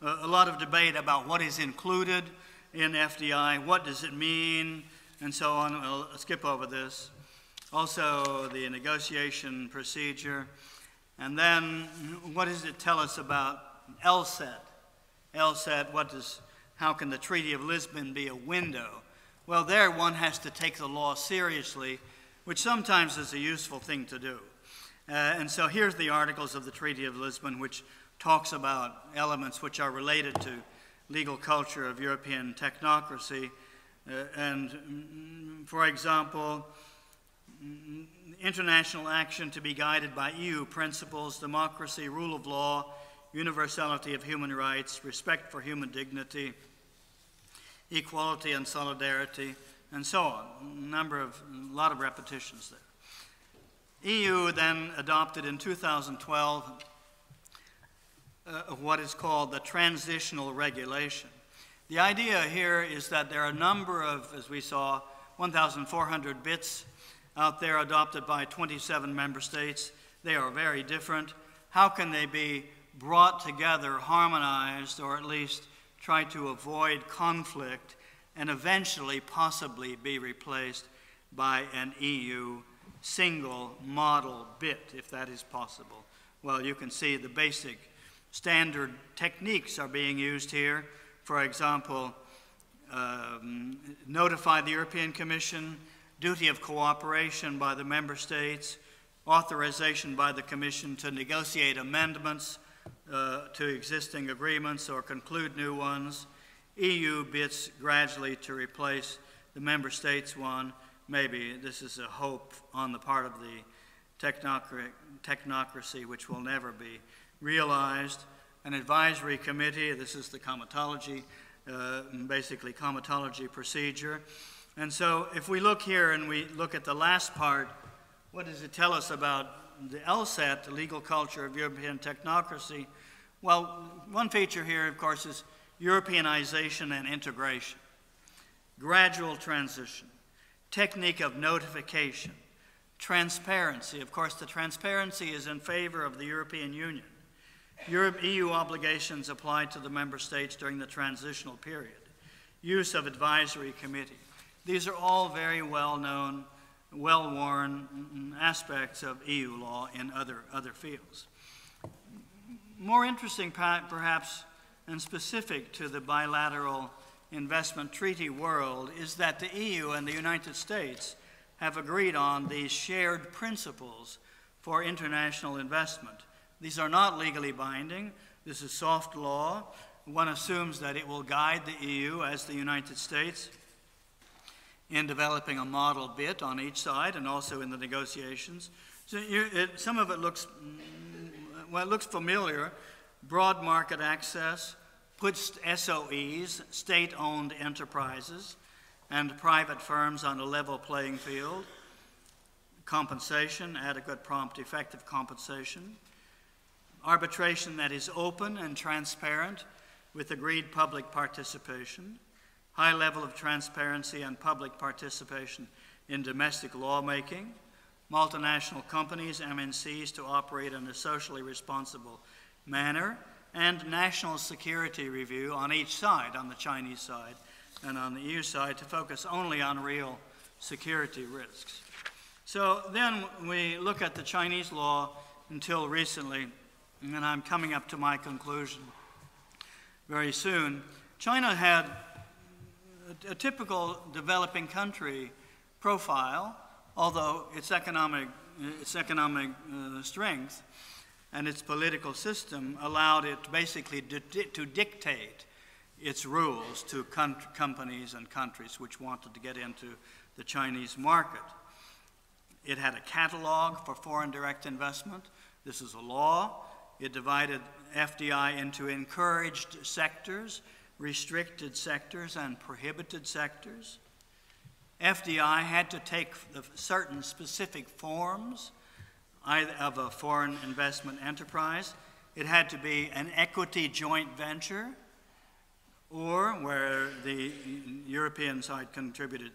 Uh, a lot of debate about what is included in FDI, what does it mean, and so on. I'll skip over this. Also, the negotiation procedure. And then, what does it tell us about LSET? LSET, what does, how can the Treaty of Lisbon be a window? Well, there one has to take the law seriously, which sometimes is a useful thing to do. Uh, and so here's the articles of the Treaty of Lisbon, which talks about elements which are related to legal culture of European technocracy and, mm, for example, mm, international action to be guided by EU principles, democracy, rule of law, universality of human rights, respect for human dignity, equality and solidarity, and so on. A number of, a lot of repetitions there. EU then adopted in 2012 uh, what is called the transitional regulation. The idea here is that there are a number of, as we saw, 1,400 bits out there adopted by 27 member states. They are very different. How can they be brought together, harmonized, or at least try to avoid conflict and eventually possibly be replaced by an EU single model bit, if that is possible? Well, you can see the basic standard techniques are being used here. For example, um, notify the European Commission, duty of cooperation by the member states, authorization by the Commission to negotiate amendments uh, to existing agreements or conclude new ones, EU bits gradually to replace the member states one. Maybe this is a hope on the part of the technocracy which will never be realized. An advisory committee, this is the comitology, uh, basically comitology procedure. And so if we look here and we look at the last part, what does it tell us about the LSAT, the legal culture of European technocracy? Well, one feature here, of course, is Europeanization and integration, gradual transition, technique of notification, transparency. Of course, the transparency is in favor of the European Union. Europe, EU obligations applied to the member states during the transitional period. Use of advisory committee. These are all very well known, well worn aspects of EU law in other, other fields. More interesting, perhaps, and specific to the bilateral investment treaty world is that the EU and the United States have agreed on these shared principles for international investment. These are not legally binding. This is soft law. One assumes that it will guide the EU as the United States in developing a model bit on each side and also in the negotiations. So you, it, some of it looks, mm, well, it looks familiar. Broad market access, puts SOEs, state owned enterprises, and private firms on a level playing field, compensation, adequate, prompt, effective compensation, arbitration that is open and transparent with agreed public participation, high level of transparency and public participation in domestic lawmaking, multinational companies, MNCs, to operate in a socially responsible manner, and national security review on each side, on the Chinese side and on the EU side, to focus only on real security risks. So then we look at the Chinese law until recently, and I'm coming up to my conclusion very soon. China had a, a typical developing country profile, although its economic, its economic uh, strength and its political system allowed it basically to, to dictate its rules to companies and countries which wanted to get into the Chinese market. It had a catalog for foreign direct investment. This is a law. It divided FDI into encouraged sectors, restricted sectors, and prohibited sectors. FDI had to take certain specific forms of a foreign investment enterprise. It had to be an equity joint venture, or where the European side contributed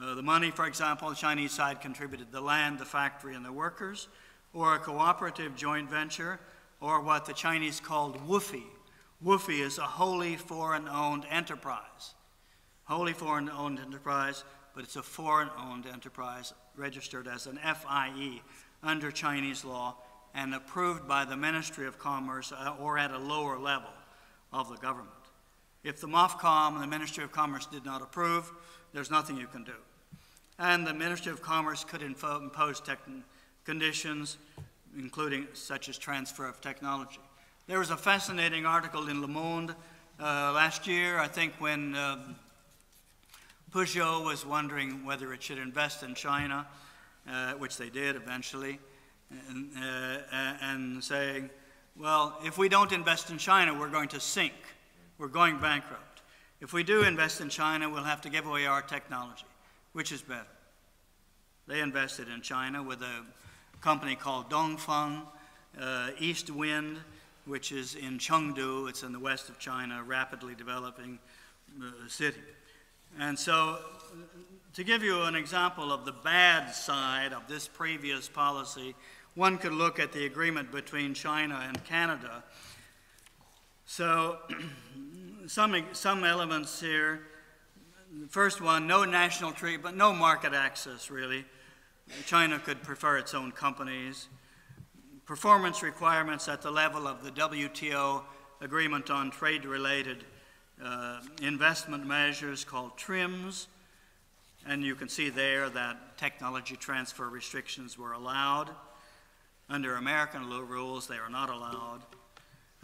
uh, the money, for example, the Chinese side contributed the land, the factory, and the workers, or a cooperative joint venture, or what the Chinese called WFOE. WFOE is a wholly foreign owned enterprise. Wholly foreign owned enterprise, but it's a foreign owned enterprise registered as an FIE, under Chinese law and approved by the Ministry of Commerce uh, or at a lower level of the government. If the MOFCOM and the Ministry of Commerce did not approve, there's nothing you can do. And the Ministry of Commerce could impose conditions, including such as transfer of technology. There was a fascinating article in Le Monde uh, last year, I think, when uh, Peugeot was wondering whether it should invest in China uh, which they did eventually, and, uh, and saying, well, if we don't invest in China, we're going to sink. We're going bankrupt. If we do invest in China, we'll have to give away our technology. Which is better? They invested in China with a company called Dongfeng, uh, East Wind, which is in Chengdu. It's in the west of China, rapidly developing uh, city. And so, to give you an example of the bad side of this previous policy, one could look at the agreement between China and Canada. So, some, some elements here. The First one, no national treatment, but no market access, really. China could prefer its own companies. Performance requirements at the level of the WTO Agreement on Trade Related uh, Investment Measures called TRIMS. And you can see there that technology transfer restrictions were allowed. Under American law rules, they are not allowed.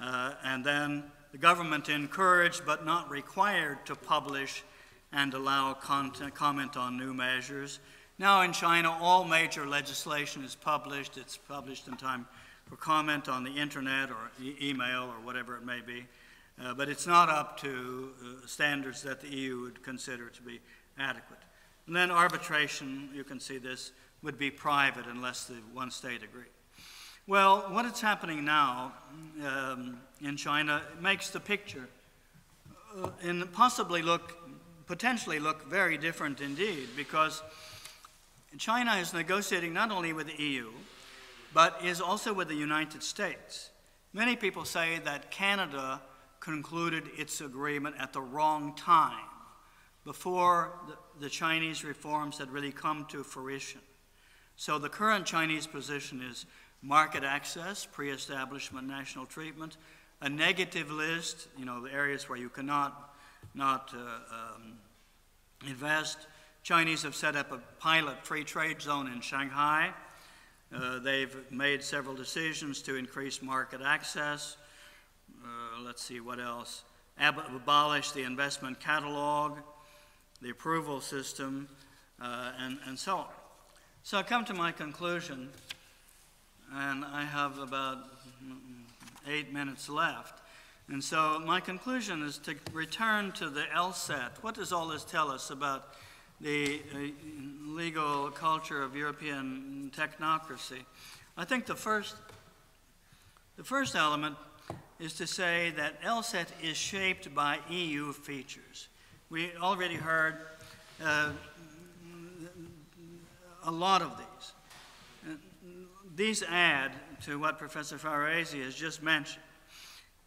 Uh, and then the government encouraged but not required to publish and allow comment on new measures. Now in China, all major legislation is published. It's published in time for comment on the internet or e email or whatever it may be. Uh, but it's not up to uh, standards that the EU would consider to be adequate. And then arbitration, you can see this, would be private unless the one state agreed. Well, what is happening now um, in China makes the picture uh, and possibly look, potentially look very different indeed, because China is negotiating not only with the EU, but is also with the United States. Many people say that Canada concluded its agreement at the wrong time, before the, Chinese reforms had really come to fruition. So the current Chinese position is market access, pre-establishment national treatment, a negative list, you know, the areas where you cannot not uh, um, invest. Chinese have set up a pilot free trade zone in Shanghai. Uh, they've made several decisions to increase market access. Uh, let's see what else. Ab abolish the investment catalog, the approval system, uh, and, and so on. So I come to my conclusion and I have about eight minutes left. And so my conclusion is to return to the LSAT. What does all this tell us about the uh, legal culture of European technocracy? I think the first, the first element is to say that LSAT is shaped by EU features. We already heard uh, a lot of these. These add to what Professor Faresi has just mentioned.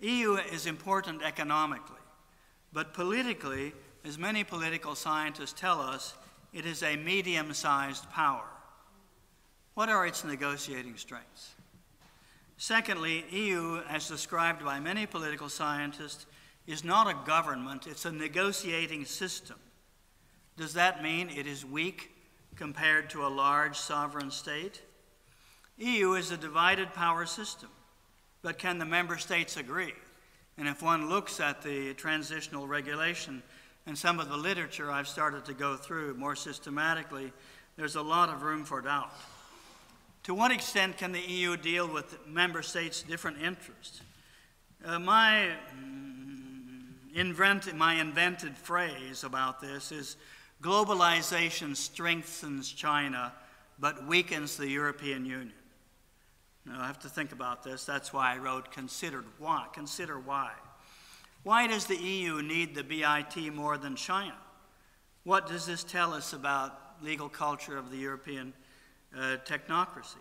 EU is important economically, but politically, as many political scientists tell us, it is a medium sized power. What are its negotiating strengths? Secondly, EU, as described by many political scientists, is not a government, it's a negotiating system. Does that mean it is weak compared to a large sovereign state? EU is a divided power system, but can the member states agree? And if one looks at the transitional regulation and some of the literature I've started to go through more systematically, there's a lot of room for doubt. To what extent can the EU deal with member states' different interests? Uh, my, mm, invent, my invented phrase about this is globalization strengthens China but weakens the European Union. Now, I have to think about this. That's why I wrote considered why. Consider why. Why does the EU need the BIT more than China? What does this tell us about legal culture of the European uh, technocracy?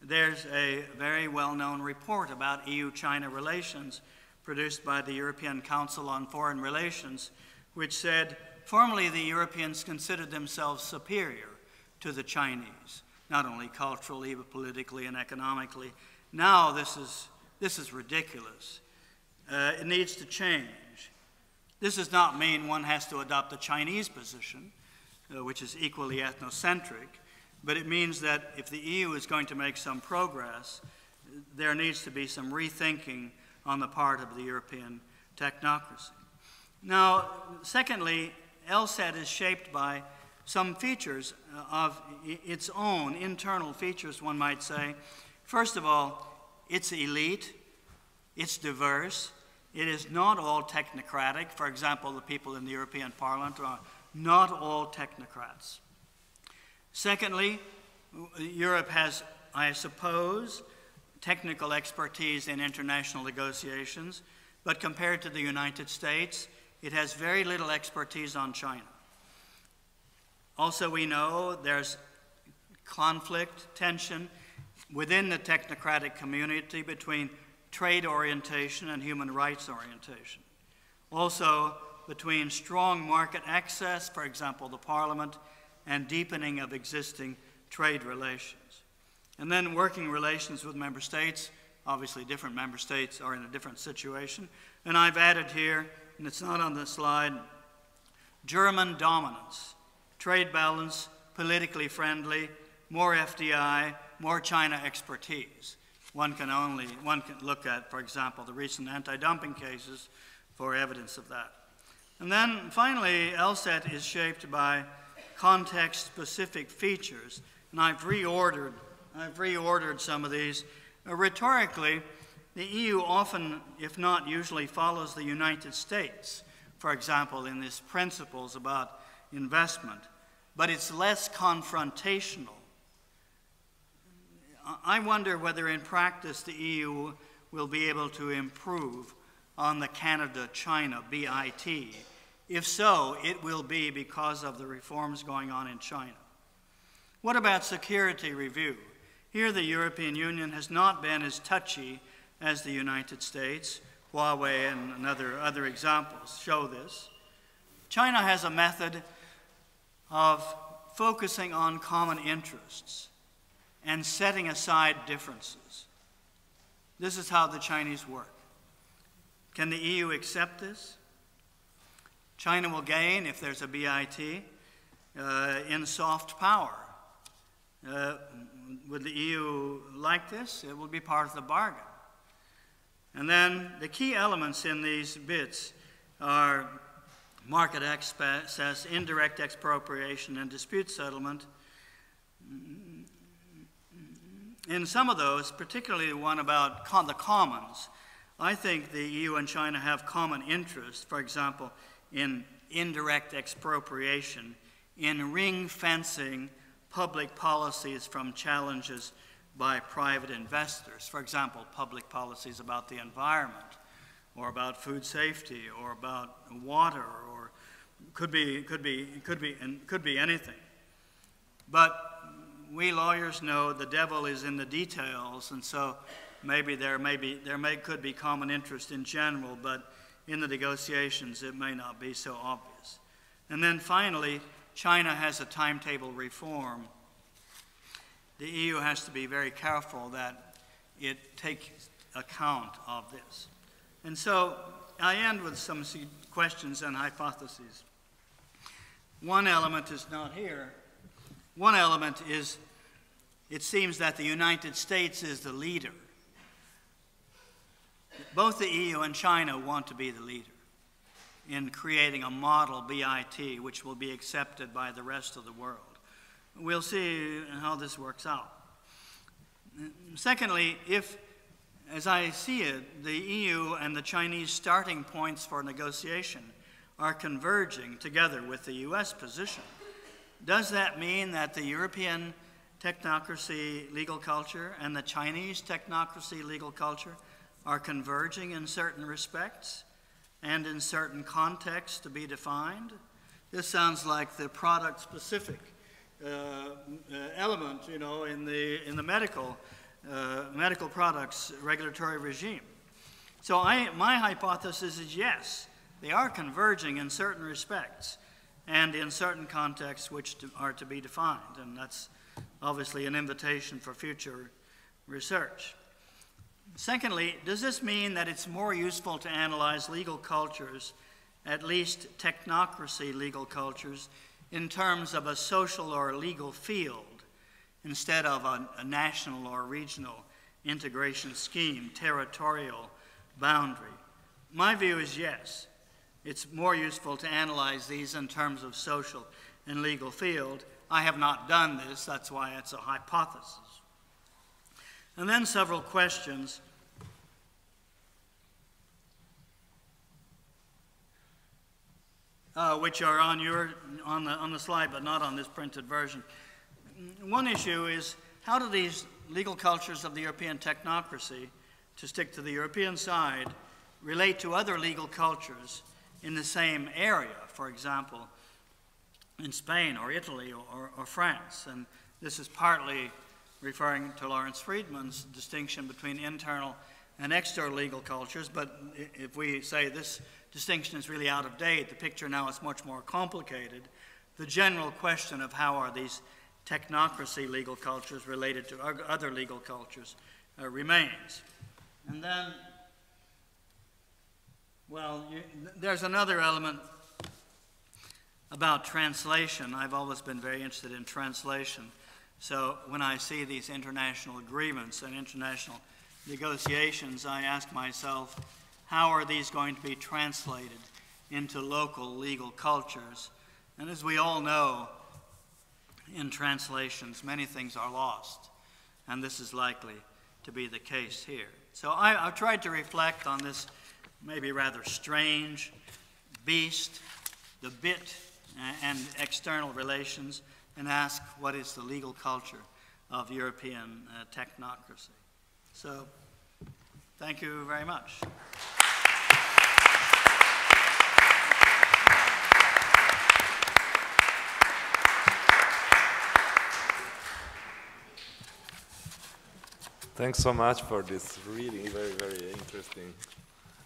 There's a very well-known report about EU-China relations produced by the European Council on Foreign Relations, which said formerly the Europeans considered themselves superior to the Chinese not only culturally, but politically and economically. Now this is, this is ridiculous. Uh, it needs to change. This does not mean one has to adopt the Chinese position, uh, which is equally ethnocentric, but it means that if the EU is going to make some progress, there needs to be some rethinking on the part of the European technocracy. Now, secondly, LSAT is shaped by some features uh, of its own internal features, one might say. First of all, it's elite, it's diverse, it is not all technocratic. For example, the people in the European Parliament are not all technocrats. Secondly, Europe has, I suppose, technical expertise in international negotiations, but compared to the United States, it has very little expertise on China. Also, we know there's conflict, tension within the technocratic community between trade orientation and human rights orientation. Also, between strong market access, for example, the parliament, and deepening of existing trade relations. And then working relations with member states. Obviously, different member states are in a different situation. And I've added here, and it's not on the slide, German dominance, trade balance, politically friendly, more FDI, more China expertise. One can only, one can look at, for example, the recent anti-dumping cases for evidence of that. And then finally, LSET is shaped by context-specific features, and I've reordered, I've reordered some of these. Uh, rhetorically, the EU often, if not usually, follows the United States, for example, in its principles about investment, but it's less confrontational I wonder whether in practice the EU will be able to improve on the Canada China BIT. If so, it will be because of the reforms going on in China. What about security review? Here, the European Union has not been as touchy as the United States. Huawei and other, other examples show this. China has a method of focusing on common interests and setting aside differences. This is how the Chinese work. Can the EU accept this? China will gain, if there's a BIT, uh, in soft power. Uh, would the EU like this? It will be part of the bargain. And then the key elements in these BITs are market access, indirect expropriation, and dispute settlement in some of those, particularly the one about the commons, I think the EU and China have common interests, for example, in indirect expropriation, in ring fencing public policies from challenges by private investors. For example, public policies about the environment, or about food safety, or about water, or could be, could be, could be, and could be anything. But we lawyers know the devil is in the details, and so maybe there may be there may could be common interest in general, but in the negotiations it may not be so obvious. And then finally, China has a timetable reform. The EU has to be very careful that it takes account of this. And so I end with some questions and hypotheses. One element is not here, one element is it seems that the United States is the leader. Both the EU and China want to be the leader in creating a model BIT which will be accepted by the rest of the world. We'll see how this works out. Secondly, if, as I see it, the EU and the Chinese starting points for negotiation are converging together with the US position, does that mean that the European technocracy legal culture and the Chinese technocracy legal culture are converging in certain respects and in certain contexts to be defined? This sounds like the product specific uh, uh, element, you know, in the, in the medical, uh, medical products regulatory regime. So I, my hypothesis is yes, they are converging in certain respects and in certain contexts which are to be defined. And that's obviously an invitation for future research. Secondly, does this mean that it's more useful to analyze legal cultures, at least technocracy legal cultures, in terms of a social or legal field instead of a, a national or regional integration scheme, territorial boundary? My view is yes it's more useful to analyze these in terms of social and legal field. I have not done this, that's why it's a hypothesis. And then several questions. Uh, which are on, your, on, the, on the slide but not on this printed version. One issue is how do these legal cultures of the European technocracy, to stick to the European side, relate to other legal cultures in the same area, for example, in Spain or Italy or, or France. And this is partly referring to Lawrence Friedman's distinction between internal and external legal cultures, but if we say this distinction is really out of date, the picture now is much more complicated. The general question of how are these technocracy legal cultures related to other legal cultures uh, remains. And then, well, you, there's another element about translation. I've always been very interested in translation. So when I see these international agreements and international negotiations, I ask myself, how are these going to be translated into local legal cultures? And as we all know, in translations, many things are lost, and this is likely to be the case here. So I, have tried to reflect on this maybe rather strange beast, the BIT and external relations, and ask what is the legal culture of European uh, technocracy. So, thank you very much. Thanks so much for this really very, very interesting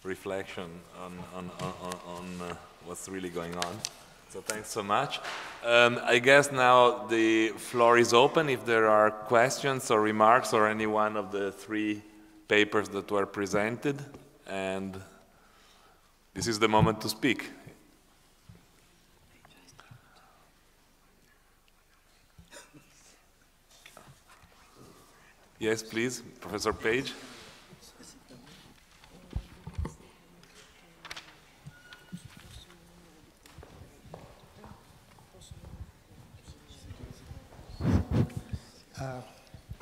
reflection on, on, on, on uh, what's really going on. So thanks so much. Um, I guess now the floor is open if there are questions or remarks or any one of the three papers that were presented. And this is the moment to speak. Yes, please, Professor Page.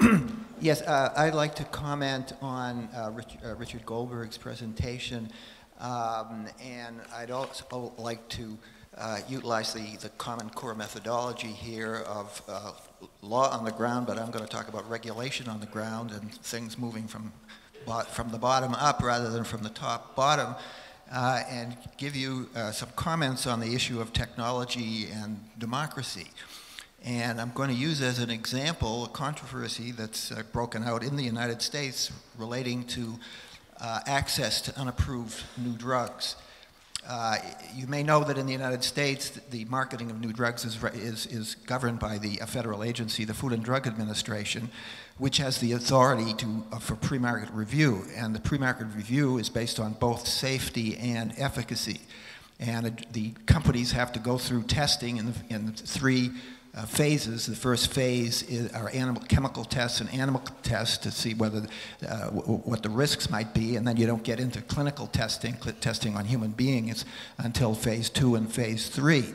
yes, uh, I'd like to comment on uh, Rich, uh, Richard Goldberg's presentation, um, and I'd also like to uh, utilize the, the Common Core methodology here of uh, law on the ground, but I'm going to talk about regulation on the ground and things moving from, from the bottom up rather than from the top bottom, uh, and give you uh, some comments on the issue of technology and democracy. And I'm going to use as an example a controversy that's uh, broken out in the United States relating to uh, access to unapproved new drugs. Uh, you may know that in the United States, the marketing of new drugs is, is, is governed by the federal agency, the Food and Drug Administration, which has the authority to, uh, for pre-market review. And the pre-market review is based on both safety and efficacy. And the companies have to go through testing in, in three uh, phases. The first phase is, are animal chemical tests and animal tests to see whether uh, what the risks might be, and then you don't get into clinical testing, cl testing on human beings until phase two and phase three.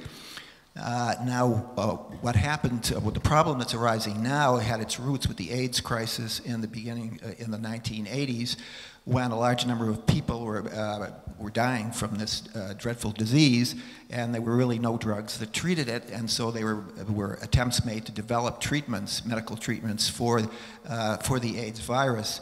Uh, now, uh, what happened, uh, the problem that's arising now had its roots with the AIDS crisis in the beginning, uh, in the 1980s, when a large number of people were, uh, were dying from this uh, dreadful disease, and there were really no drugs that treated it, and so there were, were attempts made to develop treatments, medical treatments for, uh, for the AIDS virus.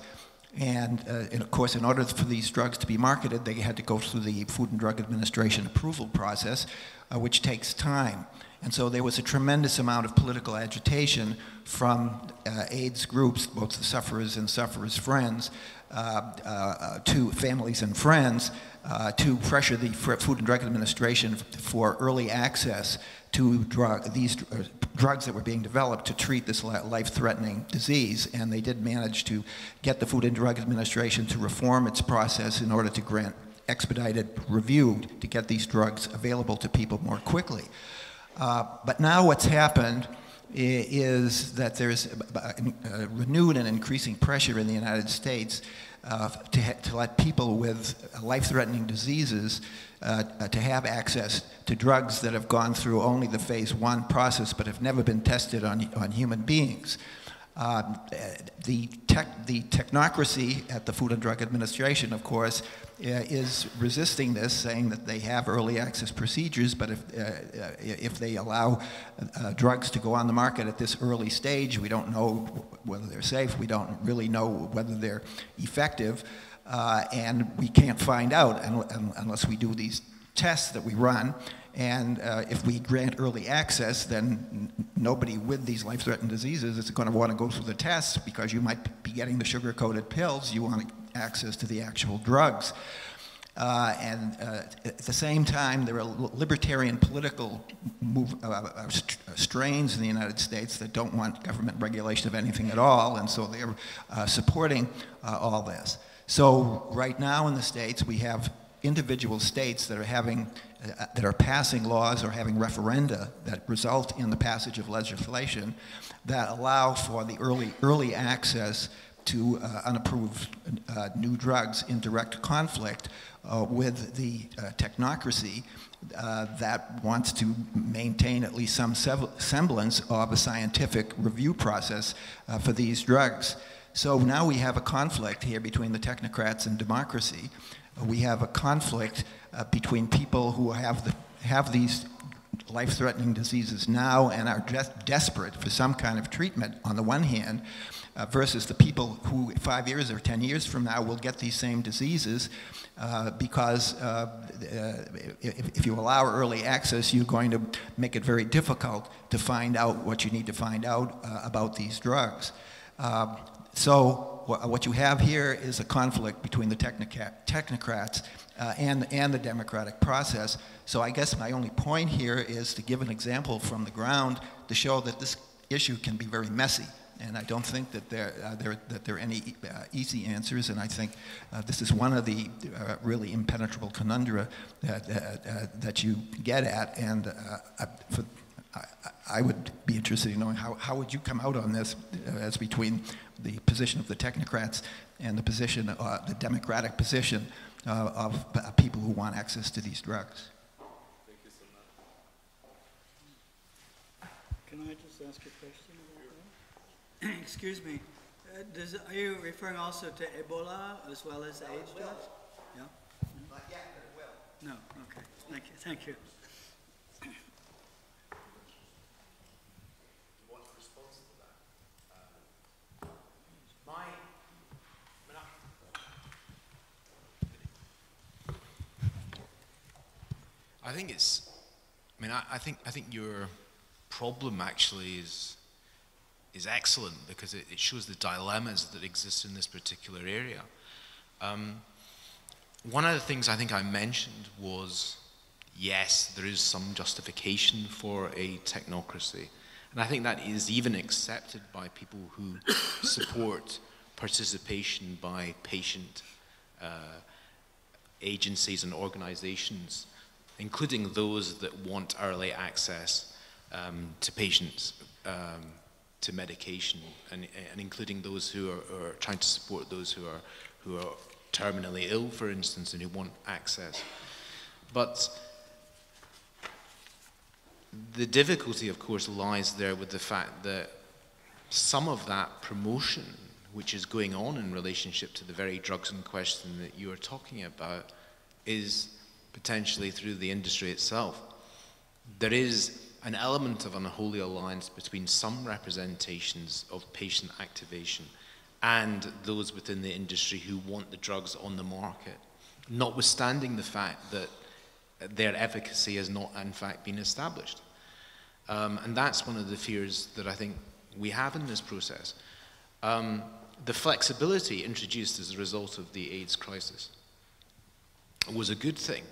And, uh, and, of course, in order for these drugs to be marketed, they had to go through the Food and Drug Administration approval process, uh, which takes time. And so there was a tremendous amount of political agitation from uh, AIDS groups, both the sufferers and sufferers' friends, to families and friends uh, to pressure the Food and Drug Administration for early access to drug, these drugs that were being developed to treat this life-threatening disease. And they did manage to get the Food and Drug Administration to reform its process in order to grant expedited review to get these drugs available to people more quickly. Uh, but now what's happened is that there's renewed and increasing pressure in the United States uh, to, to, let people with life-threatening diseases uh, uh, to have access to drugs that have gone through only the phase one process but have never been tested on, on human beings. Um, the, tech, the technocracy at the Food and Drug Administration, of course, uh, is resisting this, saying that they have early access procedures, but if, uh, uh if they allow uh, drugs to go on the market at this early stage, we don't know whether they're safe, we don't really know whether they're effective, uh, and we can't find out unless we do these tests that we run. And uh, if we grant early access, then nobody with these life-threatening diseases is going to want to go through the tests because you might be getting the sugar-coated pills. You want access to the actual drugs. Uh, and uh, at the same time, there are libertarian political move, uh, uh st strains in the United States that don't want government regulation of anything at all, and so they're uh, supporting uh, all this. So right now in the states, we have individual states that are having uh, that are passing laws or having referenda that result in the passage of legislation that allow for the early early access to uh, unapproved uh, new drugs in direct conflict uh, with the uh, technocracy uh, that wants to maintain at least some semblance of a scientific review process for these drugs. So now we have a conflict here between the technocrats and democracy we have a conflict uh, between people who have, the, have these life-threatening diseases now and are desperate for some kind of treatment on the one hand, uh, versus the people who five years or 10 years from now will get these same diseases uh, because uh, uh, if, if, you allow early access, you're going to make it very difficult to find out what you need to find out uh, about these drugs. So what you have here is a conflict between the technocrats uh, and, and the democratic process. So I guess my only point here is to give an example from the ground to show that this issue can be very messy. And I don't think that there, uh, there, that there are any uh, easy answers, and I think uh, this is one of the uh, really impenetrable conundra that, uh, that you get at. And for, I, I, would be interested in knowing how, how would you come out on this as between the position of the technocrats and the position, uh, the democratic position uh, of uh, people who want access to these drugs. Thank you so much. Can I just ask a question about that? Excuse me. Uh, does, are you referring also to Ebola as well as AIDS drugs? Yeah? Not yet, but it will. No, okay. Thank you. Thank you. I think it's, I mean, I, I, think, I think your problem actually is, is excellent because it, it shows the dilemmas that exist in this particular area. Um, one of the things I think I mentioned was, yes, there is some justification for a technocracy. And I think that is even accepted by people who support participation by patient uh, agencies and organizations including those that want early access um, to patients um, to medication, and, and, including those who are, are, trying to support those who are who are terminally ill, for instance, and who want access. But the difficulty, of course, lies there with the fact that some of that promotion, which is going on in relationship to the very drugs in question that you are talking about, is potentially through the industry itself. There is an element of unholy alliance between some representations of patient activation and those within the industry who want the drugs on the market, notwithstanding the fact that their efficacy has not, in fact, been established. Um, and that's one of the fears that I think we have in this process. Um, the flexibility introduced as a result of the AIDS crisis was a good thing.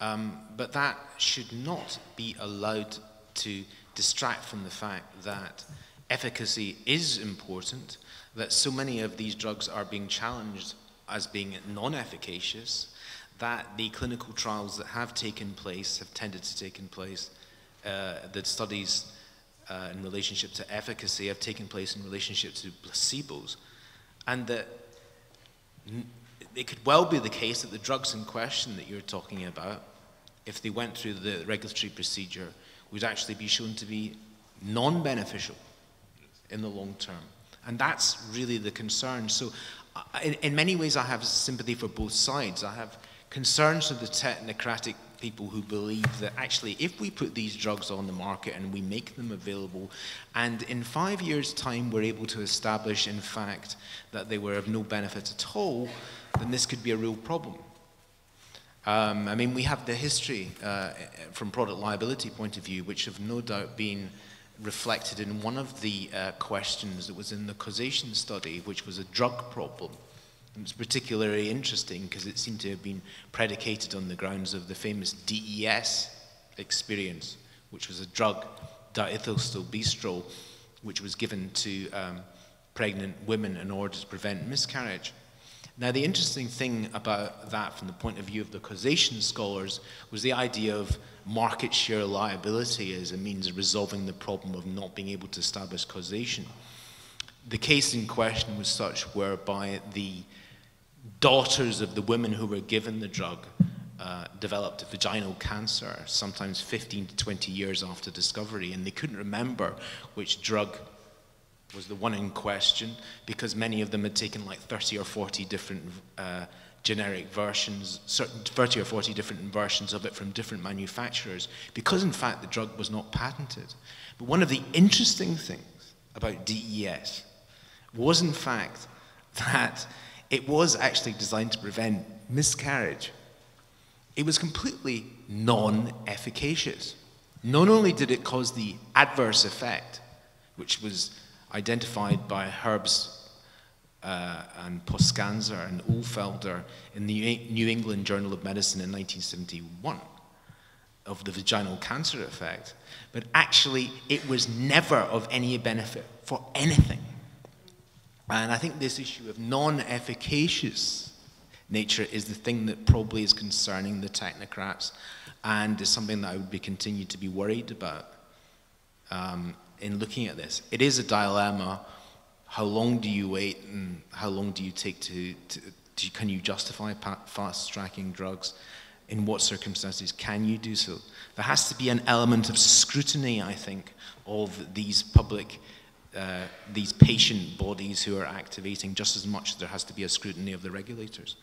Um, but that should not be allowed to distract from the fact that efficacy is important, that so many of these drugs are being challenged as being non efficacious, that the clinical trials that have taken place, have tended to take place, uh, that studies uh, in relationship to efficacy have taken place in relationship to placebos, and that it could well be the case that the drugs in question that you're talking about, if they went through the regulatory procedure, would actually be shown to be non beneficial in the long term. And that's really the concern. So, uh, in, in, many ways, I have sympathy for both sides. I have concerns for the technocratic people who believe that actually, if we put these drugs on the market and we make them available, and in five years' time we're able to establish, in fact, that they were of no benefit at all, then this could be a real problem. Um, I mean, we have the history uh, from product liability point of view, which have no doubt been reflected in one of the uh, questions that was in the causation study, which was a drug problem. It was particularly interesting because it seemed to have been predicated on the grounds of the famous DES experience, which was a drug, diethylstilbestrol, which was given to um, pregnant women in order to prevent miscarriage. Now, the interesting thing about that from the point of view of the causation scholars was the idea of market share liability as a means of resolving the problem of not being able to establish causation. The case in question was such whereby the daughters of the women who were given the drug uh, developed vaginal cancer, sometimes 15 to 20 years after discovery, and they couldn't remember which drug was the one in question because many of them had taken like 30 or 40 different uh, generic versions, certain 30 or 40 different versions of it from different manufacturers, because in fact the drug was not patented. But one of the interesting things about DES was in fact that it was actually designed to prevent miscarriage. It was completely non efficacious. Not only did it cause the adverse effect, which was identified by Herbst uh, and Poskanzer and Ulfelder in the New England Journal of Medicine in 1971 of the vaginal cancer effect, but actually it was never of any benefit for anything. And I think this issue of non efficacious nature is the thing that probably is concerning the technocrats and is something that I would be continue to be worried about. Um, in looking at this. It is a dilemma. How long do you wait and how long do you take to, to, to can you justify fast tracking drugs? In what circumstances can you do so? There has to be an element of scrutiny, I think, of these public, uh, these patient bodies who are activating just as much as there has to be a scrutiny of the regulators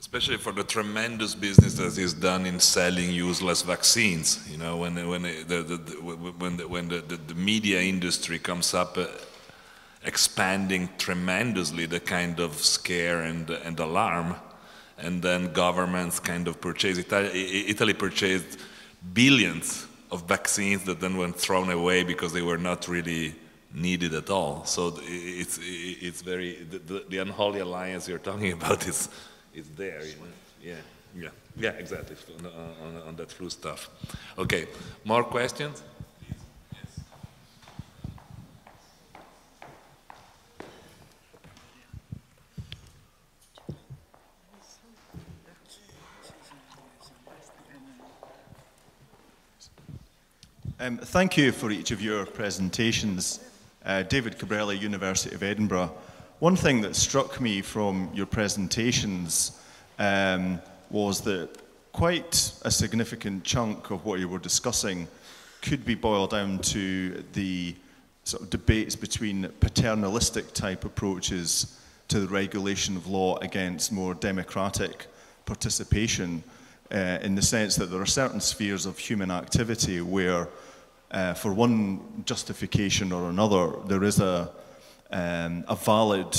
especially for the tremendous business that is done in selling useless vaccines. You know, when when the, the, the when the, when the, the, media industry comes up. Uh, expanding tremendously the kind of scare and, and alarm and then governments kind of purchase Italy, Italy purchased billions of vaccines that then were thrown away because they were not really needed at all. So it's, it's very, the, the, unholy alliance you're talking about is is there. You know? Yeah, yeah, yeah, exactly. On, on, on that flu stuff. Okay, more questions? Um, thank you for each of your presentations. Uh, David Cabrelli, University of Edinburgh. One thing that struck me from your presentations um, was that quite a significant chunk of what you were discussing could be boiled down to the sort of debates between paternalistic type approaches to the regulation of law against more democratic participation uh, in the sense that there are certain spheres of human activity where uh, for one justification or another there is a um, a valid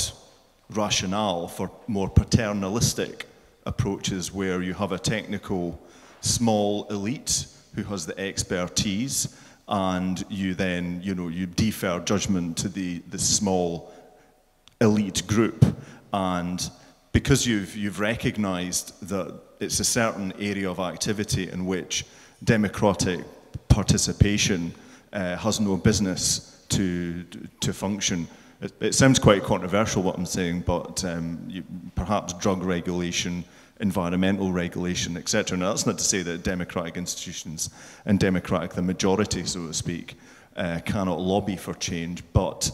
rationale for more paternalistic approaches where you have a technical small elite who has the expertise and you then you know you defer judgment to the the small elite group. And because you've you've recognized that it's a certain area of activity in which democratic participation uh, has no business to to function it, it, sounds quite controversial what I'm saying, but um, you, perhaps drug regulation, environmental regulation, etc. Now, that's not to say that democratic institutions and democratic, the majority, so to speak, uh, cannot lobby for change, but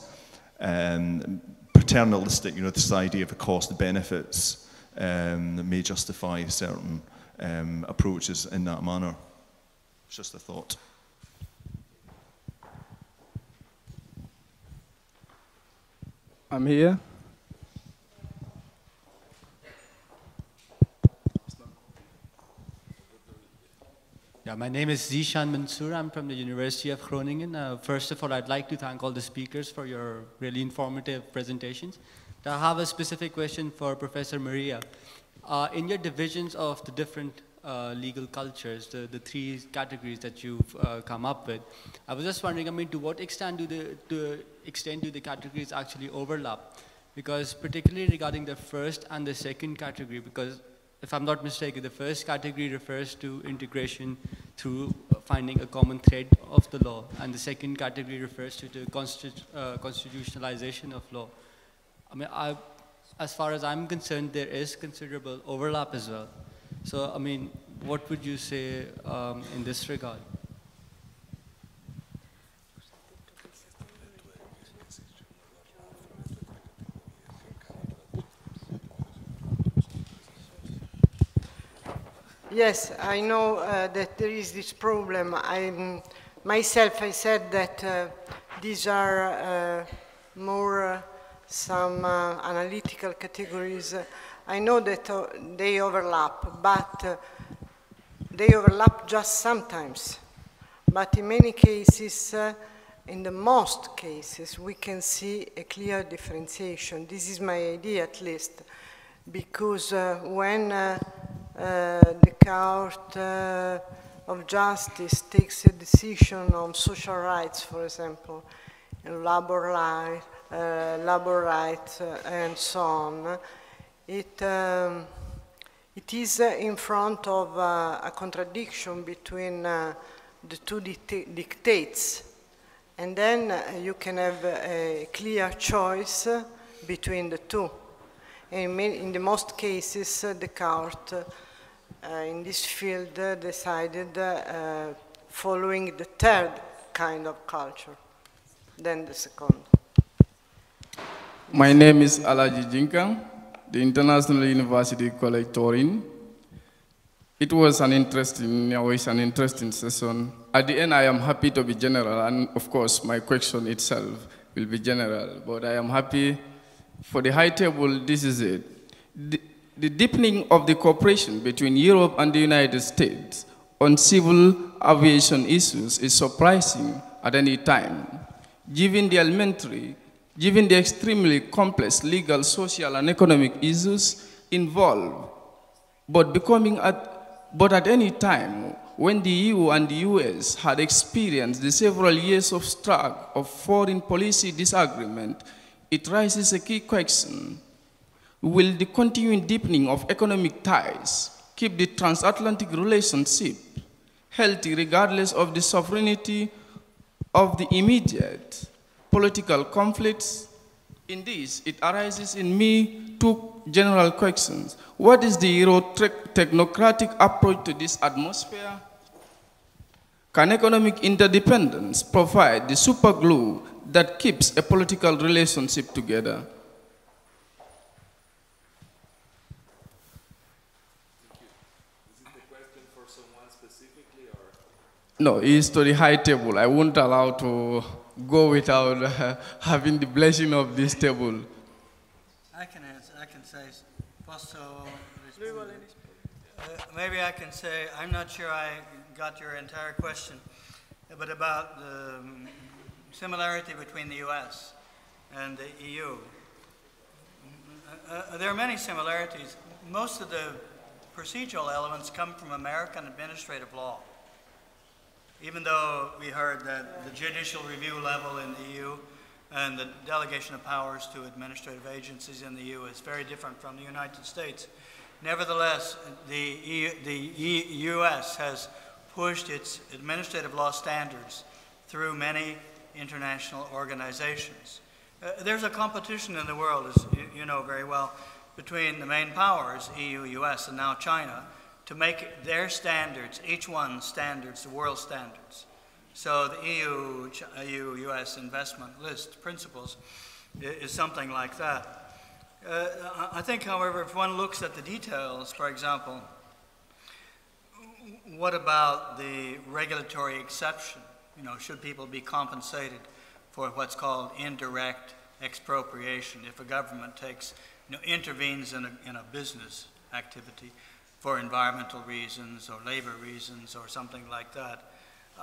um, paternalistic, you know, this idea of the cost benefits um, may justify certain um, approaches in that manner. It's just a thought. I'm here. Yeah, my name is Zishan Mansour. I'm from the University of Groningen. Uh, first of all, I'd like to thank all the speakers for your really informative presentations. I have a specific question for Professor Maria. Uh, in your divisions of the different uh, legal cultures, the, the three categories that you've uh, come up with, I was just wondering, I mean, to what extent do the, to extent do the categories actually overlap? Because particularly regarding the first and the second category, because if I'm not mistaken, the first category refers to integration through finding a common thread of the law, and the second category refers to the constitu uh, constitutionalization of law. I mean, I, as far as I'm concerned, there is considerable overlap as well. So, I mean, what would you say um, in this regard? Yes, I know uh, that there is this problem. I myself, I said that uh, these are uh, more uh, some uh, analytical categories. I know that uh, they overlap, but they overlap just sometimes. But in many cases, in the most cases, we can see a clear differentiation. This is my idea, at least, because when the Court uh, of Justice takes a decision on social rights, for example, labor, right, uh, labor rights and so on, it, um, it is in front of a contradiction between the two dictates. And then you can have a clear choice between the two. In, in the most cases, the court uh, in this field uh, decided uh, following the third kind of culture than the second. My name is Alaji Jinka, the International University College Turin. It was an interesting, always an interesting session. At the end, I am happy to be general, and of course, my question itself will be general, but I am happy for the high table, this is it. The, the deepening of the cooperation between Europe and the United States on civil aviation issues is surprising at any time, given the elementary, given the extremely complex legal, social, and economic issues involved, but becoming at, but at any time when the EU and the US had experienced the several years of struggle of foreign policy disagreement, it raises a key question Will the continuing deepening of economic ties keep the transatlantic relationship healthy regardless of the sovereignty of the immediate political conflicts? In this, it arises in me two general questions. What is the Euro-technocratic approach to this atmosphere? Can economic interdependence provide the superglue that keeps a political relationship together? No, it's to the high table. I won't allow to go without uh, having the blessing of this table. I can answer. I can say, posso uh, maybe I can say, I'm not sure I got your entire question, but about the um, similarity between the U.S. and the EU. Uh, uh, there are many similarities. Most of the procedural elements come from American administrative law even though we heard that the judicial review level in the EU and the delegation of powers to administrative agencies in the EU is very different from the United States. Nevertheless, the, EU, the U.S. has pushed its administrative law standards through many international organizations. Uh, there's a competition in the world, as you, you know very well, between the main powers, EU, US, and now China, to make their standards, each one's standards, the world standards. So the EU, EU US investment list principles is something like that. Uh, I think, however, if one looks at the details, for example, what about the regulatory exception? You know, should people be compensated for what's called indirect expropriation if a government takes, you know, intervenes in a, in a business activity? For environmental reasons or labor reasons or something like that.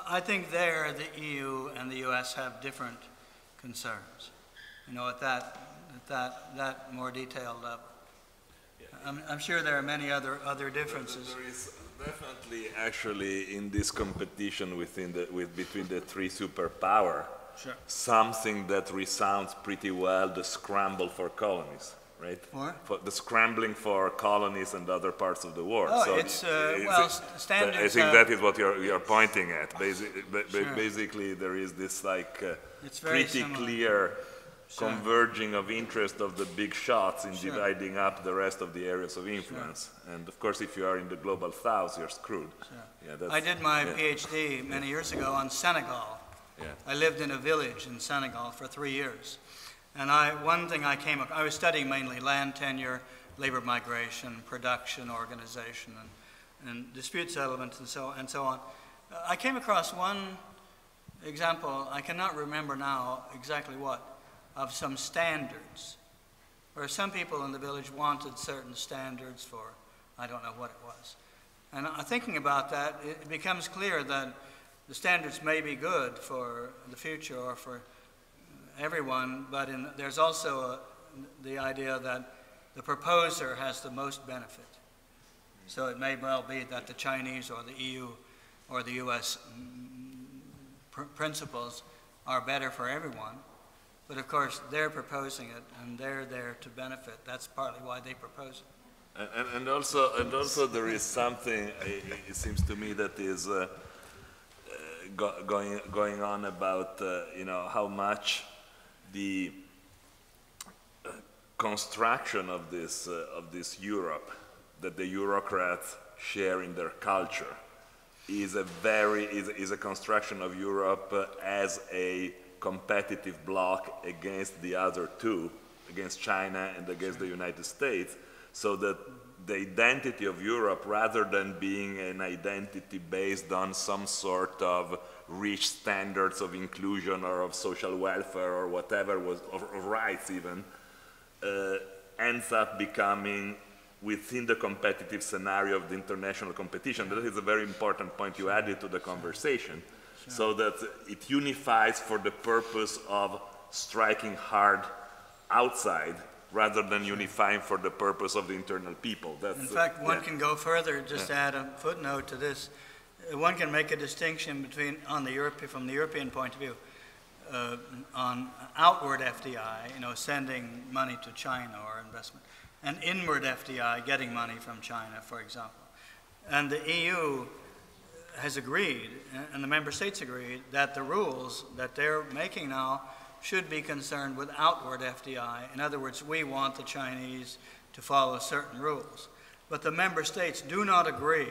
I think there the EU and the US have different concerns, you know, at that, at that, that more detailed level. I'm, I'm sure there are many other, other differences. There is definitely actually in this competition within the, with, between the three superpower, Sure. something that resounds pretty well, the scramble for colonies, right? What? For the scrambling for colonies and other parts of the world. Oh, So it's, uh, well, it's- s- standards, I think uh, that is what you're, you're pointing at. Basi- ba- ba- Sure. Basically, there is this like uh, It's very pretty similar. clear Sure. converging of interest of the big shots in Sure. dividing up the rest of the areas of influence. And of course, if you are in the global south, you're screwed. Yeah, I did my yeah. PhD many years ago on Senegal. Yeah. I lived in a village in Senegal for three years. And I, one thing I came, ac- I was studying mainly land tenure, labor migration, production organization, and, and dispute settlement, and so, and so on. Uh, I came across one example, I cannot remember now exactly what, of some standards, where some people in the village wanted certain standards for, I don't know what it was. And thinking about that, it becomes clear that the standards may be good for the future or for everyone, but in, there's also a, the idea that the proposer has the most benefit. So it may well be that the Chinese or the EU or the US pr- principles are better for everyone, but of course they're proposing it and they're there to benefit. That's partly why they propose it. And, and, also, and also there is something, it seems to me, that is uh, go, going, going on about, uh, you know, how much the uh, construction of this, uh, of this Europe that the Eurocrats share in their culture is a very, is, is a construction of Europe as a competitive bloc against the other two, against China and against the United States, so that the identity of Europe, rather than being an identity based on some sort of rich standards of inclusion or of social welfare or whatever, was, of, of rights even, uh, ends up becoming within the competitive scenario of the international competition. That is a very important point you added to the conversation, so that it unifies for the purpose of striking hard outside rather than unifying for the purpose of the internal people. That's, In fact, one yeah. can go further, just add a footnote to this. One can make a distinction between, on the Europe, from the European point of view, uh, on outward FDI, you know, sending money to China or investment, and inward FDI, getting money from China, for example. And the EU has agreed, and the member states agreed, that the rules that they're making now should be concerned with outward FDI. In other words, we want the Chinese to follow certain rules. But the member states do not agree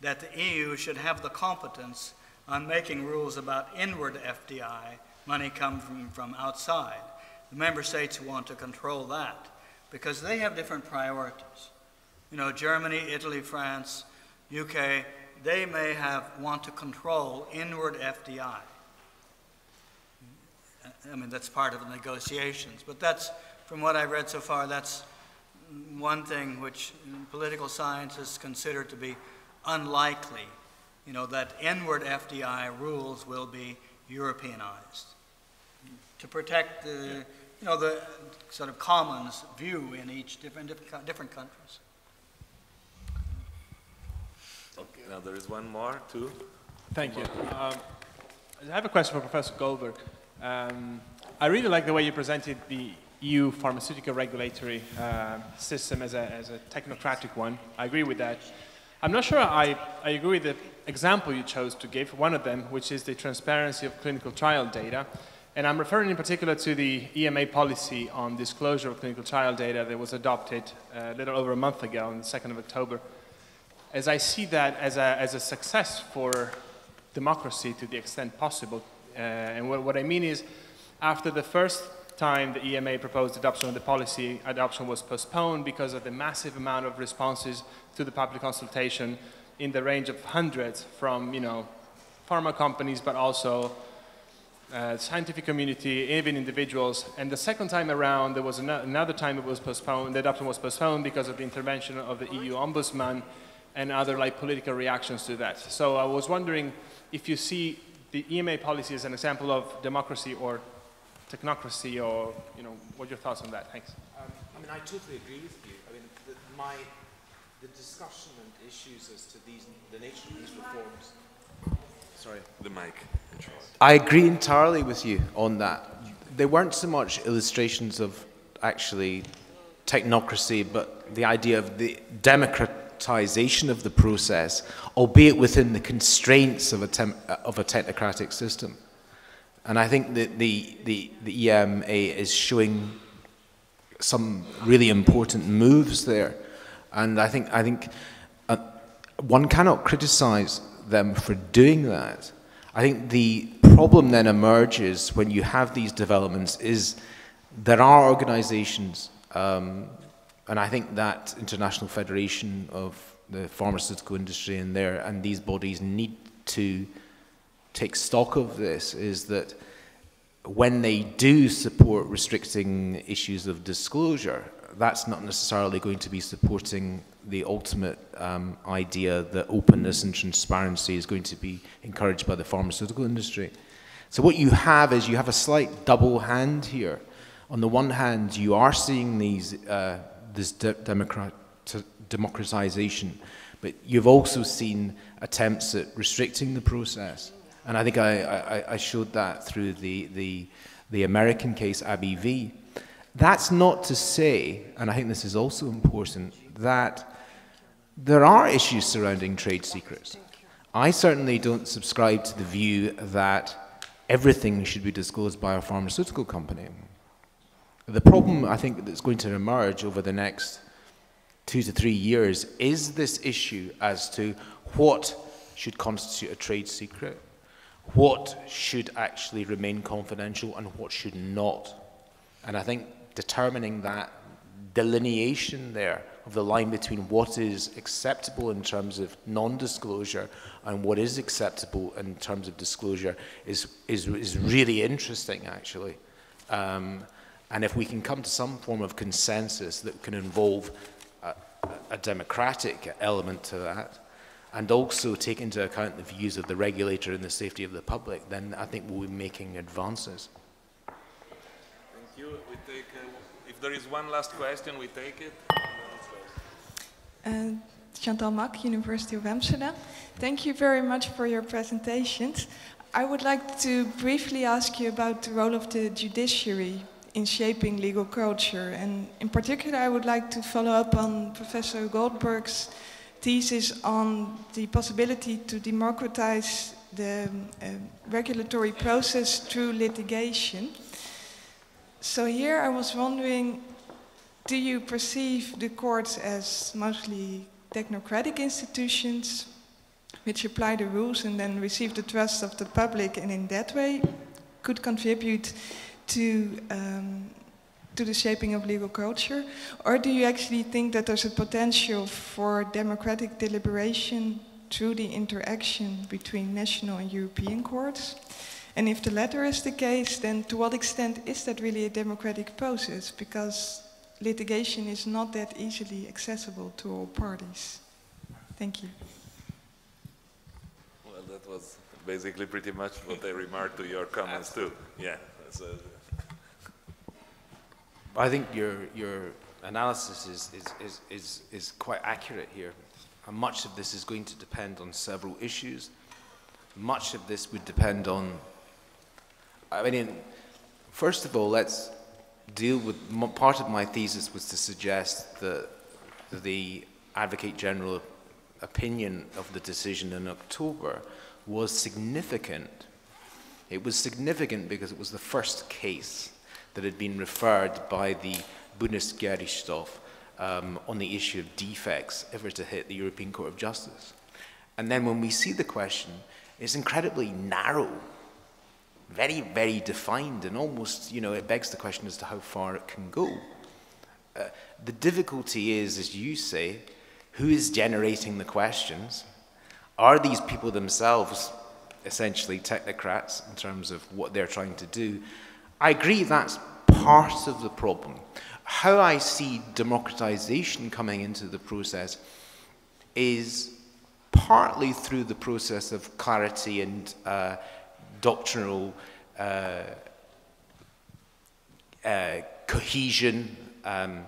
that the EU should have the competence on making rules about inward FDI, money come from, from outside. The member states want to control that because they have different priorities. You know, Germany, Italy, France, UK, they may have want to control inward FDI. I mean, that's part of the negotiations. But that's, from what I've read so far, that's one thing which political scientists consider to be unlikely. You know, that inward FDI rules will be Europeanized to protect the, you know, the sort of commons view in each different, different, different countries. Okay, now there is one more, too. Thank you. Um, I have a question for Professor Goldberg. Um, I really like the way you presented the EU pharmaceutical regulatory uh, system as a, as a technocratic one. I agree with that. I'm not sure I, I agree with the example you chose to give, one of them, which is the transparency of clinical trial data. And I'm referring in particular to the EMA policy on disclosure of clinical trial data that was adopted uh, a little over a month ago, on the 2nd of October as I see that as a, as a success for democracy to the extent possible. Uh, and what, what I mean is, after the first time the EMA proposed adoption of the policy, adoption was postponed because of the massive amount of responses to the public consultation in the range of hundreds from, you know, pharma companies, but also uh, scientific community, even individuals. And the second time around, there was ano- another time it was postponed, the adoption was postponed because of the intervention of the EU ombudsman and other like political reactions to that. So I was wondering if you see the EMA policy as an example of democracy or technocracy or, you know, what are your thoughts on that? Thanks. Um, I mean, mean, I totally agree with you. I mean, the, my, the discussion and issues as to these, the nature of these reforms. Sorry. The mic. I agree entirely with you on that. They weren't so much illustrations of actually technocracy, but the idea of the democratization of the process, albeit within the constraints of a, tem- of a technocratic system. And I think that the, the, the EMA is showing some really important moves there. And I think, I think uh, one cannot criticize them for doing that. I think the problem then emerges when you have these developments is there are organizations, um, and I think that International Federation of the pharmaceutical industry and there and these bodies need to take stock of this is that when they do support restricting issues of disclosure, that's not necessarily going to be supporting the ultimate um, idea that openness and transparency is going to be encouraged by the pharmaceutical industry. So what you have is you have a slight double hand here. On the one hand, you are seeing these, uh, this de democrat democratization, but you've also seen attempts at restricting the process. And I think I, I, I showed that through the, the, the American case, Abbey v. That's not to say, and I think this is also important, that there are issues surrounding trade secrets. I certainly don't subscribe to the view that everything should be disclosed by a pharmaceutical company. The problem I think that's going to emerge over the next two to three years is this issue as to what should constitute a trade secret, what should actually remain confidential, and what should not. And I think determining that delineation there of the line between what is acceptable in terms of non-disclosure and what is acceptable in terms of disclosure is, is, is really interesting, actually. Um, and if we can come to some form of consensus that can involve a, a democratic element to that, and also take into account the views of the regulator and the safety of the public, then I think we'll be making advances. Thank you. We take, uh, if there is one last question, we take it. Uh, Chantal Mak, University of Amsterdam. Thank you very much for your presentations. I would like to briefly ask you about the role of the judiciary in shaping legal culture. And in particular, I would like to follow up on Professor Goldberg's thesis on the possibility to democratize the uh, regulatory process through litigation. So here I was wondering, do you perceive the courts as mostly technocratic institutions which apply the rules and then receive the trust of the public and in that way could contribute to um, to the shaping of legal culture? Or do you actually think that there's a potential for democratic deliberation through the interaction between national and European courts? And if the latter is the case, then to what extent is that really a democratic process? Because litigation is not that easily accessible to all parties. Thank you. Well, that was basically pretty much what I remarked to your comments too. Yeah. I think your, your analysis is, is, is, is, is quite accurate here. And much of this is going to depend on several issues. Much of this would depend on, I mean, first of all, let's deal with, part of my thesis was to suggest that the Advocate General opinion of the decision in October was significant. It was significant because it was the first case that had been referred by the Bundesgerichtshof um, on the issue of defects ever to hit the European Court of Justice. And then when we see the question, it's incredibly narrow, very, very defined, and almost, you know, it begs the question as to how far it can go. Uh, the difficulty is, as you say, who is generating the questions? Are these people themselves essentially technocrats in terms of what they're trying to do? I agree that's part of the problem. How I see democratization coming into the process is partly through the process of clarity and uh, doctrinal uh, uh, cohesion, um,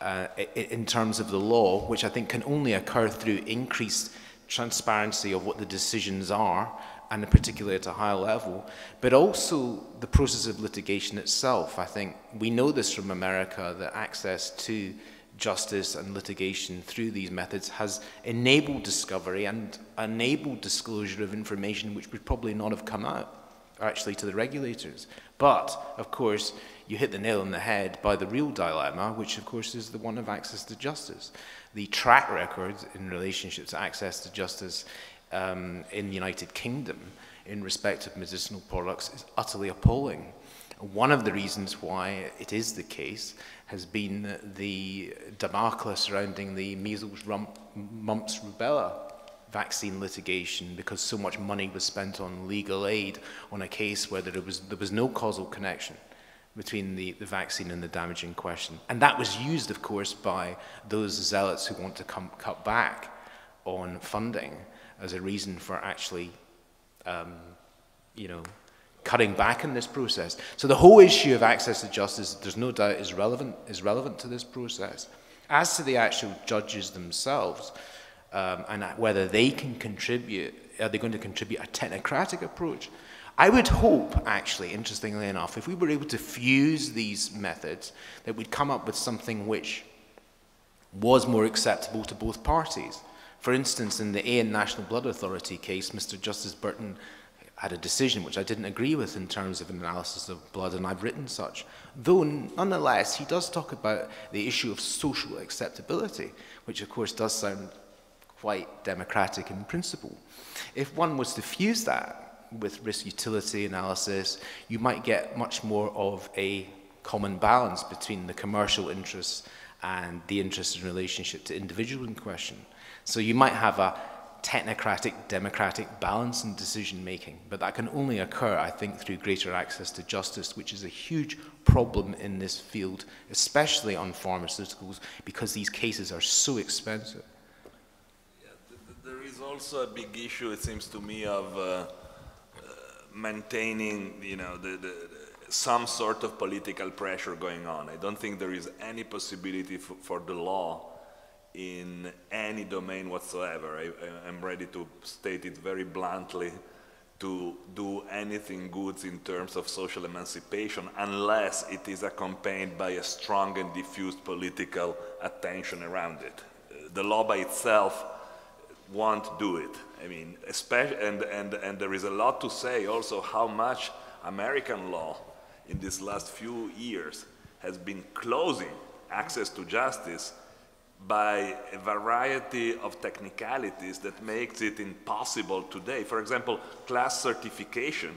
uh, in terms of the law, which I think can only occur through increased transparency of what the decisions are, and particularly at a high level, but also the process of litigation itself. I think we know this from America that access to justice and litigation through these methods has enabled discovery and enabled disclosure of information which would probably not have come out actually to the regulators. But, of course, you hit the nail on the head by the real dilemma, which, of course, is the one of access to justice. The track record in relationship to access to justice um, in the United Kingdom in respect of medicinal products is utterly appalling. One of the reasons why it is the case has been the debacle surrounding the measles, rump, mumps, rubella vaccine litigation because so much money was spent on legal aid on a case where there was, there was no causal connection between the, the vaccine and the damage in question. And that was used, of course, by those zealots who want to come, cut back on funding as a reason for actually, um, you know, cutting back in this process. So the whole issue of access to justice, there's no doubt, is relevant, is relevant to this process. As to the actual judges themselves, um, and whether they can contribute, are they going to contribute a technocratic approach? I would hope, actually, interestingly enough, if we were able to fuse these methods, that we'd come up with something which was more acceptable to both parties. For instance, in the AN National Blood Authority case, Mr. Justice Burton had a decision which I didn't agree with in terms of an analysis of blood, and I've written such. Though, nonetheless, he does talk about the issue of social acceptability, which, of course, does sound quite democratic in principle. If one was to fuse that with risk utility analysis, you might get much more of a common balance between the commercial interests and the interest in relationship to individual in question. So you might have a technocratic, democratic balance in decision making. But that can only occur, I think, through greater access to justice, which is a huge problem in this field, especially on pharmaceuticals, because these cases are so expensive. There is also a big issue, it seems to me, of uh, uh, maintaining, you know, the, the, some sort of political pressure going on. I don't think there is any possibility for the law in any domain whatsoever. I, am ready to state it very bluntly to do anything good in terms of social emancipation unless it is accompanied by a strong and diffused political attention around it. Uh, the law by itself won't do it. I mean, especially, and, and, and there is a lot to say also how much American law in these last few years has been closing access to justice by a variety of technicalities that makes it impossible today. For example, class certification.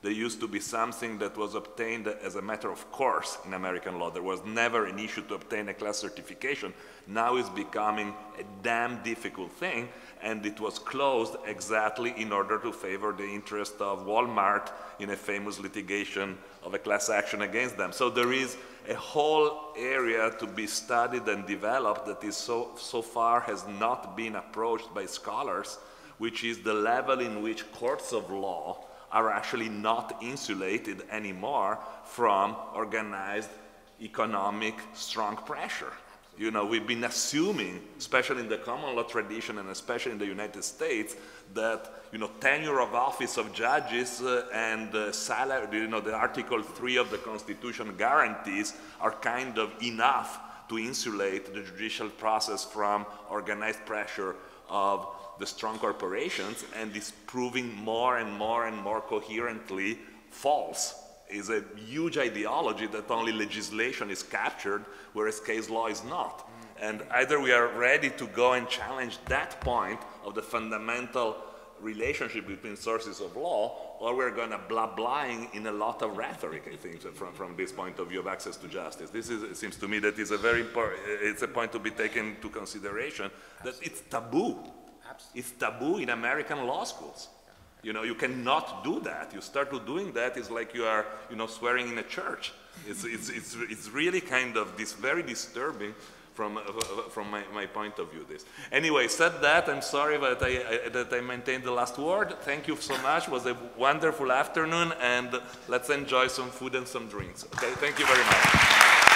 There used to be something that was obtained as a matter of course in American law. There was never an issue to obtain a class certification. Now it's becoming a damn difficult thing, and it was closed exactly in order to favor the interest of Walmart in a famous litigation of a class action against them. So there is a whole area to be studied and developed that is so, so far has not been approached by scholars, which is the level in which courts of law are actually not insulated anymore from organized economic strong pressure. You know, we've been assuming, especially in the common law tradition and especially in the United States, that you know tenure of office of judges uh, and uh, salary, you know, the Article 3 of the Constitution guarantees are kind of enough to insulate the judicial process from organized pressure of the strong corporations, and is proving more and more and more coherently false. Is a huge ideology that only legislation is captured, whereas case law is not. And either we are ready to go and challenge that point of the fundamental relationship between sources of law, or we're going to blah blahing in a lot of rhetoric, I think, from, from this point of view of access to justice. This is, it seems to me that is a very important, it's a point to be taken into consideration, that it's taboo. Absolutely. It's taboo in American law schools. You know, you cannot do that. You start to doing that, it's like you are, you know, swearing in a church. It's, it's, it's, it's really kind of this very disturbing from, from my, my point of view this. Anyway, said that, I'm sorry that I, I, that I maintained the last word. Thank you so much. It was a wonderful afternoon, and let's enjoy some food and some drinks. Okay, thank you very much.